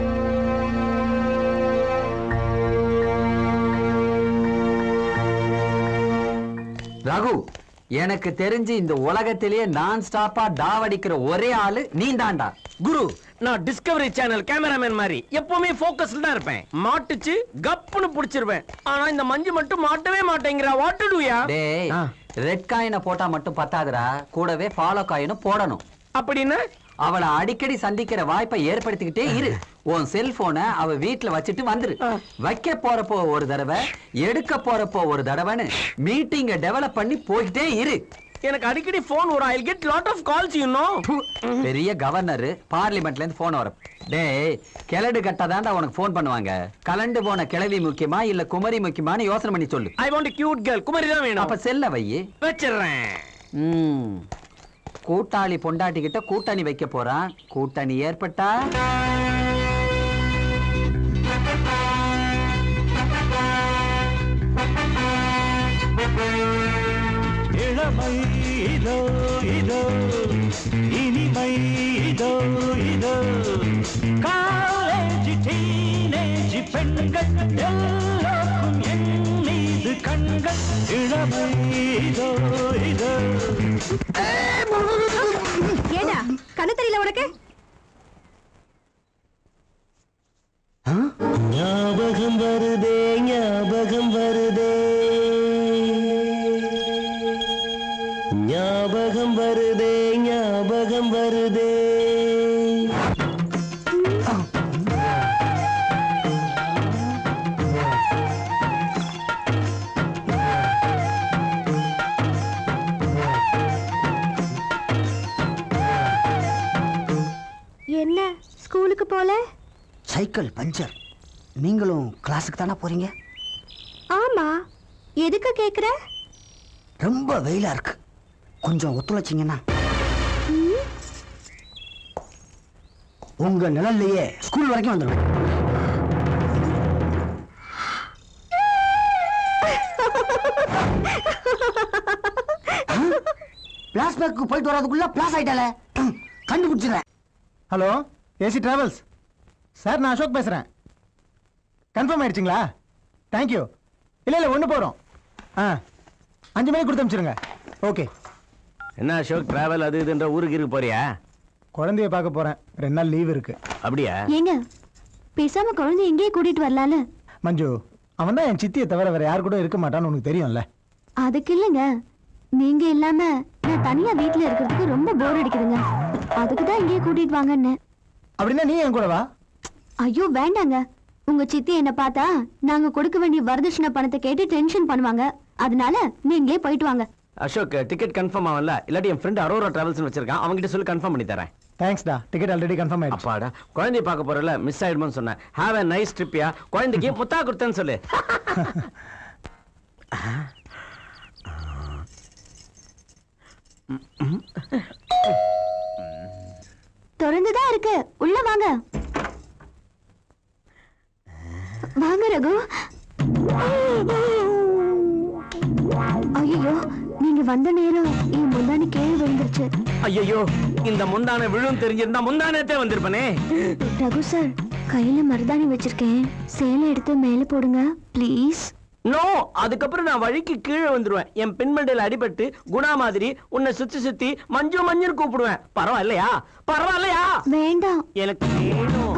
ரகு எனக்கு தெரிஞ்சு இந்த உலகத்திலேயே நான் ஸ்டாப்பா டாவடிக்கிற ஒரே ஆளு நீ தாண்டா குரு நான் டிஸ்கவரி சேனல் கேமராமேன் மாதிரி. எப்பவுமே போக்கஸ்ல தான் இருப்பேன். மாட்டுச்சு கப்புன்னு புடிச்சிருவேன். ஆனா இந்த மஞ்சு மட்டும் மாட்டவே மாட்டேங்கிறா. வாட் டு டுயா டேய் ரெட் காயினை போட்டா மட்டும் பத்தாதுடா. கூடவே ஃபாலோ காயினும் போடணும். அப்படின்னா? அவளை அடிக்கடி சந்திக்கிற வாய்ப்பை ஏற்படுத்திக்கிட்டே இரு. உன் செல்போனை அவ வீட்ல வச்சுட்டு வந்துரு. வைக்க போறப்போ ஒரு தடவை எடுக்க போறப்போ ஒரு தடவைன்னு மீட்டிங்க டெவலப் பண்ணி போயிட்டே இரு. எனக்கு அடிக்கடி போன் வரும். I get lot of calls you know பெரிய கவர்னர் பார்லிமெண்ட்ல இருந்து போன் வரும். டேய் கிளடு கட்டாதான்டா உனக்கு போன் பண்ணுவாங்க. கலண்டு போன கிளவி முக்கியமா இல்ல குமரி முக்கியமான்னு யோசனை பண்ணி சொல்லு. ஐ வாண்ட் கியூட் கேர்ள் குமரி தான் வேணும். அப்ப செல்ல வையி வச்சிடுறேன். ம். கூட்டாளி பொண்டாட்டி கிட்ட கூட்டணி வைக்க போறான். கூட்டணி ஏற்பட்டா? இளமை இதோ இதோ இனிமை இதோ இதோ. காலேஜ் டீனேஜ் பெண்கள் எல்லோருக்கும் என் மீது கண்கள் இளமை இதோ இதோ. ஏடா கண்ணு தெரியல உனக்கு? ஞாபகம் வருதே ஞாபகம் வருதே. ஞாபகம் வருதே ஞாபகம் வருதே. என்ன ஸ்கூலுக்கு போல? Cycle puncture. நீங்களும் கிளாஸுக்கு தானே போறீங்க? ஆமா. எதுக்கு கேக்குற? ரொம்ப வெயிலா இருக்கு. கொஞ்சம் ஒத்துழைச்சிங்கன்னா. உங்க நிழல்லையே ஸ்கூல் வரைக்கும் வந்துடுவேன் பிளாஸ்பேக்கு போயிட்டு வர்றதுக்குள்ள பிளாஸ் ஆயிட்டால கண்டுபிடிச்சிடுறேன். ஹலோ ஏசி டிராவல்ஸ் சார் நான் அசோக் பேசுகிறேன் கன்ஃபார்ம் ஆயிடுச்சுங்களா? தேங்க்யூ இல்லை இல்லை ஒன்று போகிறோம் ஆ அஞ்சு மணிக்கு கொடுத்து அனுப்பிச்சிருங்க ஓகே என்ன அசோக் டிராவல் அது இதுன்ற ஊருக்கு இருக்கு போறியா? குழந்தைய பார்க்க போகிறேன் ரெண்டு நாள் லீவ் இருக்கு. அப்படியா? ஏங்க பேசாம குழந்தை எங்கேயே கூட்டிட்டு வரலாம்ல? மஞ்சு அவன் தான் என் சித்தியை தவிர வேற யார் கூட இருக்க மாட்டான்னு உனக்கு தெரியும்ல. அதுக்கு இல்லைங்க. நீங்க இல்லாம நான் தனியா வீட்ல இருக்கிறதுக்கு ரொம்ப போர் அடிக்குதுங்க. அதுக்கு தான் இங்கேயே கூட்டிட்டு வாங்கன்னு. அப்படின்னா நீ என் கூட வா. ஐயோ வேண்டாங்க. உங்க சித்தி என்ன பார்த்தா நாங்க கொடுக்க வேண்டிய வரதட்சணை பணத்தை கேட்டு டென்ஷன் பண்ணுவாங்க. அதனால நீங்களே போயிட்டு வாங்க. அசோக் டிக்கெட் கன்ஃபார்ம் ஆகல இல்லாட்டி என் ஃப்ரெண்ட் அரோரா டிராவல்ஸ் வச்சிருக்கான். அவன்கிட்ட சொல்லி கன்ஃபார்ம் பண்ணி தரேன். தேங்க்ஸ்டா டிக்கெட் ஆல்ரெடி கன்ஃபார்ம் ஆயிடுச்சு. அப்பாடா குழந்தைய பார்க்க போறல மிஸ் ஆயிடுமோன்னு சொன்னேன். ஹேவ் a நைஸ் ட்ரிப்யா குழந்தைக்கு முத்தா கொடுத்தேன்னு சொல்லு. திறந்துதான் இருக்கு. உள்ள வாங்க. வந்த நேரம் என் முந்தானி கீழே விழுந்துருச்சு ஐயோ இந்த முந்தானை விழும் தெரிஞ்சிருந்தா முந்தானத்தே வந்திருப்பனே. ரகு சார் கையில மருதாணி வச்சிருக்கேன். சேலை எடுத்து மேல போடுங்க ப்ளீஸ் நோ அதுக்கப்புறம் நான் வழிக்கு கீழே வந்துருவேன். என் பின்மண்டையில அடிபட்டு குணா மாதிரி உன்னை சுத்தி சுத்தி மஞ்சு மஞ்சுன்னு கூப்பிடுவேன். பரவாயில்லையா? பரவாயில்லையா? வேண்டாம். எனக்கு வேணும்.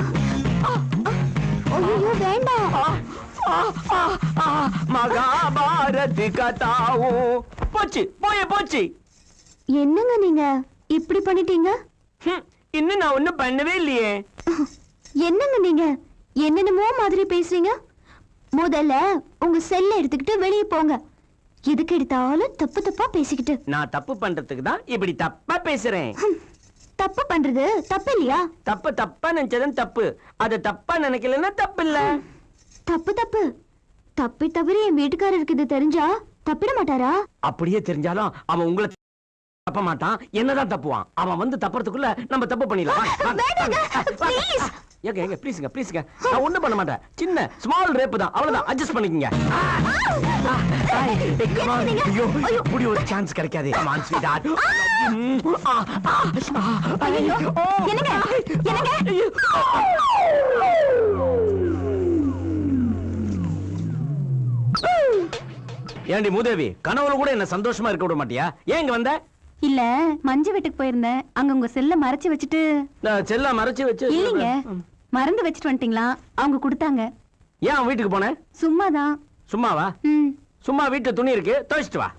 வேண்டாம். மகாபாரதி கதாவும் போச்சு போய போச்சு. என்னங்க நீங்க? இப்படி பண்ணிட்டீங்க? இன்னும் நான் ஒண்ணும் பண்ணவே இல்லையே. என்னங்க நீங்க? என்னென்னமோ மாதிரி பேசுறீங்க? முதல்ல உங்க செல்ல எடுத்துக்கிட்டு வெளியே போங்க. எதுக்கு எடுத்தாலும் தப்பு தப்பா பேசிக்கிட்டு. நான் தப்பு பண்றதுக்கு தான் இப்படி தப்பா பேசுறேன். தப்பு பண்றது தப்பு இல்லையா? தப்பு தப்பா நினைச்சதும் தப்பு. அதை தப்பா நினைக்கலன்னா தப்பு இல்ல தப்பு தப்பு. தப்பி தவிர என் வீட்டுக்காரருக்கு இது தெரிஞ்சா தப்பிட மாட்டாரா? அப்படியே தெரிஞ்சாலும் அவன் உங்களை தப்ப மாட்டான். என்னதான் தப்புவான்? அவன் வந்து தப்புறதுக்குள்ள நம்ம தப்பு பண்ணிடலாம். ஏங்க ஏங்க ப்ளீஸுங்க ப்ளீஸுங்க நான் ஒண்ணும் பண்ண மாட்டேன். சின்ன ஸ்மால் ரேப் தான். அவ்வளவுதான். அட்ஜஸ்ட் பண்ணிக்கங்க. ஐயோ இப்படி ஒரு சான்ஸ் கிடைக்காது. Come on, sweetheart. ம், ஆ, ஆ, ஆ, ஐயோ, என்னங்க? என்னங்க? ஏண்டி மூதேவி கனவுல கூட என்ன சந்தோஷமா இருக்க விட மாட்டியா ஏன் இங்க வந்த? இல்ல மஞ்சு வீட்டுக்கு போயிருந்தேன். அங்க உங்க செல்ல மறைச்சு வச்சுட்டு நான் செல்ல மறைச்சு வச்சு இல்லைங்க. மறந்து வச்சுட்டு வந்துட்டீங்களா? அவங்க கொடுத்தாங்க. ஏன் வீட்டுக்கு போனேன் சும்மாதான். சும்மாவா? சும்மா வீட்டுல துணி இருக்கு துவைச்சிட்டு வா.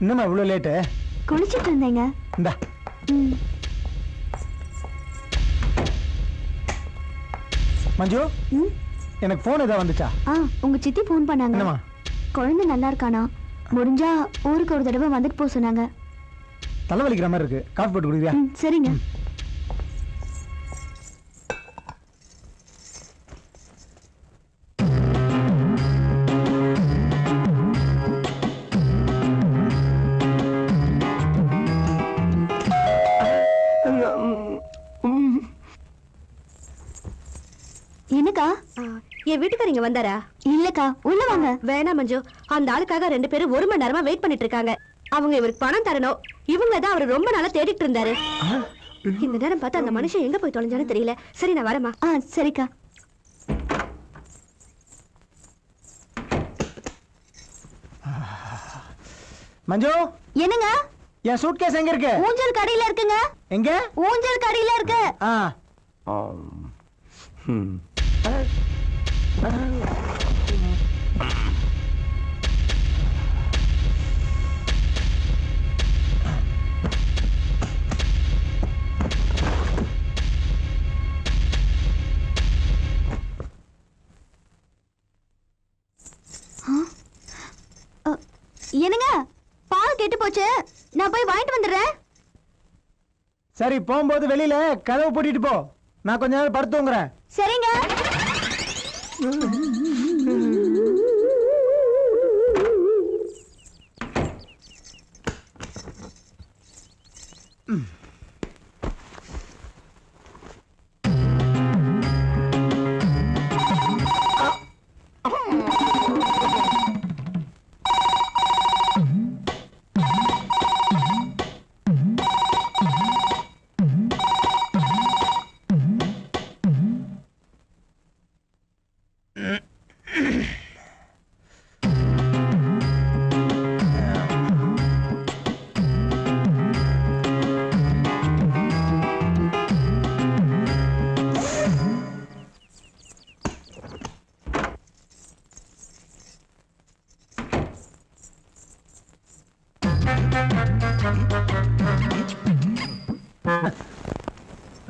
இன்னுமா இவ்வளோ லேட்டு குளிச்சிட்டு இருந்தேங்க இந்தா. மஞ்சு? எனக்கு ஃபோன் ஏதாவது வந்துச்சா? ஆ உங்க சித்தி ஃபோன் பண்ணாங்க. என்னம்மா? குழந்தை நல்லா இருக்கானா? முடிஞ்சா ஊருக்கு ஒரு தடவை வந்துட்டு போக சொன்னாங்க. தலைவலிக்கிற மாதிரி இருக்கு. காஃபி போட்டு குடிக்கிறியா? சரிங்க. வீட்டுக்காரங்க வந்தாரா? இல்லக்கா உள்ள வாங்க. வேணாம் மஞ்சு. அந்த ஆளுக்காக ரெண்டு பேரும் ஒரு மணி நேரமா வெயிட் பண்ணிட்டு இருக்காங்க அவங்க இவருக்கு பணம் தரணும். இவங்க தான் அவர் ரொம்ப நாளா தேடிட்டு இருந்தாரு. இந்த நேரம் பார்த்து அந்த மனுஷன் எங்க போய் தொலைஞ்சான்னு தெரியல. சரி நான் வரேம்மா. ஆ சரிக்கா. மஞ்சு? என்னங்க? என் சூட்கேஸ் எங்க இருக்கு? ஊஞ்சல் கடையில இருக்குங்க. எங்க? ஊஞ்சல் கடையில இருக்கு. ஆ. என்னங்க? பால் கெட்டு போச்சு. நான் போய் வாங்கிட்டு வந்துடுறேன். சரி போகும்போது வெளியில கதவை பூட்டிட்டு போ. நான் கொஞ்ச நேரம் படுத்துங்கிறேன் சரிங்க. Mm-hmm.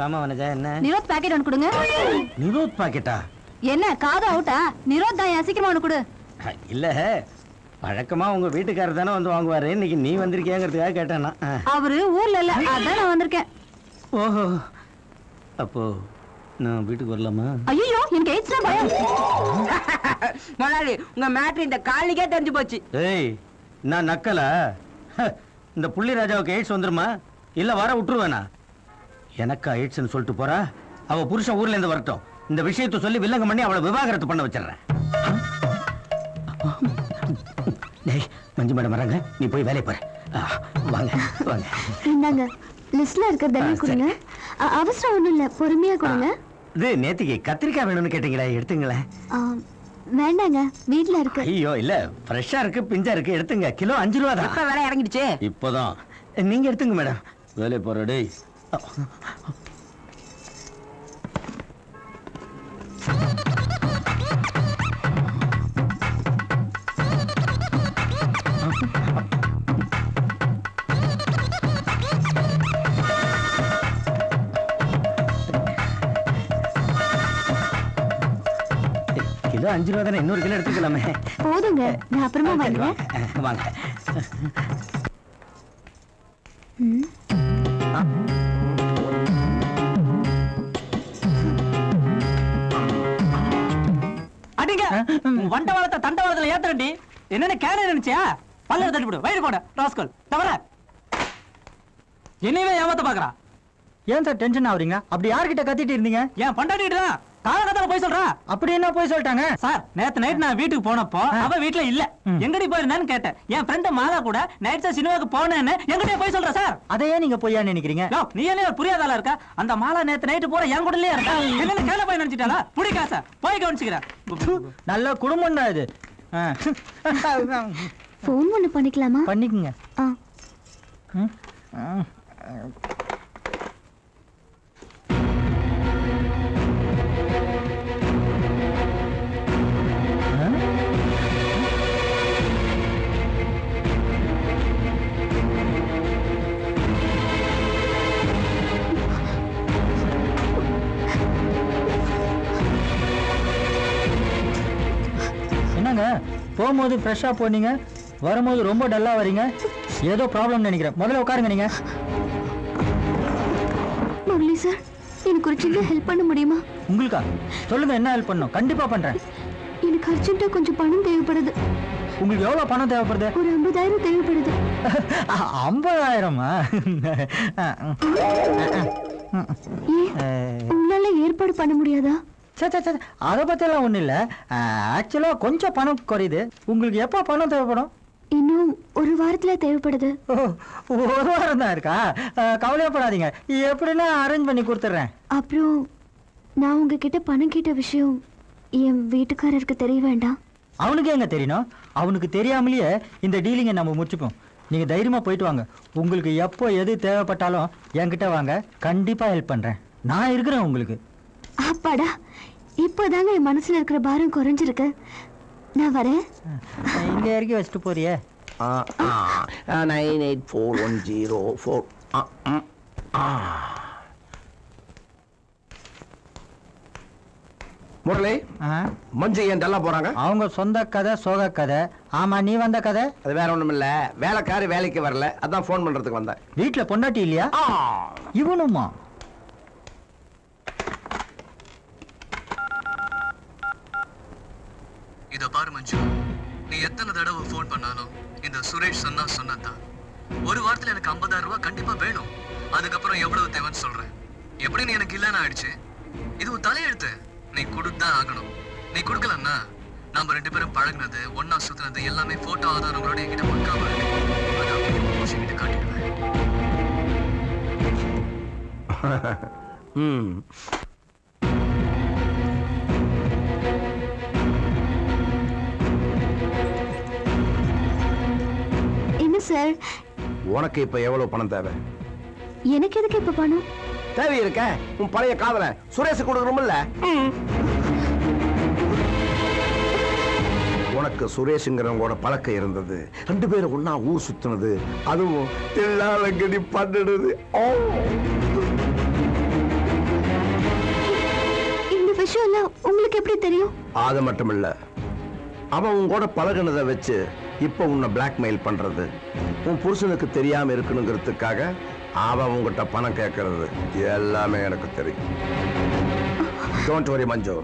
ஆமா வனஜா என்ன? நிரோத் பாக்கெட் ஒன்று கொடுங்க. நிரோத் பாக்கெட்டா என்ன காது அவுட்டா நிரோத் தான் சீக்கிரமா ஒன்று கொடு. இல்ல. வழக்கமா உங்க வீட்டுக்காரர் தானே வந்து வாங்குவாரு. இன்னைக்கு நீ வந்திருக்கியாங்கிறதுக்காக கேட்டேன் நான். ஆ. அவரு ஊர்ல இல்ல அதான் நான் வந்திருக்கேன். ஓஹோ. அப்போ நான் வீட்டுக்கு வரலாமா? ஐயோ எனக்கு எய்ட்ஸ் தான் பயம். முதலாளி உங்க மேட்ரு இந்த காலிக்கே தெரிஞ்சு போச்சு. ஏய் நான் நக்கல? இந்த புள்ளி ராஜாவுக்கு எய்ட்ஸ் வந்துருமா? இல்ல வர விட்டுருவேனா? எனக்கா எய்ட்ஸ்னு சொல்லிட்டு போறா? அவ புருஷன் ஊர்ல இருந்து வரட்டும். இந்த விஷயத்தை சொல்லி வில்லங்க பண்ணி அவளை விவாகரத்து பண்ண வச்சிடுறேன். டேய் மஞ்சு மேடம் வராங்க. நீ போய் வேலையை பாரு ஆ, வாங்க வாங்க. இந்தாங்க. லிஸ்ட்ல இருக்கிறது கொடுங்க. அவசரம் ஒண்ணும் இல்ல. பொறுமையா கொடுங்க. இது நேத்திக்கு கத்திரிக்காய் வேணும்னு கேட்டீங்களே எடுத்துங்களேன். வேண்டாங்க. வீட்ல இருக்கு. ஐயோ இல்ல. ஃப்ரெஷ்ஷா இருக்கு பிஞ்சா இருக்கு. எடுத்துங்க. கிலோ அஞ்சு ரூபா தான் இப்ப விலை இறங்கிடுச்சு. இப்போதான். நீங்க எடுத்துங்க மேடம். வேலை போற டேய். கிலோ அஞ்சு ரூபா தானே? இன்னொரு கிலோ எடுத்துக்கலாமே. போதுங்க. நான் அப்புறமா வாங்க. வாங்க. என்னென்ன கேன நினைச்சியா? பல்ல தட்டிவிடு வயிறு போட ராஸ்கல். தவற என்னையவே ஏமாத்த பாக்குறா. ஏன் சார் டென்ஷன் ஆகுறீங்க? அப்படி யார்கிட்ட கத்திட்டு இருந்தீங்க? ஏன் பண்டாடிட்டு தான். காலகத்தால போய் சொல்றா. அப்படி என்ன போய் சொல்லிட்டாங்க? சார் நேத்து நைட் நான் வீட்டுக்கு போனப்போ அவ வீட்ல இல்ல. எங்கடி போயிருந்தான்னு கேட்டேன். என் ஃப்ரெண்ட் மாலா கூட நைட் சார் சினிமாக்கு போனேன்னு எங்கிட்டே போய் சொல்ற சார். அதையே நீங்க பொய்யா நினைக்கிறீங்க? நீ என்ன புரியாதால இருக்கா? அந்த மாலா நேத்து நைட்டு போற என் கூடலயே இருக்கா? என்ன கேள போய் நினைச்சிட்டாளா? புடிக்கா சார். போய் கவனிச்சுக்கிறேன். நல்ல குடும்பம் தான் இது. ஃபோன் ஒண்ணு பண்ணிக்கலாமா? பண்ணிக்கங்க. என்னங்க போகும்போது ஃப்ரெஷ்ஷாக போனீங்க. வரும்போது ரொம்ப டல்லாக வரீங்க. ஏதோ ப்ராப்ளம் நினைக்கிறேன். முதல்ல உட்காருங்க நீங்க. முரளி சார் எனக்கு ஒரு சின்ன ஹெல்ப் பண்ண முடியுமா? உங்களுக்கா? சொல்லுங்க என்ன ஹெல்ப் பண்ணும் கண்டிப்பா பண்றேன். எனக்கு அர்ஜென்ட்டா கொஞ்சம் பணம் தேவைப்படுது. உங்களுக்கு எவ்வளவு பணம் தேவைப்படுது? ஒரு ஐம்பதாயிரம் தேவைப்படுது. ஐம்பதாயிரமா? உங்களால ஏற்பாடு பண்ண முடியாதா? சே சே சே அதை பற்றியெல்லாம் ஒன்றும் இல்லை. ஆக்சுவலாக கொஞ்சம் பணம் குறையுது. உங்களுக்கு எப்போ பணம் தேவைப்படும்? இன்னும் ஒரு வாரத்துல தேவைப்படுது. ஒரு வாரம் தான் இருக்கா? கவலையப்படாதீங்க. எப்படின்னா அரேஞ்ச் பண்ணி கொடுத்துட்றேன். அப்புறம் நான் உங்ககிட்ட பணம் கேட்ட விஷயம் என் வீட்டுக்காரருக்கு தெரிய வேண்டாம். அவனுக்கு எங்க தெரியணும்? அவனுக்கு தெரியாமலேயே இந்த டீலிங்கை நம்ம முடிச்சுப்போம். நீங்கள் தைரியமாக போயிட்டு வாங்க. உங்களுக்கு எப்போ எது தேவைப்பட்டாலும் என்கிட்ட வாங்க. கண்டிப்பாக ஹெல்ப் பண்ணுறேன் நான் இருக்கிறேன் உங்களுக்கு. அப்பாடா இப்போதாங்க என் மனசுல இருக்கிற பாரம் குறைஞ்சிருக்கு. நான் வரேன். இங்கே இறக்கி வச்சுட்டு போறியே. Nine eight four one zero four. Murali Manju ஏன் டல்லா போறாங்க? அவங்க சொந்த கதை சோக கதை. ஆமா நீ வந்த கதை? அது வேற ஒண்ணும் இல்ல. வேலைக்காரி வேலைக்கு வரல. அதான் ஃபோன் பண்றதுக்கு வந்தேன். வீட்ல பொண்டாட்டி இல்லையா? இவனுமா? இத பாரு மஞ்சு. நீ எத்தனை தடவை ஃபோன் பண்ணாலும் இந்த சுரேஷ் சொன்னா சொன்னதான் ஒரு வாரத்துல எனக்கு 50000 ரூபாய் கண்டிப்பா வேணும். அதுக்கப்புறம் எவ்வளவு தேவைன்னு சொல்றேன். எப்படி நீ எனக்கு இல்லைன்னு ஆயிடுச்சு? இது உன் தலையெழுத்து. நீ கொடுத்தான் ஆகணும். நீ கொடுக்கலன்னா நாம ரெண்டு பேரும் பழகுனது ஒன்னா சுத்தினது எல்லாமே போட்டோ ஆதாரங்களோட என்கிட்ட மக்காம இருக்கு. காட்டிடுவேன் என்ன சார்? உனக்கு இப்ப எவ்வளவு பணம் தேவை? எனக்கு எதுக்கு இப்ப பணம்? தேவை இருக்க. உன் பழைய காதலன் சுரேஷ் கொடுக்கணும்ல உனக்கு சுரேஷுங்கிறவங்களோட பழக்கம் இருந்தது. ரெண்டு பேரும் ஒண்ணா ஊர் சுத்துனது. அதுவும் தில்லாலங்கடி பண்ணிடுது இந்த விஷயம் உங்களுக்கு எப்படி தெரியும்? அது மட்டும் இல்ல அவன் உன் கூட பழகுனதை வச்சு இப்ப உன்னை பிளாக்மெயில் பண்றது. உன் புருஷனுக்கு தெரியாம இருக்கணுங்கிறதுக்காக அவன் உங்ககிட்ட பணம் கேட்கறது எல்லாமே எனக்கு தெரியும். டோன்ட் வரி மஞ்சு.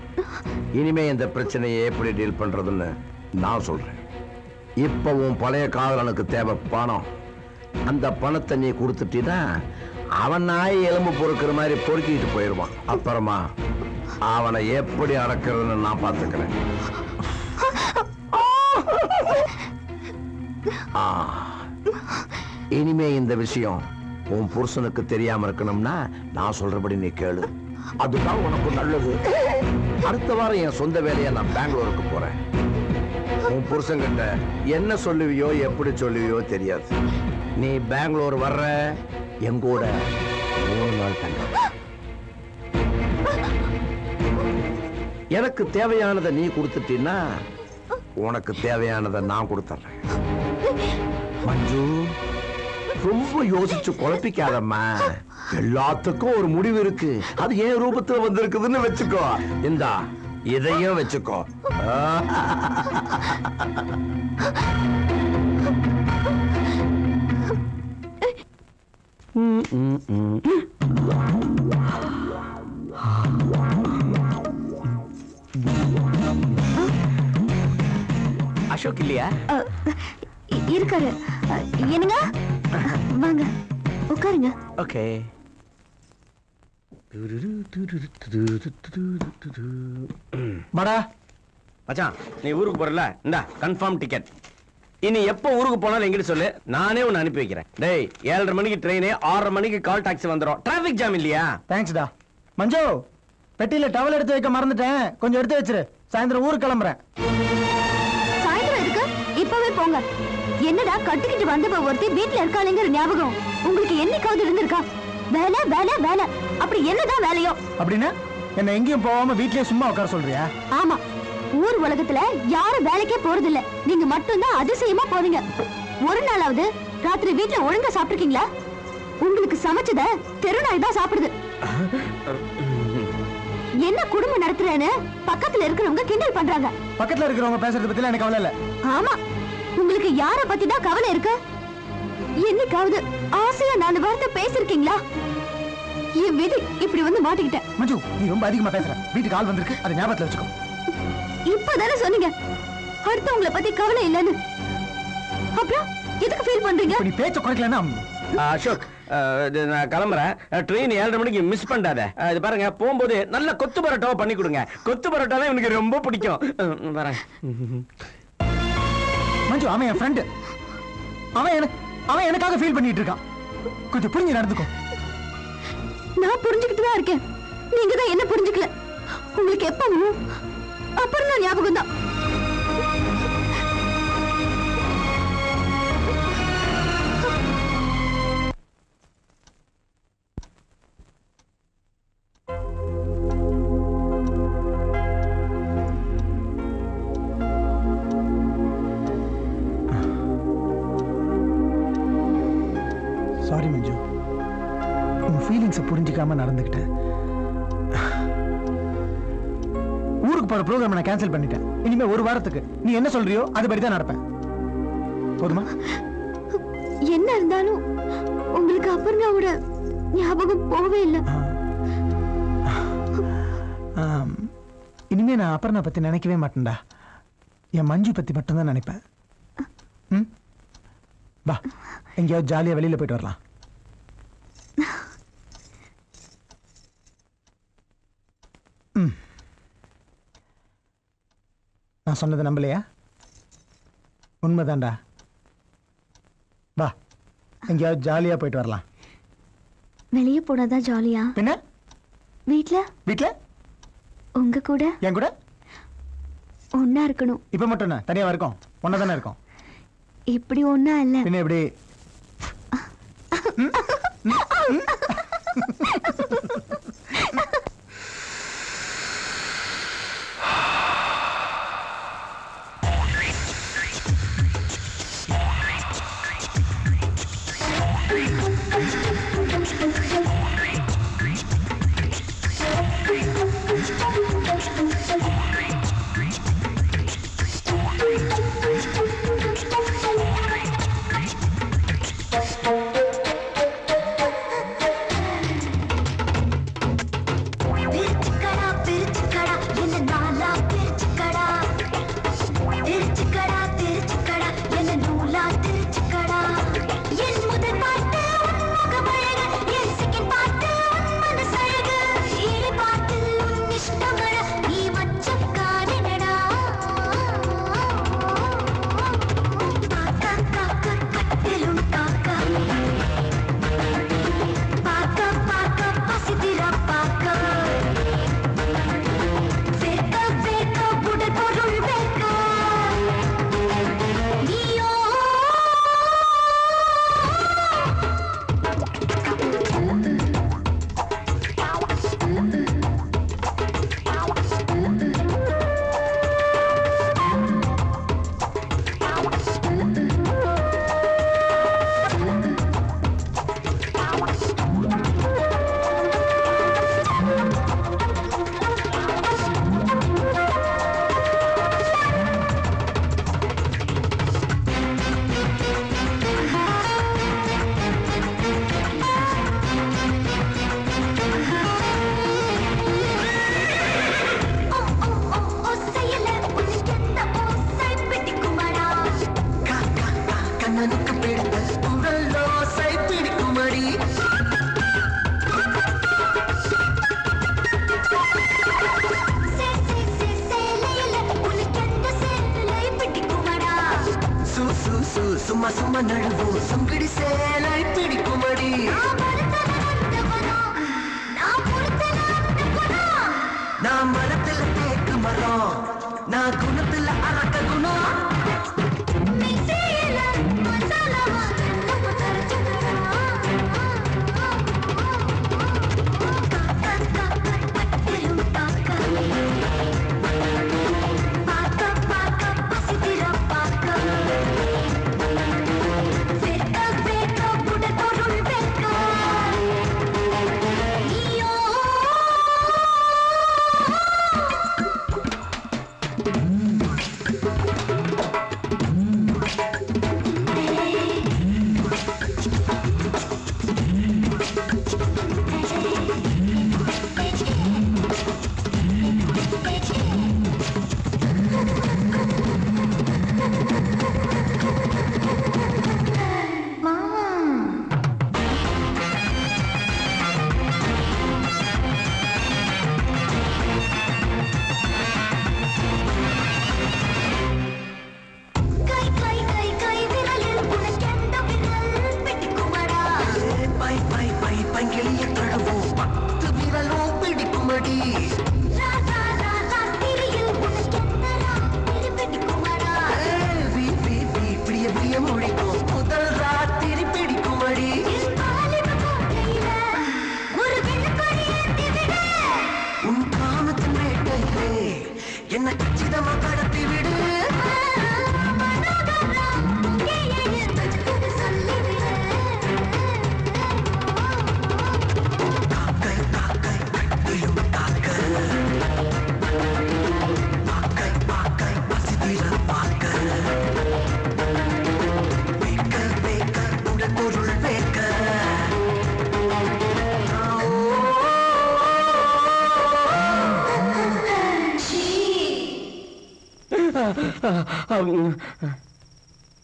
இனிமே இந்த பிரச்சனையை எப்படி டீல் பண்றதுன்னு நான் சொல்றேன். இப்ப உன் பழைய காதலனுக்கு தேவை பணம். அந்த பணத்தை நீ கொடுத்துட்டீன்னா அவன் நாய் எலும்பு பொறுக்கிற மாதிரி பொறுக்கிட்டு போயிடுவான். அப்புறமா அவனை எப்படி அடக்கிறதுன்னு நான் பார்த்துக்கிறேன் இனிமே இந்த விஷயம் உன் புருஷனுக்கு தெரியாம இருக்கணும்னா நான் சொல்றபடி நீ கேளு. அதுதான் உனக்கு நல்லது. அடுத்த வாரம் என் சொந்த வேலையை நான் பெங்களூருக்கு போறேன். உன் புருஷன்கிட்ட என்ன சொல்லுவியோ எப்படி சொல்லுவியோ தெரியாது. நீ பெங்களூர் வர்ற எங்கூட மூணு நாள் தங்க எனக்கு தேவையானதை நீ கொடுத்துட்டீன்னா உனக்கு தேவையானதை நான் கொடுத்துட்றேன். மஞ்சு ரொம்ப யோசிச்சு குழப்பிக்காதம்மா. எல்லாத்துக்கும் ஒரு முடிவு இருக்கு. அது என் ரூபத்துல வந்திருக்குதுன்னு வச்சுக்கோ. இந்தா இதையும் வச்சுக்கோ. அசோக் இல்லையா? இருக்காரு. என்னங்க? வாங்க. உட்காருங்க. ஓகே. படா மச்சான் நீ ஊருக்கு போறல இந்தா கன்ஃபார்ம் டிக்கெட் இனி எப்போ ஊருக்கு போனாலும் எங்கிட்ட சொல்லு. நானே உன்னை அனுப்பி வைக்கிறேன். டேய் ஏழரை மணிக்கு ட்ரெயின் ஆறரை மணிக்கு கால் டாக்ஸி வந்துடும் டிராபிக் ஜாம் இல்லையா? தேங்க்ஸ்டா மஞ்சு பெட்டியில டவல் எடுத்து வைக்க மறந்துட்டேன். கொஞ்சம் எடுத்து வச்சிரு. சாயந்தரம் ஊருக்கு கிளம்புறேன். சாயந்தரம் எதுக்கு? இப்பவே போங்க. என்னடா கட்டிக்கிட்டு வந்தவ ஒருத்தி வீட்ல இருக்காளுங்கிற ஞாபகம்? உங்களுக்கு என்னைக்காவது இருந்திருக்கா? வேலை வேலை வேலை. அப்படி என்னதான் வேலையோ? அப்படின்னா என்ன எங்கேயும் போகாம வீட்லயே சும்மா உட்கார சொல்றியா? ஆமா. ஊர் உலகத்துல யாரும் வேலைக்கே போறது இல்ல நீங்க மட்டும்தான் அதிசயமா போறீங்க ஒரு நாளாவது ராத்திரி வீட்ல ஒழுங்கா சாப்பிட்டுருக்கீங்களா? உங்களுக்கு சமைச்சத தெருநாய் தான் சாப்பிடுது. என்ன குடும்பம் நடத்துறேன்னு பக்கத்துல இருக்கிறவங்க கிண்டல் பண்றாங்க. பக்கத்துல இருக்கிறவங்க பேசுறத பத்திலாம் எனக்கு கவலை இல்ல. ஆமா. உங்களுக்கு யார பத்தி தான் கவலை இருக்கு? என்னைக்காவது ஆசையா நாலு வார்த்தை பேசிருக்கீங்களா? என் விதி இப்படி வந்து மாட்டிக்கிட்டேன். மஞ்சு நீ ரொம்ப அதிகமா பேசுற. வீட்டுக்கு ஆள் வந்திருக்கு அதை ஞாபகத்துல வச்சுக்கோ. இப்பதானே சொன்னீங்க. அடுத்தவங்கள பத்தி கவலை இல்லைன்னு. அப்புறம் எதுக்கு ஃபீல் பண்றீங்க? நீ பேச்ச குறைக்கலன்னா அசோக் அஹ், இது நான் கிளம்புறேன். ட்ரெயின் ஏழரை மணிக்கு மிஸ் பண்ணாத. இது பாருங்க போகும்போது நல்ல கொத்து பரோட்டாவை பண்ணி கொடுங்க. கொத்து பரோட்டா தான் எனக்கு ரொம்ப பிடிக்கும். வரேன். மஞ்சு அவன் என் ஃப்ரெண்டு அவன் எனக்கு அவன் எனக்காக ஃபீல் பண்ணிட்டு இருக்கான். கொஞ்சம் புரிஞ்சு நடந்துக்கோ. நான் புரிஞ்சுக்கிட்டு தான் இருக்கேன். நீங்க தான் என்ன புரிஞ்சுக்கல? உங்களுக்கு எப்பவும் அப்புறம் நான் ஞாபகம் தான் புரிஞ்சுக்காம நடந்துக்கிட்டேன் ஊருக்கு போற ப்ரோக்ராம் நான் கேன்சல் பண்ணிட்டேன். இனிமே ஒரு வாரத்துக்கு. நீ என்ன சொல்றியோ அதுபடி தான் நடப்பேன். போதுமா? என்ன இருந்தாலும் உங்களுக்கு அபர்ணாவோட ஞாபகம் போகவே இல்லை. இனிமே நான் அபர்ணா பத்தி நினைக்கவே மாட்டேன்டா. என் மஞ்சு பத்தி மட்டும்தான் நினைப்பேன். ம்? வா. எங்கேயாவது ஜாலியா வெளியில போயிட்டு வரலாம். நான் சொன்னதை நம்பலையா? உண்மைதான்டா. வா எங்கேயாவது ஜாலியா போயிட்டு வரலாம். வெளியே போனாதான் ஜாலியா. பின்ன? வீட்ல? வீட்ல? உங்க கூட? என் கூட? ஒன்னா இருக்கணும். இப்ப மட்டும் என்ன? தனியா இருக்கோம். ஒன்னா தானே இருக்கோம். இப்படி ஒன்னா இல்ல. பின்ன எப்படி?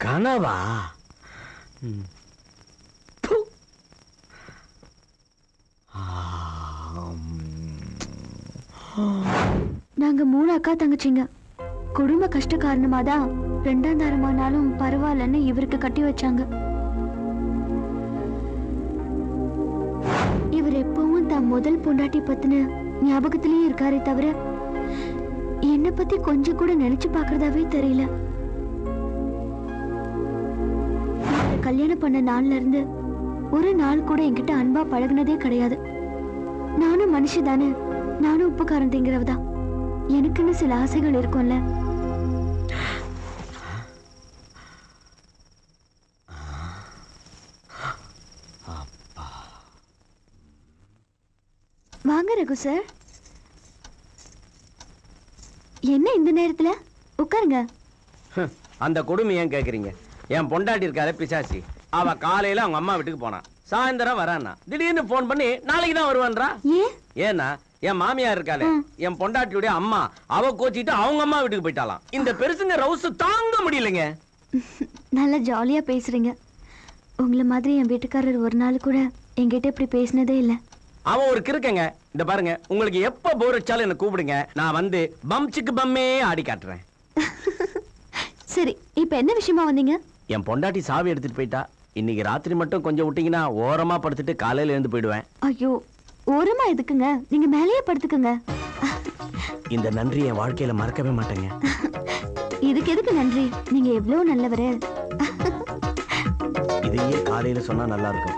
கனவா? நாங்க மூணு அக்கா தங்கச்சிங்க. குடும்ப கஷ்ட காரணமா தான் ரெண்டாம் தாரமானாலும் பரவாயில்லன்னு இவருக்கு கட்டி வச்சாங்க. இவர் எப்பவும் தான் முதல் பொண்டாட்டி பத்தின ஞாபகத்திலேயே இருக்காரே தவிர பத்தி கொஞ்சம் கூட நினைச்சு பார்க்கறதாவே தெரியல. கல்யாணம் பண்ண நாள்ல இருந்து ஒரு நாள் கூட என்கிட்ட அன்பா பழகுனதே கிடையாது. நானும் மனுஷி தானே நானும் உப்பு காரம் திங்கிறவதான் எனக்குன்னு சில ஆசைகள் இருக்கும்ல. வாங்க ரகு சார் என்ன இந்த நேரத்துல உட்காருங்க ஹம், அந்த கொடுமை ஏன் கேக்குறீங்க? என் பொண்டாட்டி இருக்காத பிசாசி. அவ காலையில அவங்க அம்மா வீட்டுக்கு போனான் சாயந்தரம் வரானா திடீர்னு போன் பண்ணி நாளைக்கு தான் வருவான்றா? ஏன் ஏன்னா என் மாமியார் இருக்காளே. என் பொண்டாட்டியுடைய அம்மா. அவ கோச்சிட்டு அவங்க அம்மா வீட்டுக்கு போயிட்டாலாம் இந்த பெருசுங்க ரவுஸ் தாங்க முடியலங்க. நல்லா ஜாலியா பேசுறீங்க. உங்களை மாதிரி என் வீட்டுக்காரர் ஒரு நாள் கூட என்கிட்ட இப்படி பேசினதே இல்லை. அவன் ஒரு கிறுக்கங்க. இந்த பாருங்க உங்களுக்கு எப்ப போர் வச்சாலும் என்ன கூப்பிடுங்க. நான் வந்து பம் சிக்கு பம்மே ஆடி காட்டுறேன். சரி இப்ப என்ன விஷயமா வந்தீங்க? என் பொண்டாட்டி சாவி எடுத்துட்டு போயிட்டா. இன்னைக்கு ராத்திரி மட்டும் கொஞ்சம் விட்டீங்கன்னா ஓரமா படுத்துட்டு காலையில எழுந்து போயிடுவேன். ஐயோ ஓரமா எதுக்குங்க? நீங்க மேலேயே படுத்துக்குங்க. இந்த நன்றி என் வாழ்க்கையில மறக்கவே மாட்டேங்க. இதுக்கு எதுக்கு நன்றி? நீங்க எவ்வளவு நல்லவரு. இதையே காலையில சொன்னா நல்லா இருக்கும்.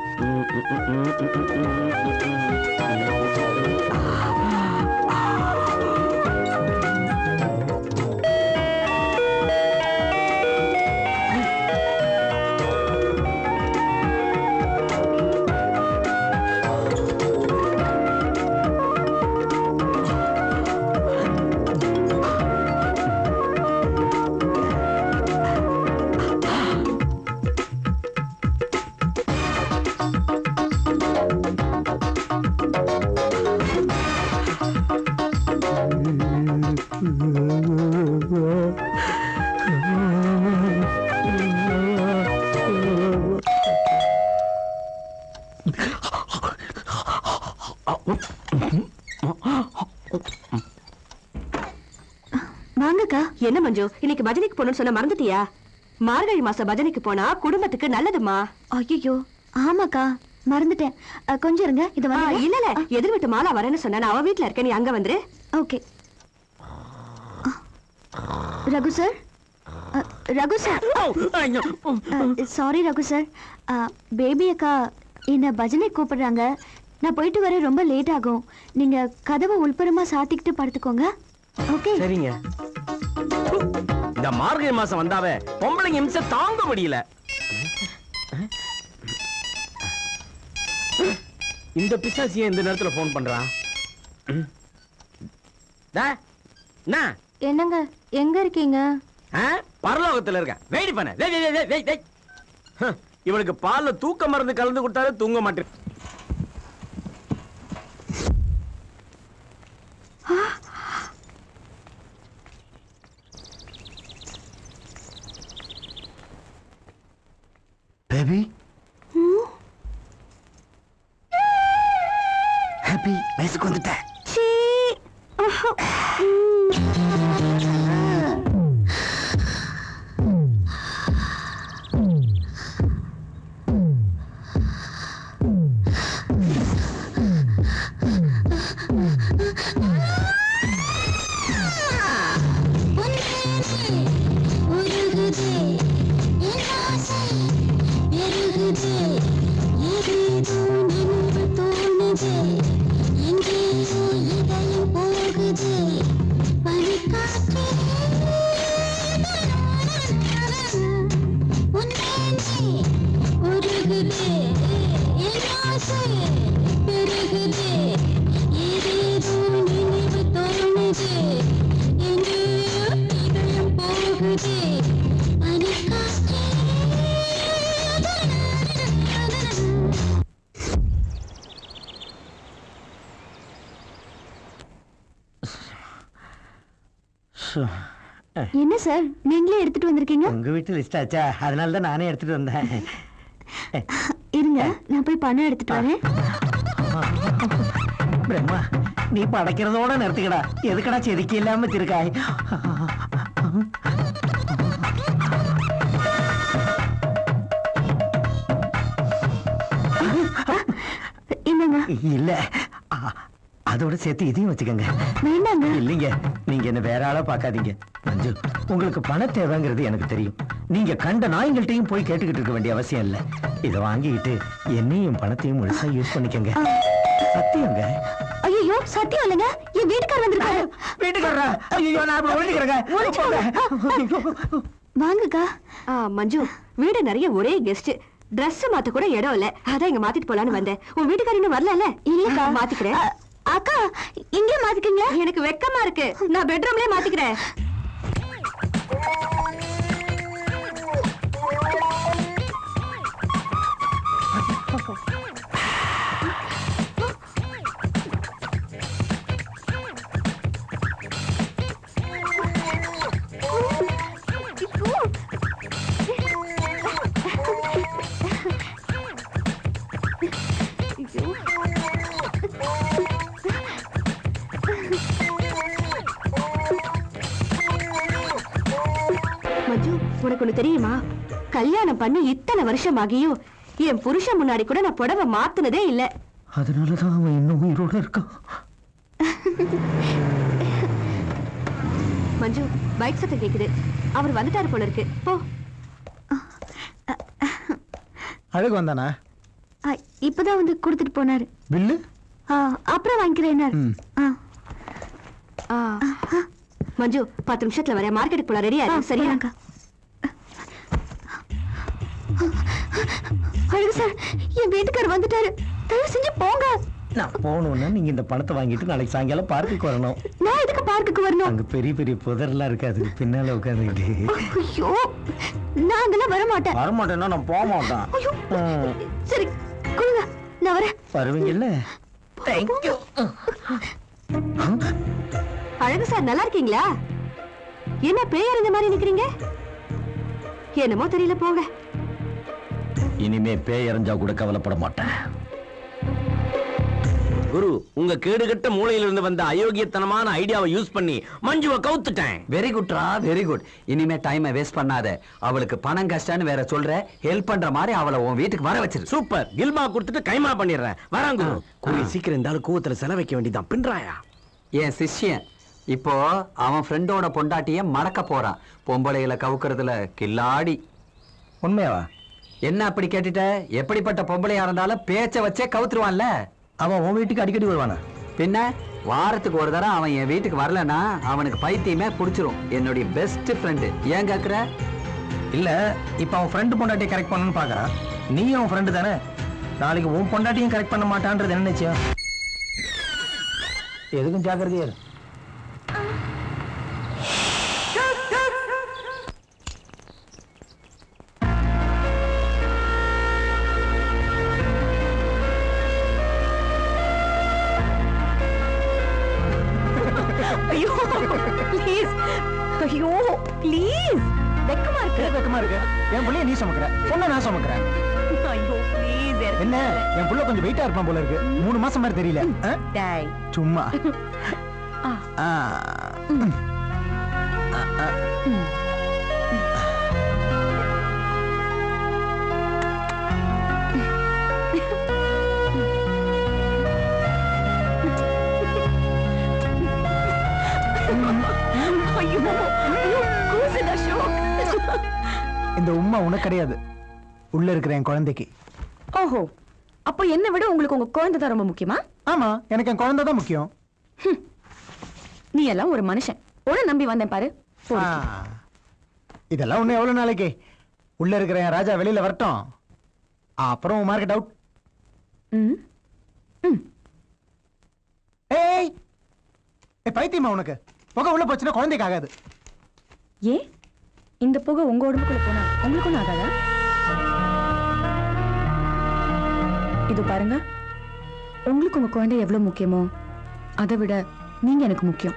இன்னைக்கு பஜனைக்கு போகணும்னு சொன்ன மறந்துட்டியா? மார்கழி மாசம் பஜனைக்கு போனா குடும்பத்துக்கு நல்லதுமா ஐயோ ஆமாக்கா மறந்துட்டேன். கொஞ்சம் இருங்க இது வந்து இல்ல இல்ல எதிர் வீட்டு மாலா வரேன்னு சொன்னா நான் அவ வீட்ல இருக்கேன் நீ அங்க வந்துரு. Okay. Raghu sir? Raghu sir. Sorry Raghu sir. Baby அக்கா என்ன பஜனை கூப்பிடுறாங்க. நான் போயிட்டு வர ரொம்ப லேட் ஆகும். நீங்க கதவை உள்புறமா சாத்திக்கிட்டு படுத்துக்கோங்க. ஓகே. சரிங்க. இந்த மார்கழி மாசம் வந்தாவே பொம்பளைங்க இம்சை தாங்க முடியல. இந்த பிசாசிய இந்த நேரத்துல போன் பண்றான்? என்னங்க எங்க இருக்கீங்க? பரலோகத்துல இருக்க. வெயிட் பண்ண. இவளுக்கு பால்ல தூக்க மருந்து கலந்து கொடுத்தாலே தூங்க மாட்டேன். பேபி ஹாப்பி வயசுக்கு வந்துட்ட என்ன சார் நீங்களே எடுத்துட்டு வந்திருக்கீங்க? உங்க வீட்டு லிஸ்ட் ஆச்சா? அதனால தான் நானே எடுத்துட்டு வந்தேன். இருங்க நான் போய் பணம் எடுத்துட்டு வரேன். பிரம்மா நீ படைக்கிறதோட நிறுத்திக்கடா. எதுக்கடா செதுக்கி இல்லாம வச்சிருக்காய்? இல்ல. அதோட சேர்த்து இதையும் வச்சுக்கோங்க. வேண்டாங்க. இல்லைங்க நீங்க என்ன வேற ஆளா பார்க்காதீங்க. மஞ்சு உங்களுக்கு பண தேவைங்கிறது எனக்கு தெரியும். நீங்க கண்ட நாய்கள்ட்டையும் போய் கேட்டுக்கிட்டு இருக்க வேண்டிய அவசியம் இல்ல. இதை வாங்கிக்கிட்டு என்னையும் பணத்தையும் முழுசா யூஸ் பண்ணிக்கோங்க. சத்தியங்க. ஐயோ சத்தியம் இல்லைங்க. என் வீட்டுக்கார் வந்திருக்காரு. வீட்டுக்காரரா? ஐயோ நான் இப்ப ஒழிக்கிறேங்க வாங்கக்கா. ஆ, மஞ்சு வீடு நிறைய ஒரே கெஸ்ட் Dress மாத்த கூட இடம் இல்ல. அதான் இங்க மாத்திட்டு போலான்னு வந்தேன். உன் வீட்டுக்காரர் இன்னும் வரல இல்லக்கா. மாத்திக்கிறேன். அக்கா இங்கே மாத்திக்கங்க எனக்கு வெக்கமா இருக்கு. நான் பெட்ரூம்லயே மாத்திக்கிறேன் உனக்கு தெரியுமா? கல்யாணம் பண்ணி இத்தனை வருஷம் ஆகியும் என் புருஷன் முன்னாடி கூட நான் புடவை மாத்துனதே இல்ல. அதனாலதான் அவன் இன்னும் உயிரோட இருக்கான். மஞ்சு பைக் சத்தம் கேக்குது. அவர் வந்துட்டாரு போல இருக்கு. போ. அழகு வந்தானா? இப்பதான் வந்து கொடுத்துட்டு போனாரு. பில்லு? ஆ, அப்புறம் வாங்கிக்கிறேன். மஞ்சு பத்து நிமிஷத்துல வரேன் மார்க்கெட்டுக்கு போல ரெடியா இரு. சரியா? அழகு சார் என் வீட்டுக்கார் வந்துட்டாரு. தயவு செஞ்சு போங்க. நான் போகணும்னா நீங்க இந்த பணத்தை வாங்கிட்டு நாளைக்கு சாயங்காலம் பார்க்குக்கு வரணும். நான் எதுக்கு பார்க்குக்கு வரணும்? அங்க பெரிய பெரிய புதர்லாம் இருக்காது பின்னால உட்காந்துக்கிட்டு. ஐயோ நான் அங்கெல்லாம் வர மாட்டேன் வரமாட்டேன்னா நான் போக மாட்டேன். சரி கொடுங்க நான் வரேன். வருவீங்கல்ல தேங்க்யூ அழகு சார் நல்லா இருக்கீங்களா? என்ன பேய் அறிஞ்ச மாதிரி நிக்கிறீங்க? என்னமோ தெரியல போங்க. இனிமே பேய் எறிஞ்சா கூட கவலைப்பட மாட்டேன். குரு உங்க கேடுகட்ட மூளையில இருந்து வந்த அயோக்கியத்தனமான ஐடியாவை யூஸ் பண்ணி மஞ்சுவை கவுத்துட்டேன். வெரி குட்ரா வெரி குட் இனிமே டைமை வேஸ்ட் பண்ணாத. அவளுக்கு பணம் கஷ்டம்னு வேற சொல்ற. ஹெல்ப் பண்ற மாதிரி அவளை உன் வீட்டுக்கு வர வச்சிரு. சூப்பர் கில்மா கொடுத்துட்டு கைமா பண்ணிடுறேன். வராங்க குரு. சீக்கிரம் இருந்தாலும் கூவத்துல செலவைக்க வேண்டியதான் பின்றாயா? என் சிஷ்யன். இப்போ அவன் ஃப்ரெண்டோட பொண்டாட்டிய மடக்க போறான். பொம்பளைகளை கவுக்கிறதுல கில்லாடி. உண்மையாவா? என்ன அப்படி கேட்டுட்ட? எப்படிப்பட்ட பொம்பளையா இருந்தாலும் பேச்ச வச்சே கவுத்துருவான்ல. அவன் உன் வீட்டுக்கு அடிக்கடி வருவானா? பின்ன வாரத்துக்கு ஒரு தடவை அவன் என் வீட்டுக்கு வரலனா அவனுக்கு பைத்தியமே புடிச்சிரும். என்னுடைய பெஸ்ட் ஃப்ரெண்டு ஏன் கேக்குற? இல்ல இப்ப அவன் ஃப்ரெண்டு பொண்டாட்டியை கரெக்ட் பண்ணணும்னு பாக்குறான் நீ அவன் ஃப்ரெண்டு தானே? நாளைக்கு உன் பொண்டாட்டியும் கரெக்ட் பண்ண மாட்டான்றது என்ன நிச்சயம் எதுக்கும் ஜாக்கிரதையா இரு. இருப்பான் போல இருக்கு. மூணு மாசம் மாதிரி தெரியல. சும்மா. இந்த உம்மா உனக்கு கிடையாது. உள்ள இருக்கிற என் குழந்தைக்கு. ஓஹோ. அப்போ என்ன விட உங்களுக்கு உங்க குழந்தை தான் ரொம்ப முக்கியமா? ஆமா எனக்கு என் குழந்தை தான் முக்கியம் நீ எல்லாம் ஒரு மனுஷன். உன நம்பி வந்தேன் பாரு. இதெல்லாம் ஒண்ணு எவ்வளவு நாளைக்கு? உள்ள இருக்கிற என் ராஜா வெளியில வரட்டும். அப்புறம் மார்க்கெட் அவுட் ஏய் பைத்தியமா உனக்கு? புகை உள்ள போச்சுன்னா குழந்தைக்கு ஆகாது. ஏ இந்த புகை உங்க உடம்புக்குள்ள போனா உங்களுக்கு ஒன்றும் ஆகாதா? இது பாருங்க. உங்களுக்கு உங்க குழந்தை எவ்வளவு முக்கியமோ அதை விட நீங்க எனக்கு முக்கியம்.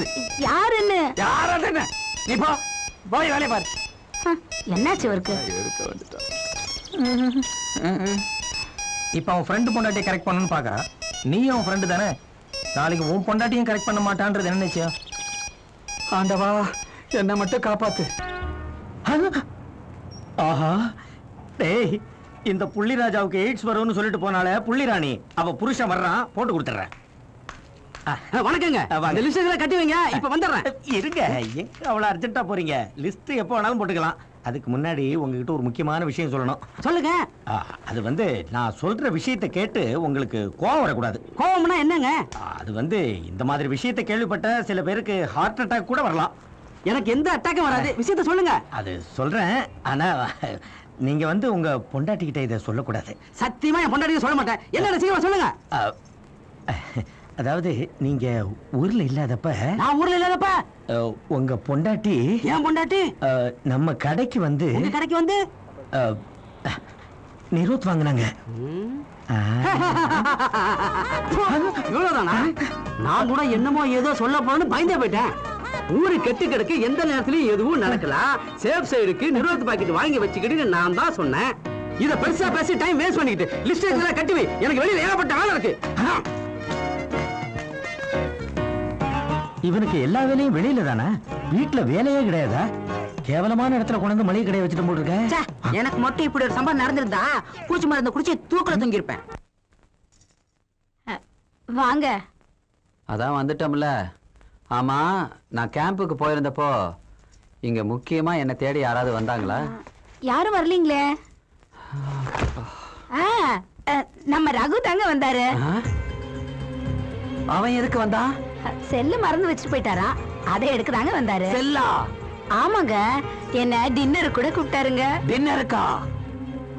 கேக்குது. யாருன்னு? யாராவது என்ன நீ போ. போய் வேலையை பாரு. என்னாச்சு இவருக்கு? இருக்க வந்துட்டான் இப்ப அவன் ஃப்ரெண்டு பொண்டாட்டியை கரெக்ட் பண்ணணும்னு பாக்குறான் நீயும் அவன் ஃப்ரெண்டு தானே? நாளைக்கு உன் பொண்டாட்டியும் கரெக்ட் பண்ண மாட்டான்றது என்ன நிச்சயம்? ஆண்டவா என்ன மட்டும் காப்பாத்து. ஆஹா. டேய் இந்த புள்ளிராஜாவுக்கு எய்ட்ஸ் வரும்னு சொல்லிட்டு போனாலே புள்ளிராணி அவ புருஷன் வர்றான் போட்டு கொடுத்துறேன் வணக்கங்க. இந்த லிஸ்ட் கட்டி வைங்க. இப்ப வந்துடுறேன். இருங்க. எங்க அவ்வளவு அர்ஜென்ட்டா போறீங்க? லிஸ்ட் எப்போ வேணாலும் போட்டுக்கலாம். அதுக்கு முன்னாடி உங்ககிட்ட ஒரு முக்கியமான விஷயம் சொல்லணும். சொல்லுங்க. அது வந்து நான் சொல்ற விஷயத்தை கேட்டு உங்களுக்கு கோவம் வரக்கூடாது. கோவம்னா என்னங்க? அது வந்து இந்த மாதிரி விஷயத்தை கேள்விப்பட்ட சில பேருக்கு ஹார்ட் அட்டாக் கூட வரலாம். எனக்கு எந்த அட்டாக்கும் வராது. விஷயத்த சொல்லுங்க. அது சொல்றேன். ஆனா நீங்க வந்து உங்க பொண்டாட்டி கிட்ட இதை சொல்லக்கூடாது. சத்தியமா என் பொண்டாட்டியும் சொல்ல மாட்டேன். என்ன சீக்கிரம் சொல்லுங்க. அதாவது நீங்க ஊர்ல இல்லாதப்ப நான் ஊர்ல இல்லாதப்ப? உங்க பொண்டாட்டி ஏன் பொண்டாட்டி? நம்ம கடைக்கு வந்து உங்க கடைக்கு வந்து? நிரோத் வாங்கினாங்க. இவ்வளவுதானா? நான் கூட என்னமோ ஏதோ சொல்ல போறேன்னு பயந்தே போயிட்டேன். ஊரு கெட்டு கிடக்கு எந்த நேரத்துலயும் எதுவும் நடக்கலாம் சேஃப் சைடுக்கு நிறுவனத்து பாக்கெட் வாங்கி வச்சுக்கிட்டு நான் தான் சொன்னேன். இத பெருசா பேசி டைம் வேஸ்ட் பண்ணிக்கிட்டு லிஸ்ட் கட்டி வை. எனக்கு வெளியில ஏகப்பட்ட வேலை இருக்கு. இவனுக்கு எல்லா வேலையும் வெளியில தானே? வீட்டுல வேலையே கிடையாதா? கேவலமான இடத்துல கொண்டு வந்து மளிகை கடையை வச்சுட்டு போட்டுருக்க? ச்சே, எனக்கு மட்டும் இப்படி ஒரு சம்பவம் நடந்திருந்தா பூச்சி மருந்து குடிச்சு தூக்கல தூங்கியிருப்பேன். வாங்க. அதான் வந்துட்டோம்ல. ஆமா நான் கேம்புக்கு போயிருந்தப்போ இங்க முக்கியமா என்ன தேடி யாராவது வந்தாங்களா? யாரும் வரலீங்களே? நம்ம ரகு தாங்க வந்தாரு. அவன் எதுக்கு வந்தா செல்லு மறந்து வச்சுட்டு போயிட்டாரா? அதை எடுக்க தாங்க வந்தாரு. செல்லா? ஆமாங்க. என்ன டின்னர் கூட கூப்பிட்டாருங்க. டின்னருக்கா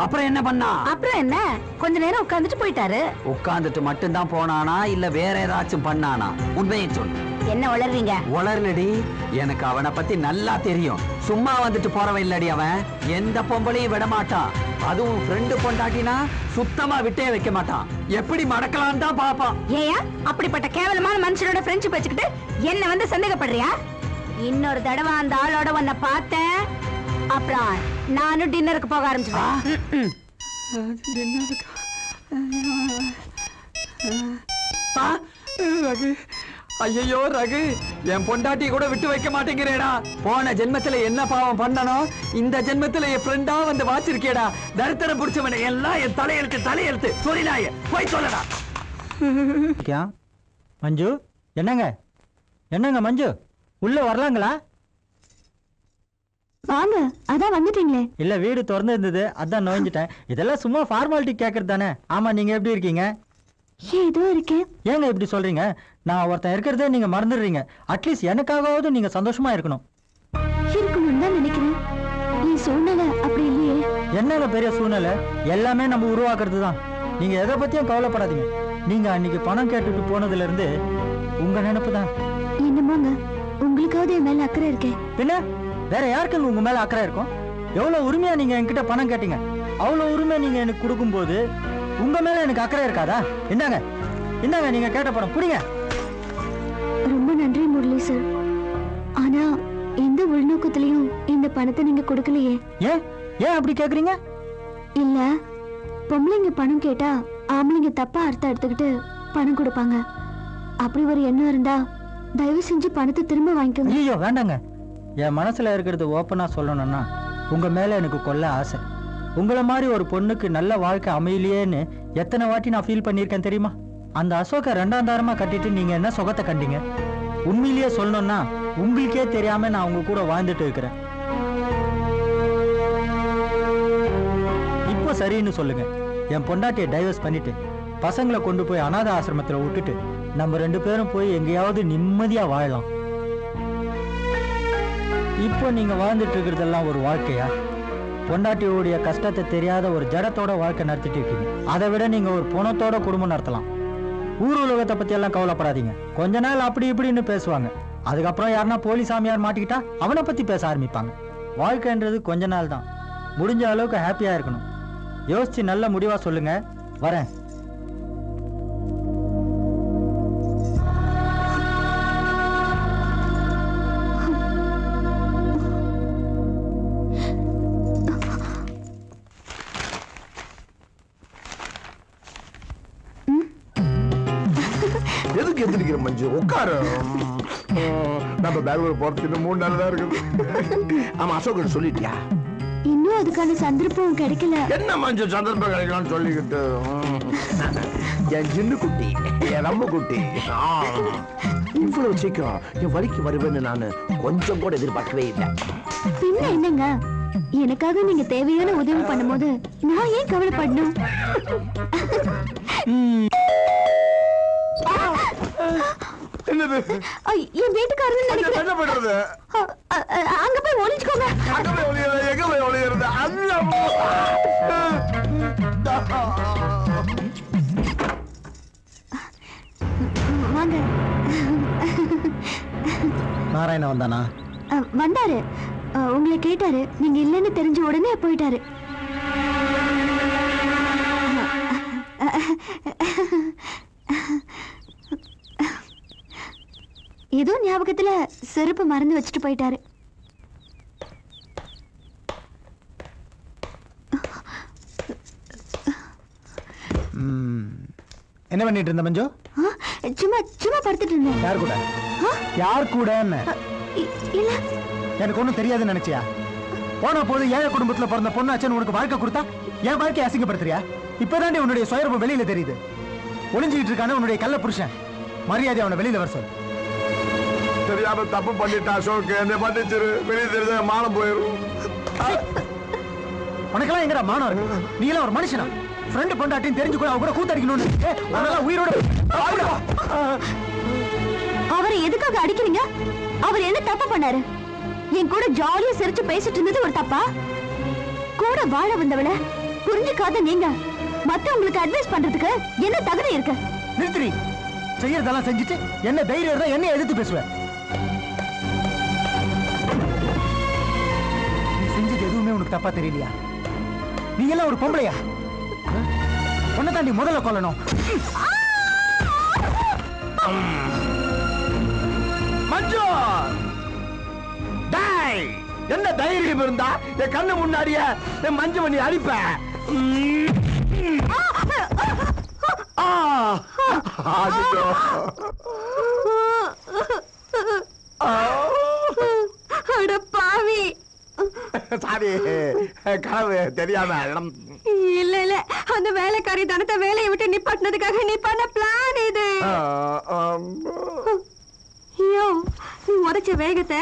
அப்புறம் என்ன பண்ணா? அப்புறம் என்ன? கொஞ்ச நேரம் உட்கார்ந்துட்டு போயிட்டாரு. உட்கார்ந்துட்டு மட்டும்தான் போனானா இல்ல வேற ஏதாச்சும் பண்ணானா? உண்மையை சொல்லு. என்ன வளர்றீங்க உளறலடி. எனக்கு அவனை பத்தி நல்லா தெரியும். சும்மா வந்துட்டு போறவன் இல்லடி அவன். எந்த பொம்பளையும் விட மாட்டான். அதுவும் ஃப்ரெண்டு பொண்டாட்டினா சுத்தமா விட்டே வைக்க மாட்டான். எப்படி மடக்கலாம் தான் பாப்பான் ஏயா அப்படிப்பட்ட கேவலமான மனுஷனோட ஃப்ரெண்ட்ஷிப் வச்சுக்கிட்டு என்ன வந்து சந்தேகப்படுறியா? இன்னொரு தடவை அந்த ஆளோட உன்னை பார்த்தேன். அப்புறம் நானும் டின்னருக்கு போக ஆரம்பிச்சிடுவேன் ரகு. ஐயோ ரகு. என் பொண்டாட்டி கூட விட்டு வைக்க மாட்டேங்கிறேடா. போன ஜென்மத்துல என்ன பாவம் பண்ணனோ இந்த ஜென்மத்துல என் ஃப்ரெண்டா வந்து வாச்சிருக்கேடா தரித்திரம் பிடிச்சவனை எல்லாம் என் தலையெழுத்து தலையெழுத்து. சொல்லிடாய போய் சொல்லடா. மஞ்சு. என்னங்க? என்னங்க மஞ்சு? உள்ள வரலாங்களா? வாங்க அதான் வந்துட்டீங்களே. இல்ல வீடு திறந்து இருந்தது அதான் நோய்ஞ்சிட்டேன் இதெல்லாம் சும்மா ஃபார்மாலிட்டி கேட்கறது தானே ஆமா நீங்க எப்படி இருக்கீங்க? ஏதோ இருக்கேன் ஏங்க இப்படி சொல்றீங்க? நான் ஒருத்தன் இருக்கிறதே நீங்க மறந்துடுறீங்க. அட்லீஸ்ட் எனக்காகவாவது நீங்க சந்தோஷமா இருக்கணும். இருக்கணும்னு தான் நினைக்கிறேன். என் சூழ்நிலை அப்படி இல்லையே. என்னங்க பெரிய சூழ்நிலை? எல்லாமே நம்ம உருவாக்குறது தான் நீங்க எதை பத்தியும் கவலைப்படாதீங்க. நீங்க அன்னைக்கு பணம் கேட்டுட்டு போனதுல இருந்து உங்க நினைப்பு தான் என்னமோங்க உங்களுக்காவது என் மேல அக்கறை இருக்கேன் பின்ன? வேற யாருக்குங்க உங்க மேல அக்கறை இருக்கும்? எவ்வளவு உரிமையா நீங்க என்கிட்ட பணம் கேட்டீங்க? அவ்வளவு உரிமை நீங்க எனக்கு கொடுக்கும்போது உங்க மேல எனக்கு அக்கறை இருக்காதா? என்னங்க என்னங்க நீங்க கேட்ட பணம். புடிங்க. ரொம்ப நன்றி முரளி சார் ஆனா எந்த உள்நோக்கத்திலையும் இந்த பணத்தை நீங்க கொடுக்கலையே. ஏன்? ஏன் அப்படி கேக்குறீங்க? இல்ல பொம்பளைங்க பணம் கேட்டா ஆம்பளைங்க தப்பா அர்த்தம் எடுத்துக்கிட்டு பணம் கொடுப்பாங்க. அப்படி ஒரு எண்ணம் இருந்தா தயவு செஞ்சு பணத்தை திரும்ப வாங்கிக்கோங்க. ஐயோ வேண்டாங்க. என் மனசுல இருக்கிறது ஓப்பனா சொல்லணும்னா உங்க மேல எனக்கு கொல்ல ஆசை. உங்களை மாதிரி ஒரு பொண்ணுக்கு நல்ல வாழ்க்கை அமையலையேன்னு எத்தனை வாட்டி நான் ஃபீல் பண்ணியிருக்கேன் தெரியுமா? அந்த அசோகை ரெண்டாம் தாரமா கட்டிட்டு நீங்க என்ன சுகத்தை கண்டீங்க? உண்மையிலேயே சொல்லணும்னா உங்களுக்கே தெரியாம நான் உங்க கூட வாழ்ந்துட்டு இருக்கிறேன். இப்போ சரின்னு சொல்லுங்க. என் பொண்டாட்டியை டைவர்ஸ் பண்ணிட்டு பசங்களை கொண்டு போய் அனாத ஆசிரமத்தில் விட்டுட்டு நம்ம ரெண்டு பேரும் போய் எங்கேயாவது நிம்மதியாக வாழலாம். இப்போ நீங்க வாழ்ந்துட்டு இருக்கிறதெல்லாம் ஒரு வாழ்க்கையா? பொண்டாட்டியோடைய கஷ்டத்தை தெரியாத ஒரு ஜடத்தோட வாழ்க்கை நடத்திட்டு இருக்கீங்க அதை விட நீங்க ஒரு புணத்தோட குடும்பம் நடத்தலாம். ஊர் உலகத்தை பத்தி எல்லாம் கவலைப்படாதீங்க. கொஞ்ச நாள் அப்படி இப்படின்னு பேசுவாங்க. அதுக்கப்புறம் யாருன்னா போலி சாமியார் மாட்டிக்கிட்டா அவனை பத்தி பேச ஆரம்பிப்பாங்க. வாழ்க்கைன்றது கொஞ்ச நாள் தான் முடிஞ்ச அளவுக்கு ஹாப்பியா இருக்கணும். யோசிச்சு நல்ல முடிவா சொல்லுங்க. வரேன். ம், நம்ம பெங்களூர் போறதுக்கு இன்னும் மூணு நாள் தான் இருக்குது. ஆமா அசோக் சொல்லிட்டியா? இன்னும் அதுக்கான சந்தர்ப்பம் கிடைக்கல. என்ன மஞ்சு சந்தர்ப்பம் கிடைக்கலாம்னு சொல்லிக்கிட்டு. என் ஜின்னு குட்டி என் குட்டி. இவ்வளவு சீக்கிரம் என் வழிக்கு வருவேன்னு நான் கொஞ்சம் கூட எதிர்பார்க்கவே இல்லை. பின்ன என்னங்க? எனக்காக நீங்க தேவையான உதவி பண்ணும்போது நான் ஏன் கவலைப்படணும்? என்னது? என் வீட்டுக்காரர் என்ன பண்றது அங்க போய் ஒளிச்சுக்கோங்க அங்க போய் ஒளியறது எங்க போய் ஒளியறது அல்ல வாங்க. நாராயணன் வந்தானா? வந்தாரு. உங்களை கேட்டாரு. நீங்க இல்லைன்னு தெரிஞ்ச உடனே போயிட்டாரு. ஏதோ ஞாபகத்துல செருப்பு மறந்து வச்சுட்டு போயிட்டாரு. என்ன பண்ணிட்டு இருந்த மஞ்சு? சும்மா சும்மா படுத்துட்டு இருந்தேன். யார் கூட? யார் கூட இல்ல. எனக்கு ஒண்ணும் தெரியாதுன்னு நினைச்சியா? போன போது ஏழை குடும்பத்துல பிறந்த பொண்ணாச்சன் உனக்கு வாழ்க்கை கொடுத்தா என் வாழ்க்கையை அசிங்கப்படுத்துறியா? இப்பதாண்டி உன்னுடைய சுயரூபம் வெளியில தெரியுது. ஒளிஞ்சுக்கிட்டு இருக்கான உன்னுடைய கள்ள புருஷன். மரியாதை அவனை வெளியில வர சொல் தெரியாம தப்பு பண்ணிட்டா அசோக் என்ன பண்ணிச்சிரு வெளியே தெரிஞ்ச மானம் போயிரும். உனக்கெல்லாம் எங்கடா மானம் இருக்கு? நீ எல்லாம் ஒரு மனுஷனா? ஃப்ரெண்டு பொண்டாட்டின்னு தெரிஞ்சு கூட அவ கூட கூத்தடிக்கணும்னு உன்னெல்லாம் உயிரோட அவரை எதுக்காக அடிக்கிறீங்க? அவர் என்ன தப்பு பண்ணாரு? என் கூட ஜாலியா சிரிச்சு பேசிட்டு இருந்தது ஒரு தப்பா? கூட வாழ வந்தவள புரிஞ்சுக்காத நீங்க. மத்தவங்களுக்கு அட்வைஸ் பண்றதுக்கு என்ன தகுதி இருக்கு? நிறுத்திரி செய்யறதெல்லாம் செஞ்சுட்டு என்ன தைரியம் என்ன எதிர்த்து பேசுவ. எதுவுமே உனக்கு தப்பா தெரியலையா? நீ எல்லாம் ஒரு பொம்பளையா? உன்னை தாண்டி முதல்ல கொல்லணும். மஞ்சு! என்ன தைரியம் இருந்தா என் கண்ணு முன்னாடியே என் மஞ்சு பண்ணி அடிப்ப? அட பாவி. சாரி கனவு தெரியாம இடம். இல்ல இல்ல. அந்த வேலைக்காரி தனத்தை வேலையை விட்டு நிப்பாட்டினதுக்காக நீ பண்ண பிளான் இது. ஐயோ நீ உதைச்ச வேகத்தை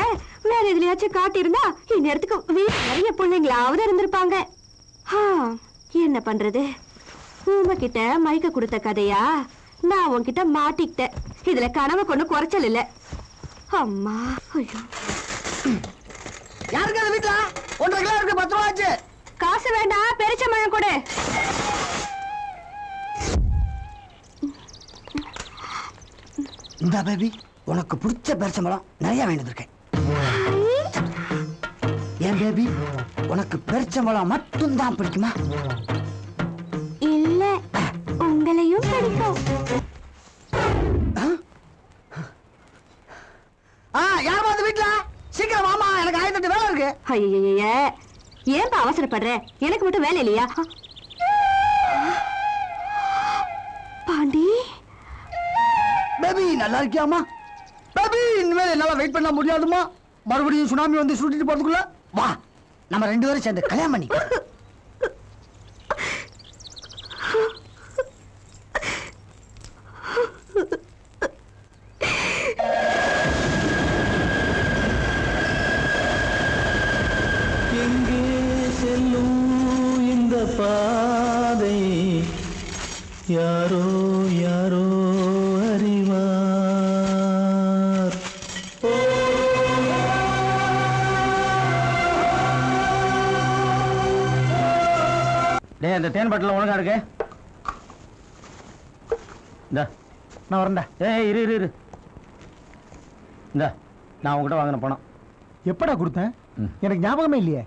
வேற எதுலயாச்சும் காட்டியிருந்தா இந்நேரத்துக்கு வீட்டு நிறைய பிள்ளைங்களாவது இருந்திருப்பாங்க. என்ன பண்றது? உங்ககிட்ட மயக்க கொடுத்த கதையா? நான் உன்கிட்ட மாட்டிக்கிட்டேன். இதுல கனவு கொண்டு குறைச்சல் இல்ல. அம்மா ஐயோ. யாருக்கு அந்த வீட்டுல ஒன்றரை கிலோ இருக்கு பத்து ரூபா ஆச்சு. காசு வேண்டாம் பெரிச்சம்பழம் கொடு. இந்த பேபி உனக்கு பிடிச்ச பெருச்சம்பழம் நிறைய வேண்டியது இருக்கேன் ஏன் பேபி உனக்கு பெருச்சம்பழம் மட்டும்தான் பிடிக்குமா? இல்ல உங்களையும் பிடிக்கும். ஆ? யாரமா அந்த வீட்டுல சீக்கிரம் வாமா எனக்கு ஆயிரத்தி வேலை இருக்கு. ஐய ஏன்பா அவசரப்படுற? எனக்கு மட்டும் வேலை இல்லையா? பாண்டி? பேபி நல்லா இருக்கியாமா பேபி இனிமேல் என்னால வெயிட் பண்ண முடியாதுமா மறுபடியும் சுனாமி வந்து சுட்டிட்டு போறதுக்குள்ள வா நம்ம ரெண்டு பேரும் சேர்ந்து கல்யாணம் பண்ணி எங்கே செல்லும் இந்த இந்த பாதை யாரோ யாரோ அறிவார். டேய் அந்த தேன் பாட்டில் ஒழுங்கா இருக்கு. இந்த நான் வரேன்டா. ஏய் இரு இரு இரு. இந்த நான் உங்ககிட்ட வாங்கின பணம். எப்படா கொடுத்தேன்? எனக்கு ஞாபகமே இல்லையே.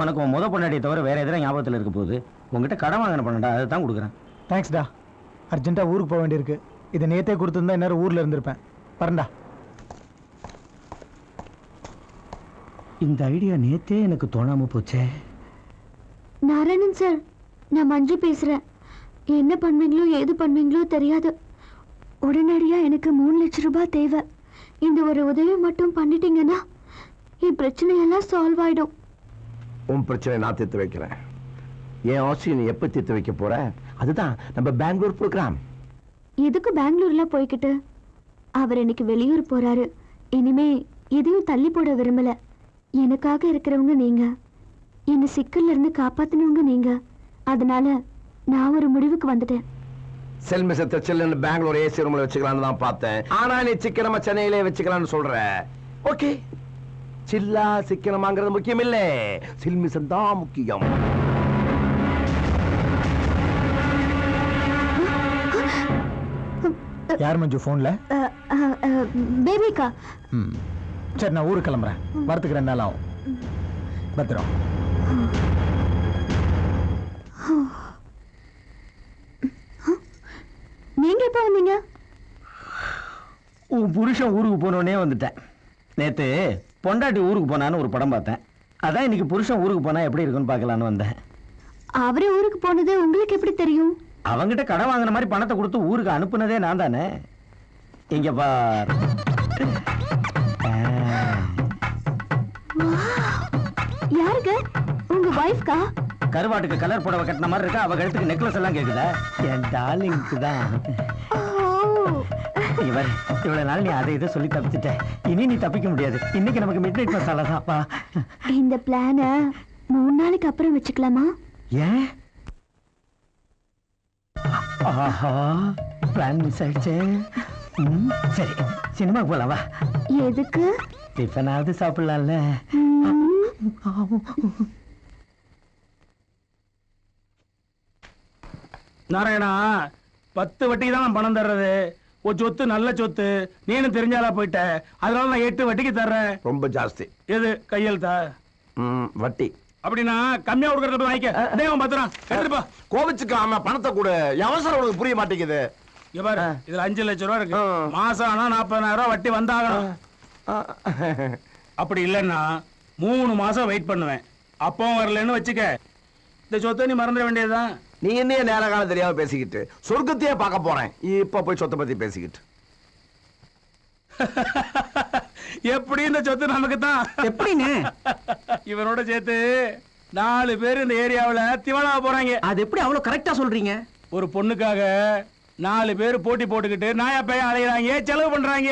உனக்கு உன் முத பொண்டாட்டியை தவிர வேற எதிராக ஞாபகத்தில் இருக்க போகுது? உங்ககிட்ட கடன் வாங்கின பணம்டா அதை தான் கொடுக்குறேன். தேங்க்ஸ்டா அர்ஜென்ட்டாக ஊருக்கு போக வேண்டியிருக்கு. இதை நேத்தே கொடுத்துருந்தா இந்நேரம் ஊரில் இருந்திருப்பேன். வரேன்டா. இந்த ஐடியா நேத்தே எனக்கு தோணாம போச்சே. நாராயணன் சார் நான் மஞ்சு பேசுறேன். என்ன பண்ணுவீங்களோ ஏது பண்ணுவீங்களோ தெரியாது. உடனடியா எனக்கு மூணு லட்சம் ரூபாய் தேவை. இந்த ஒரு உதவி மட்டும் பண்ணிட்டீங்கன்னா என் பிரச்சனையெல்லாம் சால்வ் ஆயிடும். உன் பிரச்சனை நான் தீர்த்து வைக்கிறேன். என் ஆசையை நீ எப்ப தீர்த்து வைக்க போற? அதுதான் நம்ம பெங்களூர் ப்ரோக்ராம் எதுக்கு பெங்களூர்ல போய்கிட்டு அவர் இன்னைக்கு வெளியூர் போறாரு. இனிமே எதையும் தள்ளி போட விரும்பல. எனக்காக இருக்கிறவங்க நீங்க. என்னை சிக்கல்ல இருந்து காப்பாத்தினவங்க நீங்க. அதனால நான் ஒரு முடிவுக்கு வந்துட்டேன். செல்மிசத்தை செல்லுன்னு பெங்களூர் ஏசி ரூம்ல வச்சுக்கலாம்னு தான் பார்த்தேன். ஆனா நீ சிக்கனமா சென்னையிலே வச்சுக்கலாம்னு சொல்ற. ஓகே. சில்லா சிக்கனமாங்கிறது முக்கியம் இல்ல சில்மிசம் தான் முக்கியம். யார் மஞ்சு ஃபோனில் பேபிகா. ம். சரி நான் ஊருக்கு கிளம்புறேன். வரத்துக்கு ரெண்டு நாள் ஆகும். பத்திரம். நீங்க எப்ப வந்தீங்க? உன் புருஷன் ஊருக்கு போனோடனே வந்துட்டேன். நேத்து பொண்டாட்டி ஊருக்கு போனான்னு ஒரு படம் பார்த்தேன். அதான் இன்னைக்கு புருஷன் ஊருக்கு போனா எப்படி இருக்குன்னு பார்க்கலான்னு வந்தேன். அவரே ஊருக்கு போனது உங்களுக்கு எப்படி தெரியும்? அவங்கிட்ட கடன் வாங்கின மாதிரி பணத்தை கொடுத்து ஊருக்கு அனுப்புனதே நான் தானே? இங்க பார். யாருக்கு? உங்க வைஃப்கா கருவாட்டுக்கு கலர் புடவை கட்டின மாதிரி இருக்கா? அவ கழுத்துக்கு நெக்லஸ் எல்லாம் கேக்குதா? என் டார்லிங்க்கு தான். இவர் இவ்வளவு நாள் நீ அதை இதை சொல்லி தப்பிச்சிட்ட. இனி நீ தப்பிக்க முடியாது. இன்னைக்கு நமக்கு மிட் நைட் மசாலா தான் வா. இந்த பிளான மூணு நாளைக்கு அப்புறம் வச்சுக்கலாமா? ஏன்? ஆஹா பிளான் மிஸ் ஆயிடுச்சே. சரி சினிமாக்கு போலாம் வா. எதுக்கு? டிஃபனாவது சாப்பிடலாம்ல. நாராயணா பத்து வட்டிக்கு தான் பணம் தர்றது. ஒரு சொத்து நல்ல சொத்து. நீனும் தெரிஞ்சாலா போயிட்ட. அதனால நான் எட்டு வட்டிக்கு தர்றேன். ரொம்ப ஜாஸ்தி. எது? கையெழுத்தா? ம், வட்டி. அப்படின்னா கம்மியா கொடுக்கறது வாங்கிக்க. தேவன் பத்திரம் எடுத்துப்பா கோவிச்சுக்காம பணத்தை கொடு. அவசரம் உனக்கு புரிய மாட்டேங்குது. பாரு இதுல அஞ்சு லட்சம் ரூபா இருக்கு. மாசம் ஆனா நாற்பதாயிரம் ரூபாய் வட்டி வந்தாகணும். அப்படி இல்லைன்னா மூணு மாசம் வெயிட் பண்ணுவேன். அப்பவும் வரலன்னு வச்சுக்க. இந்த சொத்தை நீ மறந்துட வேண்டியதுதான். நீ என்னைய நேர காலம் தெரியாம பேசிக்கிட்டு சொர்க்கத்தையே பார்க்க போறேன். இப்ப போய் சொத்தை பத்தி பேசிக்கிட்டு. எப்படி இந்த சொத்து நமக்கு தான் எப்படின்னு? இவனோட சேர்த்து நாலு பேர் இந்த ஏரியாவுல திவாலா போறாங்க. அது எப்படி அவ்வளவு கரெக்டா சொல்றீங்க? ஒரு பொண்ணுக்காக நாலு பேர் போட்டி போட்டுக்கிட்டு நாயா பையன் அலையிறாங்க செலவு பண்றாங்க.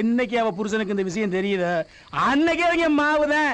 என்னைக்கு அவ புருஷனுக்கு இந்த விஷயம் தெரியுது? அன்னைக்கு அவங்க மாவுதான்.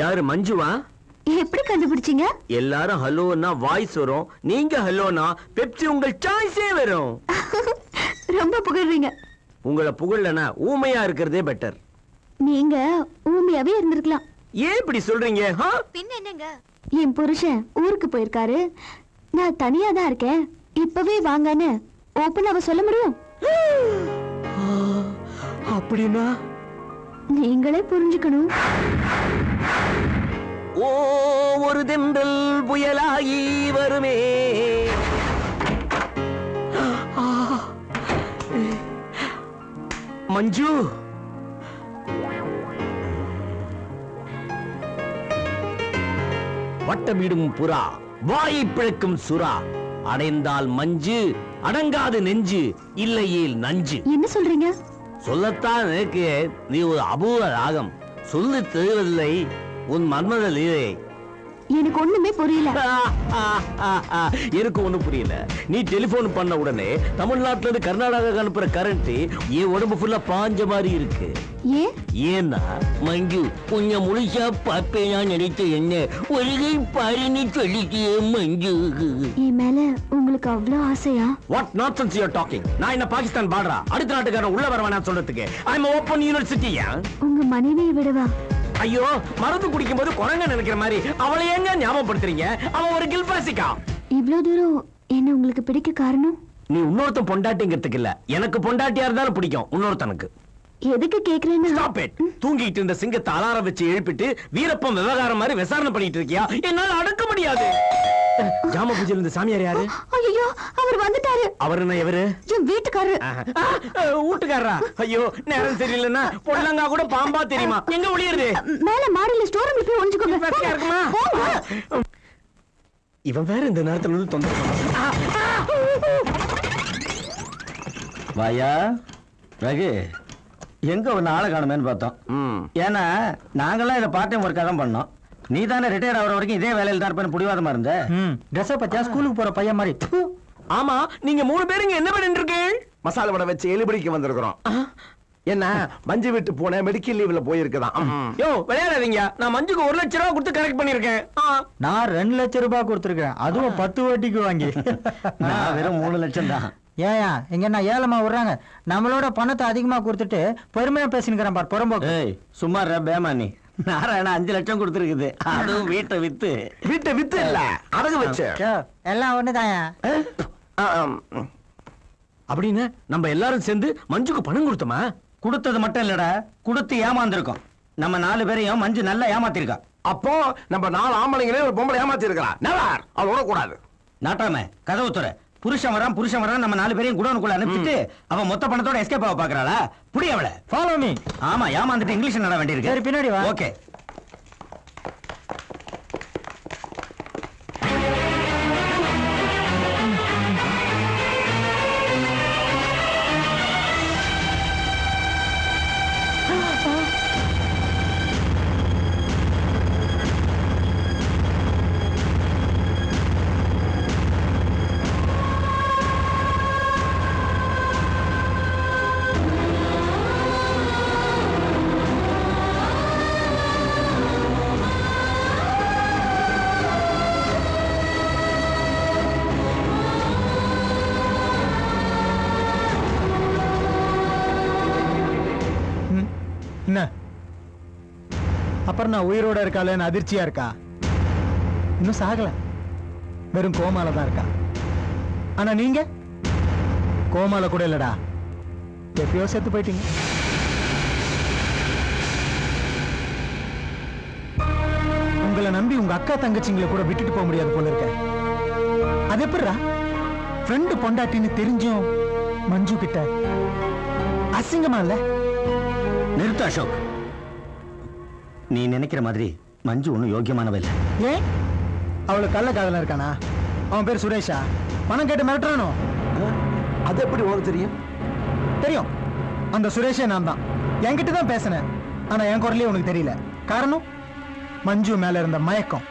யாரு மஞ்சுவா? எப்படி கண்டுபிடிச்சீங்க? எல்லாரும் ஹலோன்னா வாய்ஸ் வரும். நீங்க ஹலோனா பெப்சி உங்கள் சாய்ஸே வரும். ரொம்ப புகழ்றீங்க. உங்களை புகழலனா ஊமையா இருக்கிறதே பெட்டர் நீங்க ஊமையாவே இருந்திருக்கலாம். ஏன் இப்படி சொல்றீங்க ஹா? பின்ன என்னங்க? என் புருஷன் ஊருக்கு போயிருக்காரு. நான் தனியா தான் இருக்கேன். இப்பவே வாங்கன்னு ஓப்பன் அவ சொல்ல முடியும்? அப்படின்னா? நீங்களே புரிஞ்சுக்கணும். ஓ ஒரு தென்றல் புயலாகி வருமே. மஞ்சு. வட்டமிடும் புறா வாயை பிழக்கும் சுறா. அடைந்தால் மஞ்சு அடங்காது நெஞ்சு இல்லையேல் நஞ்சு. என்ன சொல்றீங்க? சொல்லத்தான் எனக்கு நீ ஒரு அபூர்வ ராகம். சொல்லி தெரியவில்லை உன் மன்மத லீலை எனக்கு ஒண்ணுமே புரியல. எனக்கு ஒண்ணும் புரியல. நீ டெலிபோன் பண்ண உடனே தமிழ்நாட்டுல இருந்து கர்நாடகா அனுப்புற கரண்ட் என் உடம்பு ஃபுல்லா பாஞ்ச மாதிரி இருக்கு. ஏன் ஏன்னா மஞ்சு கொஞ்சம் முழுசா பாப்பேனா நினைச்ச என்ன ஒருகை பாருன்னு சொல்லிட்டியே மஞ்சு. என் மேல உங்களுக்கு அவ்வளவு ஆசையா? வாட் நாட்சன்ஸ் யூ டாக்கிங் நான் என்ன பாகிஸ்தான் பாடுறா? அடுத்த நாட்டுக்காரன் உள்ள வர வேணாம் சொல்றதுக்கு. ஐ எம் ஓப்பன் யூனிவர்சிட்டியா உங்க மனைவியை விடவா? ஐயோ மருந்து குடிக்கும் போது குரங்க நினைக்கிற மாதிரி. அவளை ஏங்க ஞாபகப்படுத்துறீங்க? அவன் ஒரு கில்பாசிக்கா இவ்வளவு தூரம் என்ன உங்களுக்கு பிடிக்க காரணம்? நீ இன்னொருத்தன் பொண்டாட்டிங்கிறதுக்கு இல்ல. எனக்கு பொண்டாட்டியா இருந்தாலும் பிடிக்கும் இன்னொருத்தனுக்கு. எதுக்கு கேக்குறேன்னு? It. தூங்கிட்டு இருந்த சிங்கத்தை அலாரம் வச்சு எழுப்பிட்டு வீரப்பன் விவகாரம் மாதிரி விசாரணை பண்ணிட்டு இருக்கியா? என்னால அடக்க முடியாது. ஜாம பூஜையில இருந்த சாமியார் யாரு? ஐயோ அவர் வந்துட்டாரு. அவர் என்ன எவரு என் வீட்டுக்காரரு. வீட்டுக்காரரா? ஐயோ நேரம் சரியில்லைன்னா பொள்ளங்கா கூட பாம்பா தெரியுமா? எங்க ஒளியுறது? மேல மாடியில ஸ்டோர் ரூம்ல போய் ஒளிஞ்சுக்கோங்க. இருக்குமா. இவன் வேற இந்த நேரத்துல வந்து தொந்தரவு வாயா ரகு எங்க ஒன்னு ஆளை காணுமேன்னு பார்த்தோம். ஏன்னா நாங்கெல்லாம் இதை பார்ட் டைம் ஒர்க்காக தான் பண்ணோம். நீ தானே ரிட்டையர் ஆகிற வரைக்கும் இதே வேலையில் தான் இருப்பேன்னு புடிவாதமா இருந்த? ம். ட்ரெஸ்ஸை பத்தியா ஸ்கூலுக்கு போற பையன் மாதிரி. ஆமா நீங்க மூணு பேருங்க என்ன பண்ணிட்டு இருக்கீங்க? மசாலா வடை வச்சு எலிபடிக்கு வந்திருக்கிறோம். என்ன மஞ்சு விட்டு போன மெடிக்கல் லீவ்ல போயிருக்குதான். யோ விளையாடாதீங்க. நான் மஞ்சுக்கு ஒரு லட்சம் ரூபா கொடுத்து கரெக்ட் பண்ணிருக்கேன் நான் ரெண்டு லட்சம் ரூபாய் கொடுத்துருக்கேன் அதுவும் பத்து வட்டிக்கு வாங்கி. நான் வெறும் மூணு லட்சம் தான். ஏயா இங்க என்ன ஏலமா விடுறாங்க? நம்மளோட பணத்தை அதிகமா கொடுத்துட்டு பெருமையா பேசினுக்கிறேன் பார் புறம்போக்கு. ஏய் சும்மா பேமா நீ நாராயணா அஞ்சு லட்சம் கொடுத்துருக்குது. அதுவும் வீட்டை வித்து. வீட்டை வித்து இல்ல? அடகு வச்சு. எல்லாம் ஒண்ணுதாயா? அப்படின்னு நம்ம எல்லாரும் சேர்ந்து மஞ்சுக்கு பணம் கொடுத்தோமா? கொடுத்தது மட்டும் இல்லடா. கொடுத்து ஏமாந்துருக்கோம். நம்ம நாலு பேரையும் மஞ்சு நல்லா ஏமாத்திருக்கா. அப்போ நம்ம நாலு ஆம்பளைங்களே ஒரு பொம்பளை ஏமாத்தி இருக்கலாம் நெவர் விடக்கூடாது நாட்டாம கதவு துற. புருஷன் வரான் புருஷன் வரான் நம்ம நாலு பேரையும் குடோனுக்குள்ள அனுப்பிச்சிட்டு அவன் மொத்த பணத்தோட எஸ்கேப் ஆக பாக்குறாளா? புடி அவளை. ஃபாலோ மீ ஆமா ஏமாந்துட்டு இங்கிலீஷ் நட வேண்டியிருக்கு? சரி, பின்னாடி வா. ஓகே அப்புறம் உயிரோட இருக்காளேன்னு அதிர்ச்சியா இருக்கா? இன்னும் சாகல. வெறும் கோமால தான் இருக்கா. ஆனா நீங்க? கோமால கூட இல்லடா. எப்பயோ செத்து போயிட்டீங்க. உங்களை நம்பி உங்க அக்கா தங்கச்சிங்களை கூட விட்டுட்டு போக முடியாது போல இருக்க. அது எப்படிடா? ஃப்ரெண்டு பொண்டாட்டின்னு தெரிஞ்சும் மஞ்சு கிட்ட அசிங்கமா இல்ல? நிறுத்த அசோக். நீ நினைக்கிற மாதிரி மஞ்சு ஒன்றும் யோக்கியமானவ இல்லை. ஏன் அவளுக்கு கள்ள காதல இருக்கானா? அவன் பேர் சுரேஷா. பணம் கேட்டு மிரட்டுறானோ? அது எப்படி உனக்கு தெரியும்? தெரியும். அந்த சுரேஷே நான் தான். என்கிட்ட தான் பேசினேன். ஆனா என் குரலே உனக்கு தெரியல. காரணம்? மஞ்சு மேல இருந்த மயக்கம்.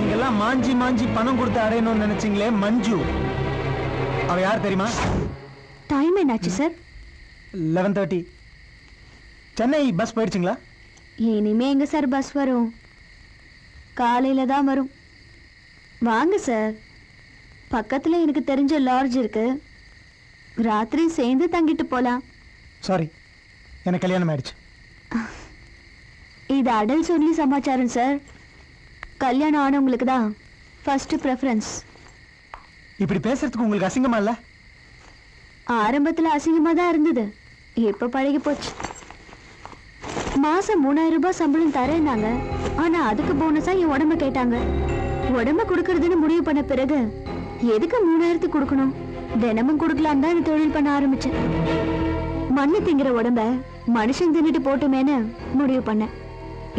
நீங்க எல்லாம் மாஞ்சி மாஞ்சி பணம் கொடுத்து அடையணும்னு நினைச்சீங்களே மஞ்சு. அவ யார் தெரியுமா? டைம் என்னாச்சு sir eleven thirty Chennai bus போயிடுச்சுங்களா? இனிமே எங்க சார் பஸ் வரும்? காலையில தான் வரும். வாங்க சார் பக்கத்துல எனக்கு தெரிஞ்ச லாட்ஜ் இருக்கு. ராத்திரி சேர்ந்து தங்கிட்டு போலாம். சாரி எனக்கு கல்யாணம் ஆயிடுச்சு. இது அடல் சொல்லி சமாச்சாரம் சார் கல்யாணம் ஆனவங்களுக்கு தான் ஃபர்ஸ்ட் ப்ரெஃபரன்ஸ் இப்படி பேசுறதுக்கு உங்களுக்கு அசிங்கமா இல்ல? ஆரம்பத்துல அசிங்கமா தான் இருந்தது. இப்ப பழகி போச்சு. மாசம் மூணாயிரம் ரூபாய் சம்பளம் தரேன்னாங்க. ஆனா அதுக்கு போனஸா என் உடம்ப கேட்டாங்க. உடம்ப கொடுக்கறதுன்னு முடிவு பண்ண பிறகு எதுக்கு மூணாயிரத்துக்கு கொடுக்கணும்? தினமும் கொடுக்கலாம் தான் தொழில் பண்ண ஆரம்பிச்சேன். மண்ணு திங்கிற உடம்ப மனுஷன் தின்னுட்டு போட்டுமேன்னு முடிவு பண்ணேன்.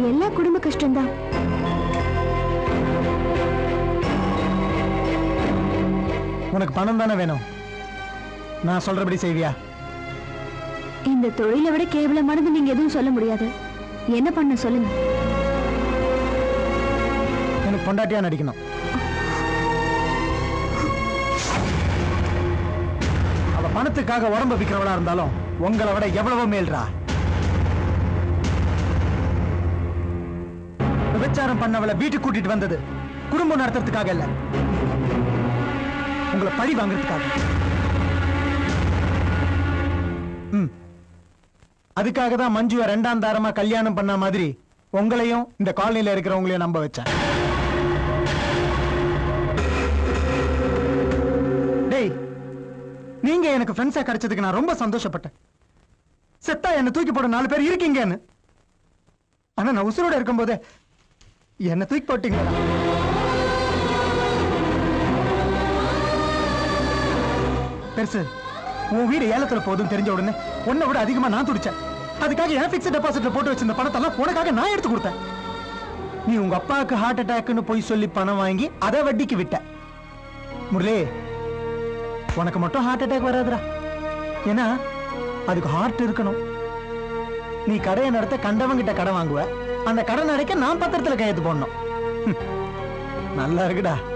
எல்லா குடும்ப கஷ்டம்தான். உனக்கு பணம் தானே வேணும்? நான் சொல்றபடி செய்வியா? இந்த தொழிலை விட கேவலமானது நீங்க எதுவும் சொல்ல முடியாது. என்ன பண்ண சொல்லுங்க. எனக்கு பொண்டாட்டியா நடிக்கணும். அவ பணத்துக்காக உடம்ப விற்கிறவளா இருந்தாலும் உங்களை விட எவ்வளவோ மேல்றா. விபச்சாரம் பண்ணவளை வீட்டுக்கு கூட்டிட்டு வந்தது குடும்பம் நடத்துறதுக்காக இல்ல. உங்களை பழி வாங்குறதுக்காக. ம். அதுக்காக தான் மஞ்சுவை ரெண்டாம் தாரமா கல்யாணம் பண்ண மாதிரி உங்களையும் இந்த காலனியில் இருக்கிறவங்களையும் நம்ப வச்சேன். டேய் நீங்க எனக்கு ஃப்ரெண்ட்ஸா கிடைச்சதுக்கு நான் ரொம்ப சந்தோஷப்பட்டேன். செத்தா என்ன தூக்கி போட நாலு பேர் இருக்கீங்கன்னு. ஆனா நான் உசுரோட இருக்கும்போதே என்ன தூக்கி போட்டீங்களா? பெருசு உன் வீடு ஏலத்துல போதும் தெரிஞ்ச உடனே உன்னை விட அதிகமா நான் துடிச்சேன். அதுக்காக என் பிக்ஸ்ட் டெபாசிட்ல போட்டு வச்சிருந்த பணத்தெல்லாம் உனக்காக நான் எடுத்து கொடுத்தேன். நீ உங்க அப்பாவுக்கு ஹார்ட் அட்டாக்னு போய் சொல்லி பணம் வாங்கி அதை வட்டிக்கு விட்ட. முரளி உனக்கு மட்டும் ஹார்ட் அட்டாக் வராதுடா. ஏன்னா அதுக்கு ஹார்ட் இருக்கணும். நீ கடையை நடத்த கண்டவங்கிட்ட கடன் வாங்குவ. அந்த கடன் அடைக்க நான் பத்திரத்துல கையெழுத்து போடணும். நல்லா இருக்குடா.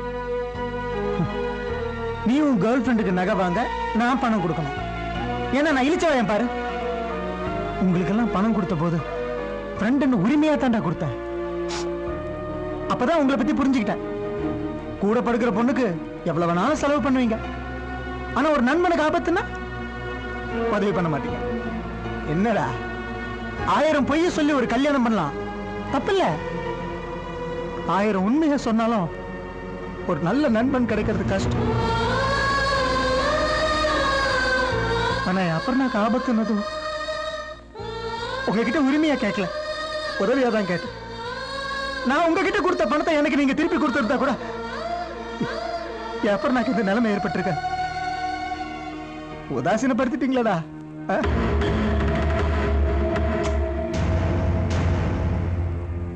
நீ உன் கேர்ள் ஃப்ரெண்டுக்கு நகை வாங்க நான் பணம் கொடுக்கணும். ஏன்னா நான் இழிச்சவன் பாரு. உங்களுக்கெல்லாம் பணம் கொடுத்த போது ஃப்ரெண்டுன்னு உரிமையா தாண்டா கொடுத்தேன். அப்பதான் உங்களை பத்தி புரிஞ்சுக்கிட்டேன். கூட படுக்கிற பொண்ணுக்கு எவ்வளவு வேணாலும் செலவு பண்ணுவீங்க. ஆனா ஒரு நண்பனுக்கு ஆபத்துன்னா உதவி பண்ண மாட்டீங்க. என்னடா? ஆயிரம் பொய்ய சொல்லி ஒரு கல்யாணம் பண்ணலாம். தப்பில்ல. ஆயிரம் உண்மையை சொன்னாலும் ஒரு நல்ல நண்பன் கிடைக்கிறது கஷ்டம். ஆனா அப்புறம் ஆபத்துனதும் உங்ககிட்ட உரிமையா கேட்கல உதவியா தான் கேட்டேன். நான் உங்ககிட்ட கொடுத்த பணத்தை எனக்கு நீங்க திருப்பி கொடுத்துருந்தா கூட அப்புறம் இந்த நிலைமை ஏற்பட்டிருக்கேன் உதாசீனப்படுத்திட்டீங்களாடா.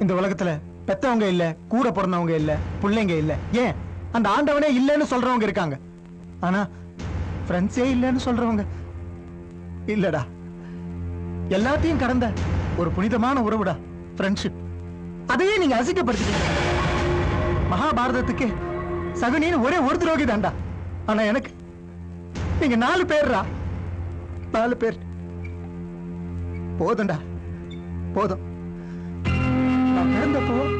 இந்த உலகத்துல பெத்தவங்க இல்ல கூட பிறந்தவங்க இல்ல பிள்ளைங்க இல்ல. ஏன்? அந்த ஆண்டவனே இல்லைன்னு சொல்றவங்க இருக்காங்க. ஆனா ஃப்ரெண்ட்ஸே இல்லைன்னு சொல்றவங்க இல்லடா. எல்லாத்தையும் கடந்த ஒரு புனிதமான உறவுடா ஃப்ரெண்ட்ஷிப் அதையே நீங்க அசிங்கப்படுத்திட்டீங்க. மகாபாரதத்துக்கு சகுனின்னு ஒரே ஒரு துரோகி தாண்டா ஆனா எனக்கு நீங்க நாலு பேர்ரா? நாலு பேர். போதும்டா. போதும். நான் பிறந்தப்போ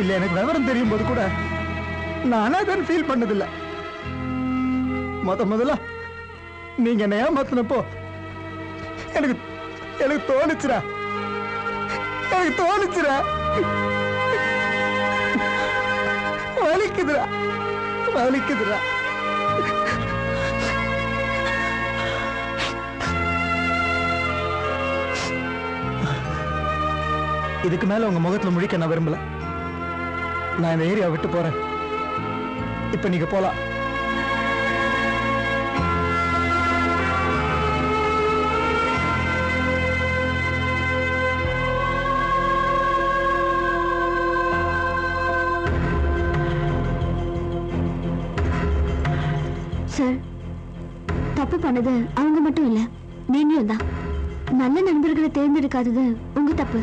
இல்ல எனக்கு விவரம் தெரியும் போது கூட நானே தான் ஃபீல் பண்ணதில்ல. முத முதல்ல நீங்க என்ன ஏமாத்தினப்போ எனக்கு எனக்கு தோணுச்சுடா. எனக்கு தோணுச்சுடா. வலிக்குதுடா. வலிக்குதுடா. இதுக்கு மேல உங்க முகத்துல முழிக்க நான் விரும்பல. நான் இந்த ஏரியா விட்டு போறேன். இப்ப நீங்க போலாம். சார் தப்பு பண்ணது அவங்க மட்டும் இல்ல நீங்களும் தான். நல்ல நண்பர்களை தேர்ந்தெடுக்காதது உங்க தப்பு.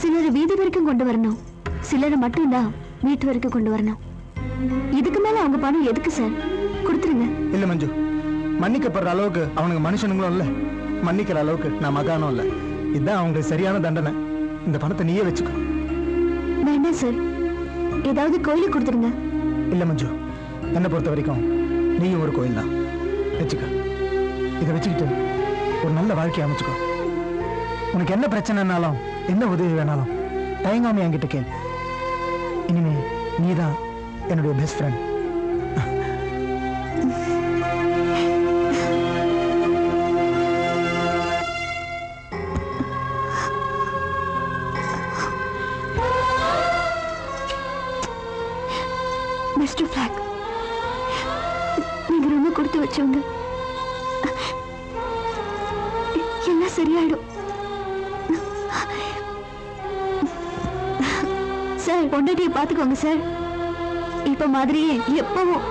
சிலரை வீதி வரைக்கும் கொண்டு வரணும். சிலரை மட்டும் தான் வீட்டு வரைக்கும் கொண்டு வரணும். இதுக்கு மேல அவங்க பணம் எதுக்கு சார் கொடுத்துருங்க. இல்ல மஞ்சு. மன்னிக்கப்படுற அளவுக்கு அவனுங்க மனுஷனுங்களும் இல்ல. மன்னிக்கிற அளவுக்கு நான் மகானும் இல்ல. இதுதான் அவங்களுக்கு சரியான தண்டனை. இந்த பணத்தை நீயே வச்சுக்கோ. வேண்டாம் சார் ஏதாவது கோயிலுக்கு கொடுத்துருங்க. இல்ல மஞ்சு. என்னை பொறுத்த வரைக்கும் நீயும் ஒரு கோயில் தான். வச்சுக்க. இதை வச்சுக்கிட்டு ஒரு நல்ல வாழ்க்கையை அமைச்சுக்கோ. உனக்கு என்ன பிரச்சனைனாலும் என்ன உதவி வேணாலும் தயங்காம என்கிட்ட கேள். இனிமே நீதான் என்னுடைய பெஸ்ட் ஃப்ரெண்ட் சார். இப்ப மாதிரியே எப்பவும்